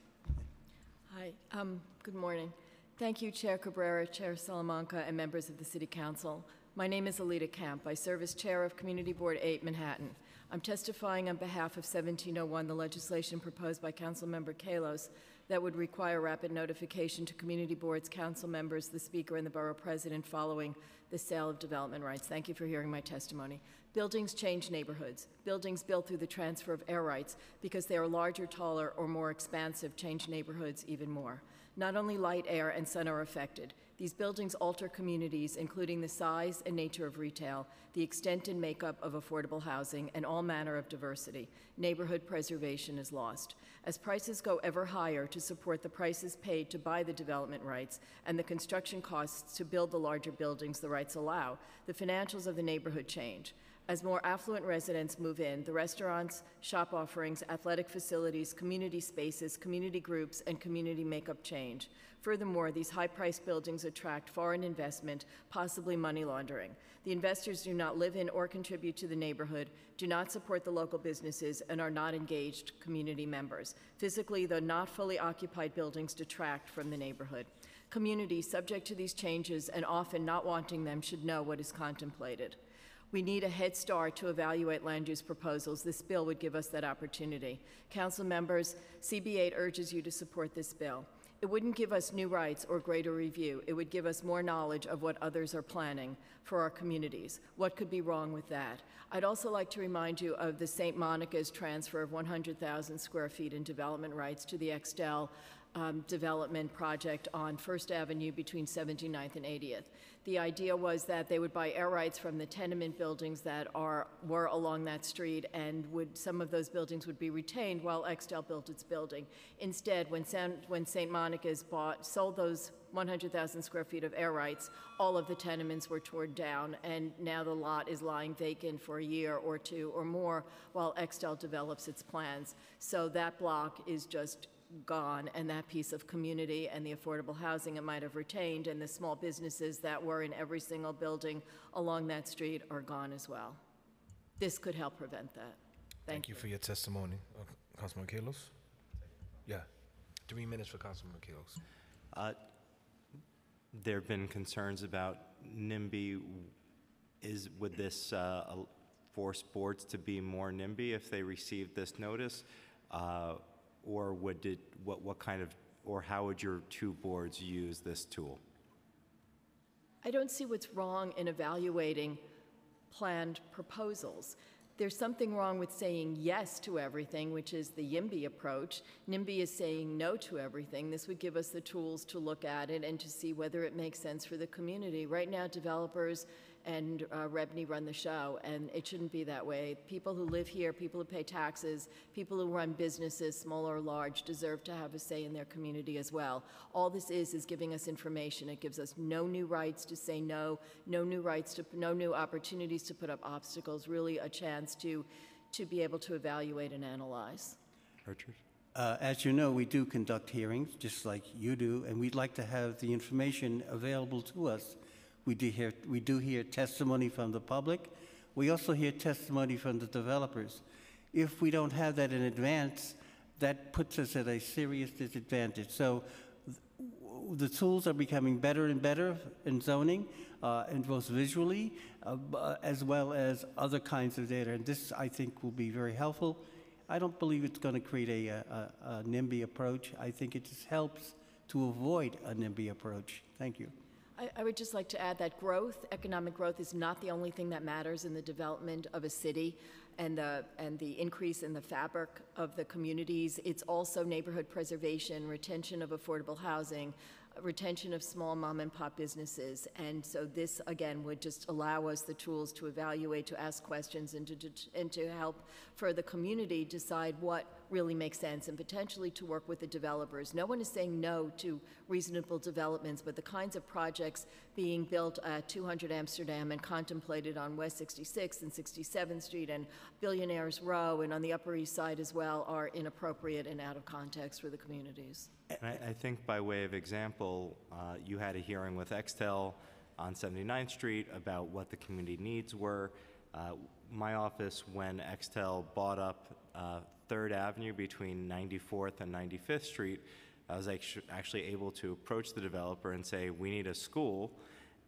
Hi, um, good morning. Thank you, Chair Cabrera, Chair Salamanca, and members of the City Council. My name is Alida Camp. I serve as Chair of Community Board 8, Manhattan. I'm testifying on behalf of 1701, the legislation proposed by Councilmember Kallos that would require rapid notification to community boards, council members, the speaker, and the borough president following the sale of development rights. Thank you for hearing my testimony. Buildings change neighborhoods. Buildings built through the transfer of air rights because they are larger, taller, or more expansive change neighborhoods even more. Not only light, air, and sun are affected. These buildings alter communities, including the size and nature of retail, the extent and makeup of affordable housing, and all manner of diversity. Neighborhood preservation is lost. As prices go ever higher to support the prices paid to buy the development rights and the construction costs to build the larger buildings the rights allow, the financials of the neighborhood change. As more affluent residents move in, the restaurants, shop offerings, athletic facilities, community spaces, community groups, and community makeup change. Furthermore, these high priced buildings attract foreign investment, possibly money laundering. The investors do not live in or contribute to the neighborhood, do not support the local businesses, and are not engaged community members. Physically, the not fully occupied buildings detract from the neighborhood. Communities subject to these changes and often not wanting them should know what is contemplated. We need a head start to evaluate land use proposals. This bill would give us that opportunity. Council members, CB8 urges you to support this bill. It wouldn't give us new rights or greater review. It would give us more knowledge of what others are planning for our communities. What could be wrong with that? I'd also like to remind you of the St. Monica's transfer of 100,000 square feet in development rights to the Extell um, development project on First Avenue between 79th and 80th. The idea was that they would buy air rights from the tenement buildings that are were along that street, and would some of those buildings would be retained while Extell built its building. Instead, when San, when St. Monica's bought sold those 100,000 square feet of air rights, all of the tenements were torn down, and now the lot is lying vacant for a year or two or more while Extell develops its plans. So that block is just gone, and that piece of community and the affordable housing it might have retained, and the small businesses that were in every single building along that street are gone as well. This could help prevent that. Thank you for your testimony. Uh, Councilman Kallos? Yeah, three minutes for Councilman Kallos. Uh, There have been concerns about NIMBY. Is, would this uh, force boards to be more NIMBY if they received this notice? Uh, Or would it, what, what kind of, or how would your two boards use this tool? I don't see what's wrong in evaluating planned proposals. There's something wrong with saying yes to everything, which is the YIMBY approach. NIMBY is saying no to everything. This would give us the tools to look at it and to see whether it makes sense for the community. Right now, developers and uh, REBNY run the show, and it shouldn't be that way. People who live here, people who pay taxes, people who run businesses, small or large, deserve to have a say in their community as well. All this is is giving us information. It gives us no new rights to say no, no new rights to, no new opportunities to put up obstacles. Really, a chance to to be able to evaluate and analyze. Richard? Uh, As you know, we do conduct hearings, just like you do, and we'd like to have the information available to us. We do hear, we do hear testimony from the public. We also hear testimony from the developers. If we don't have that in advance, that puts us at a serious disadvantage. So the tools are becoming better and better in zoning, uh, and both visually, uh, as well as other kinds of data. And this, I think, will be very helpful. I don't believe it's going to create a, a, a NIMBY approach. I think it just helps to avoid a NIMBY approach. Thank you. I, I would just like to add that growth, economic growth, is not the only thing that matters in the development of a city and the, and the increase in the fabric of the communities. It's also neighborhood preservation, retention of affordable housing, retention of small mom and pop businesses. And so this, again, would just allow us the tools to evaluate, to ask questions, and to, and to help for the community decide what really make sense and potentially to work with the developers. No one is saying no to reasonable developments, but the kinds of projects being built at 200 Amsterdam and contemplated on West 66th and 67th Street and Billionaires Row and on the Upper East Side as well are inappropriate and out of context for the communities. And I, I think by way of example, uh, you had a hearing with Extell on 79th Street about what the community needs were. Uh, my office, when Extell bought up uh, Third Avenue between 94th and 95th Street, I was actually able to approach the developer and say, "We need a school,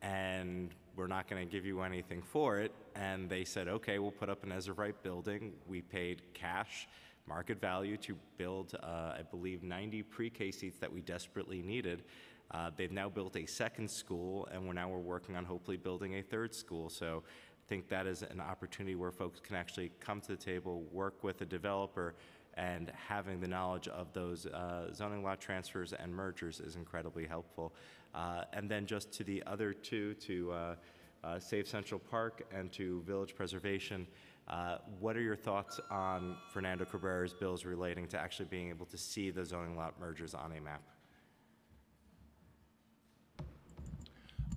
and we're not going to give you anything for it." And they said, "Okay, we'll put up an SCA building." We paid cash market value to build, uh, I believe, 90 pre-K seats that we desperately needed. Uh, they've now built a second school, and we're now we're working on hopefully building a third school. So think that is an opportunity where folks can actually come to the table, work with a developer, and having the knowledge of those uh, zoning lot transfers and mergers is incredibly helpful. Uh, and then just to the other two, to uh, uh, Save Central Park and to Village Preservation. Uh, what are your thoughts on Fernando Cabrera's bills relating to actually being able to see the zoning lot mergers on a map?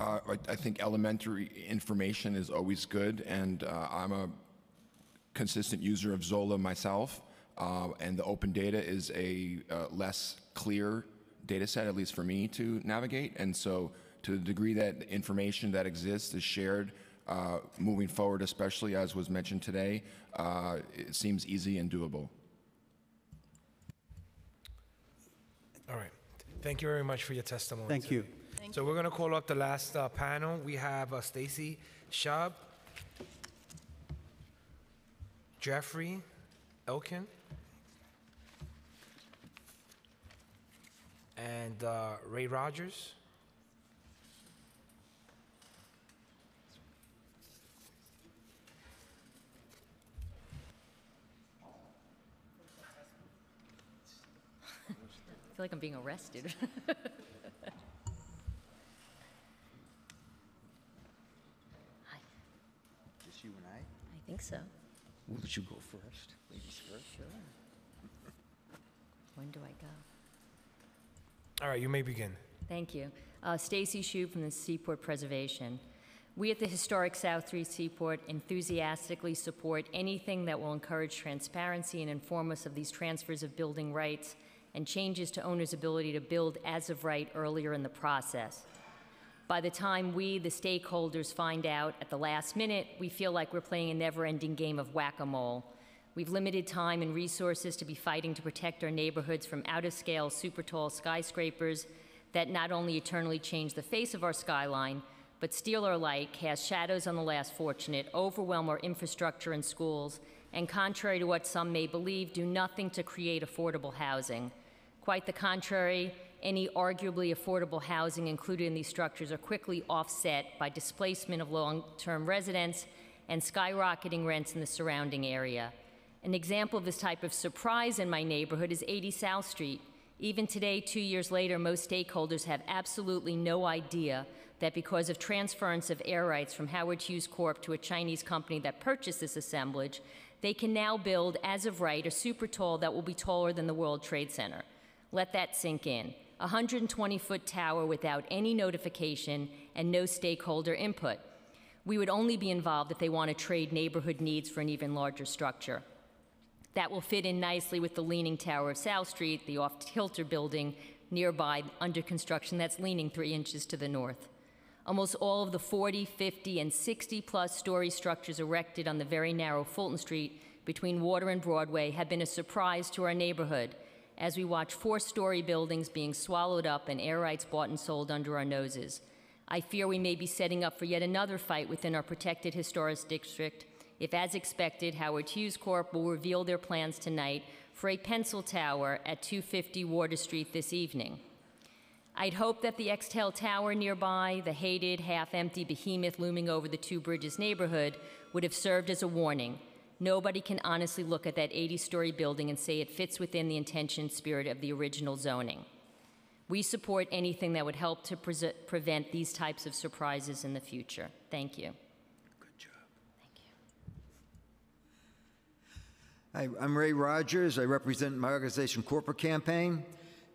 Uh, I, I think elementary information is always good, and uh, I'm a consistent user of Zola myself, uh, and the open data is a uh, less clear data set, at least for me to navigate. And so, to the degree that information that exists is shared uh, moving forward, especially as was mentioned today, uh, it seems easy and doable. All right. Thank you very much for your testimony. Thank you. So we're going to call up the last uh, panel. We have uh, Stacy Schaub, Jeffrey Elkin, and uh, Ray Rogers. <laughs> I feel like I'm being arrested. <laughs> Hi, Just you and I? I think so. Will you go first? Ladies first? Sure. When do I go? All right, you may begin. Thank you. Uh, Stacy Shube from the Seaport Preservation. We at the historic South Street Seaport enthusiastically support anything that will encourage transparency and inform us of these transfers of building rights and changes to owners' ability to build as of right earlier in the process. By the time we, the stakeholders, find out at the last minute, we feel like we're playing a never ending game of whack a mole. We've limited time and resources to be fighting to protect our neighborhoods from out of scale, super tall skyscrapers that not only eternally change the face of our skyline, but steal our light, cast shadows on the less fortunate, overwhelm our infrastructure and schools, and contrary to what some may believe, do nothing to create affordable housing. Quite the contrary, any arguably affordable housing included in these structures are quickly offset by displacement of long-term residents and skyrocketing rents in the surrounding area. An example of this type of surprise in my neighborhood is 80 South Street. Even today, two years later, most stakeholders have absolutely no idea that because of transference of air rights from Howard Hughes Corp to a Chinese company that purchased this assemblage, they can now build, as of right, a super tall that will be taller than the World Trade Center. Let that sink in. A 120 foot tower without any notification and no stakeholder input. We would only be involved if they want to trade neighborhood needs for an even larger structure. That will fit in nicely with the Leaning Tower of South Street, the off kilter building nearby under construction that's leaning three inches to the north. Almost all of the 40, 50, and 60 plus story structures erected on the very narrow Fulton Street between Water and Broadway have been a surprise to our neighborhood as we watch four story buildings being swallowed up and air rights bought and sold under our noses. I fear we may be setting up for yet another fight within our protected historic district if, as expected, Howard Hughes Corp will reveal their plans tonight for a pencil tower at 250 Water Street this evening. I'd hoped that the Extell Tower nearby, the hated, half empty behemoth looming over the Two Bridges neighborhood, would have served as a warning. Nobody can honestly look at that 80 story building and say it fits within the intention spirit of the original zoning. We support anything that would help to pre- prevent these types of surprises in the future. Thank you. Good job. Thank Hi, I'm Ray Rogers. I represent my organization Corporate Campaign.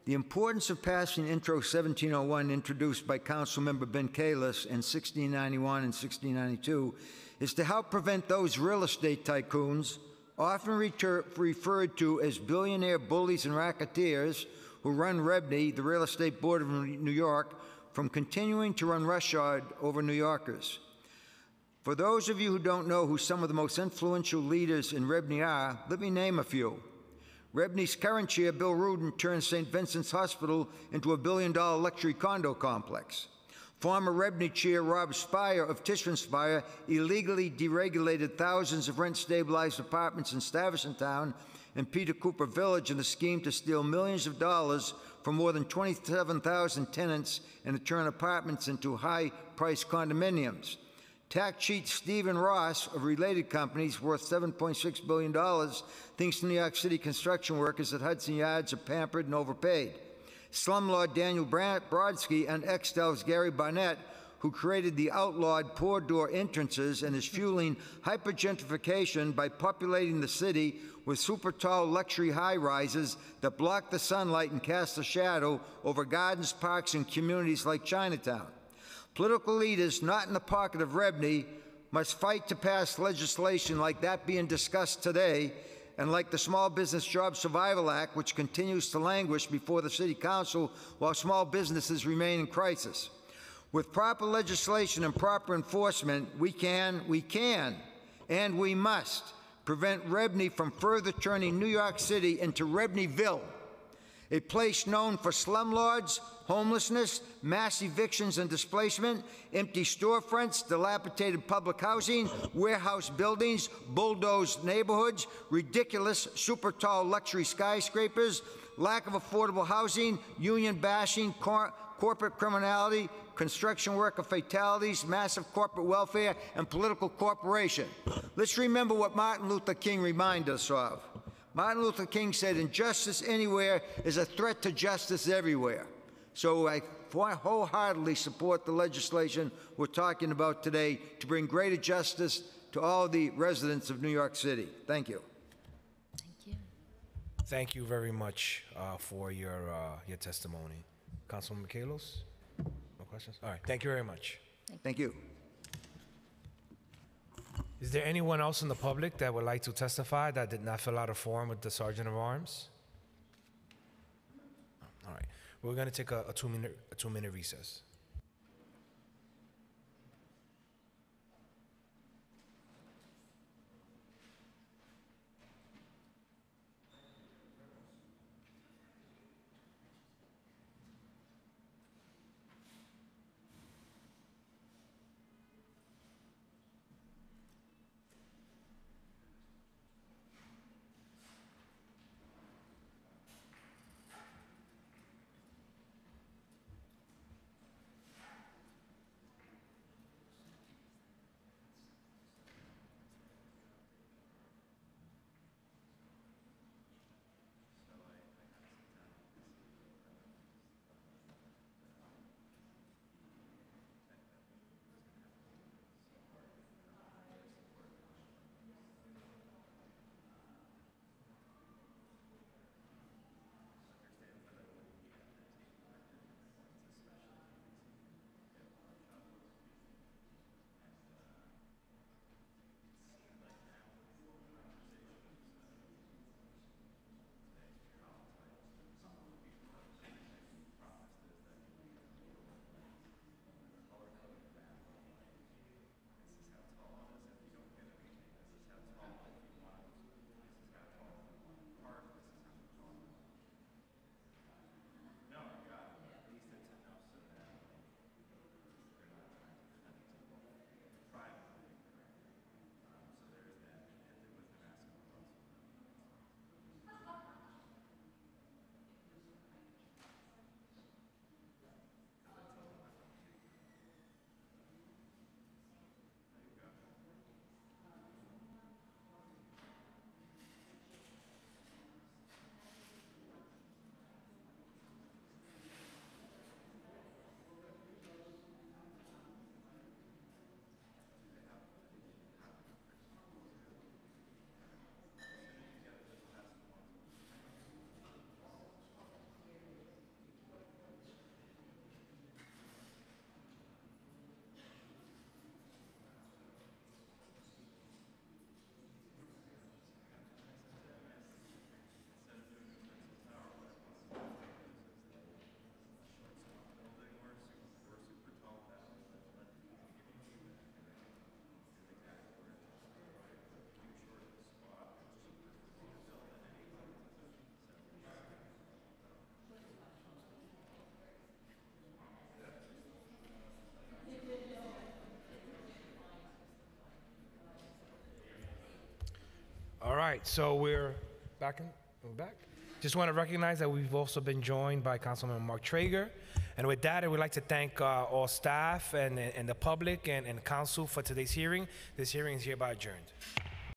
The importance of passing Intro 1701, introduced by Councilmember Ben Kallos in 1691 and 1692, is to help prevent those real estate tycoons, often referred to as billionaire bullies and racketeers, who run REBNY, the Real Estate Board of New York, from continuing to run roughshod over New Yorkers. For those of you who don't know who some of the most influential leaders in REBNY are, let me name a few. REBNY's current chair, Bill Rudin, turned St. Vincent's Hospital into a billion dollar luxury condo complex. Former REBNY chair Rob Speyer of Tishman Speyer illegally deregulated thousands of rent stabilized apartments in Stuyvesant Town and Peter Cooper Village in a scheme to steal millions of dollars from more than 27,000 tenants and to turn apartments into high priced condominiums. Tax cheat Stephen Ross of related companies worth $7.6 billion thinks New York City construction workers at Hudson Yards are pampered and overpaid. Slumlord Daniel Brodsky and Extell's Gary Barnett, who created the outlawed poor door entrances and is fueling hypergentrification by populating the city with super tall luxury high rises that block the sunlight and cast a shadow over gardens, parks, and communities like Chinatown. Political leaders not in the pocket of REBNY must fight to pass legislation like that being discussed today and like the Small Business Job Survival Act, which continues to languish before the City Council while small businesses remain in crisis. With proper legislation and proper enforcement, we can, we can, and we must prevent REBNY from further turning New York City into Rebneyville, a place known for slumlords, homelessness, mass evictions and displacement, empty storefronts, dilapidated public housing, warehouse buildings, bulldozed neighborhoods, ridiculous super tall luxury skyscrapers, lack of affordable housing, union bashing, cor corporate criminality, construction worker fatalities, massive corporate welfare, and political corporation. Let's remember what Martin Luther King reminded us of. Martin Luther King said, injustice anywhere is a threat to justice everywhere. So I wholeheartedly support the legislation we're talking about today to bring greater justice to all the residents of New York City. Thank you. Thank you Thank you very much uh, for your, uh, your testimony. Councilman Michaelos? No questions? All right, thank you very much. Thank you. Is there anyone else in the public that would like to testify that did not fill out a form with the Sergeant of Arms? All right, we're going to take a, a two-minute a two-minute recess. Right, so we're back in, we're back. Just want to recognize that we've also been joined by Councilman Mark Treyger. And with that, I would like to thank uh, all staff and, and the public and, and council for today's hearing. This hearing is hereby adjourned.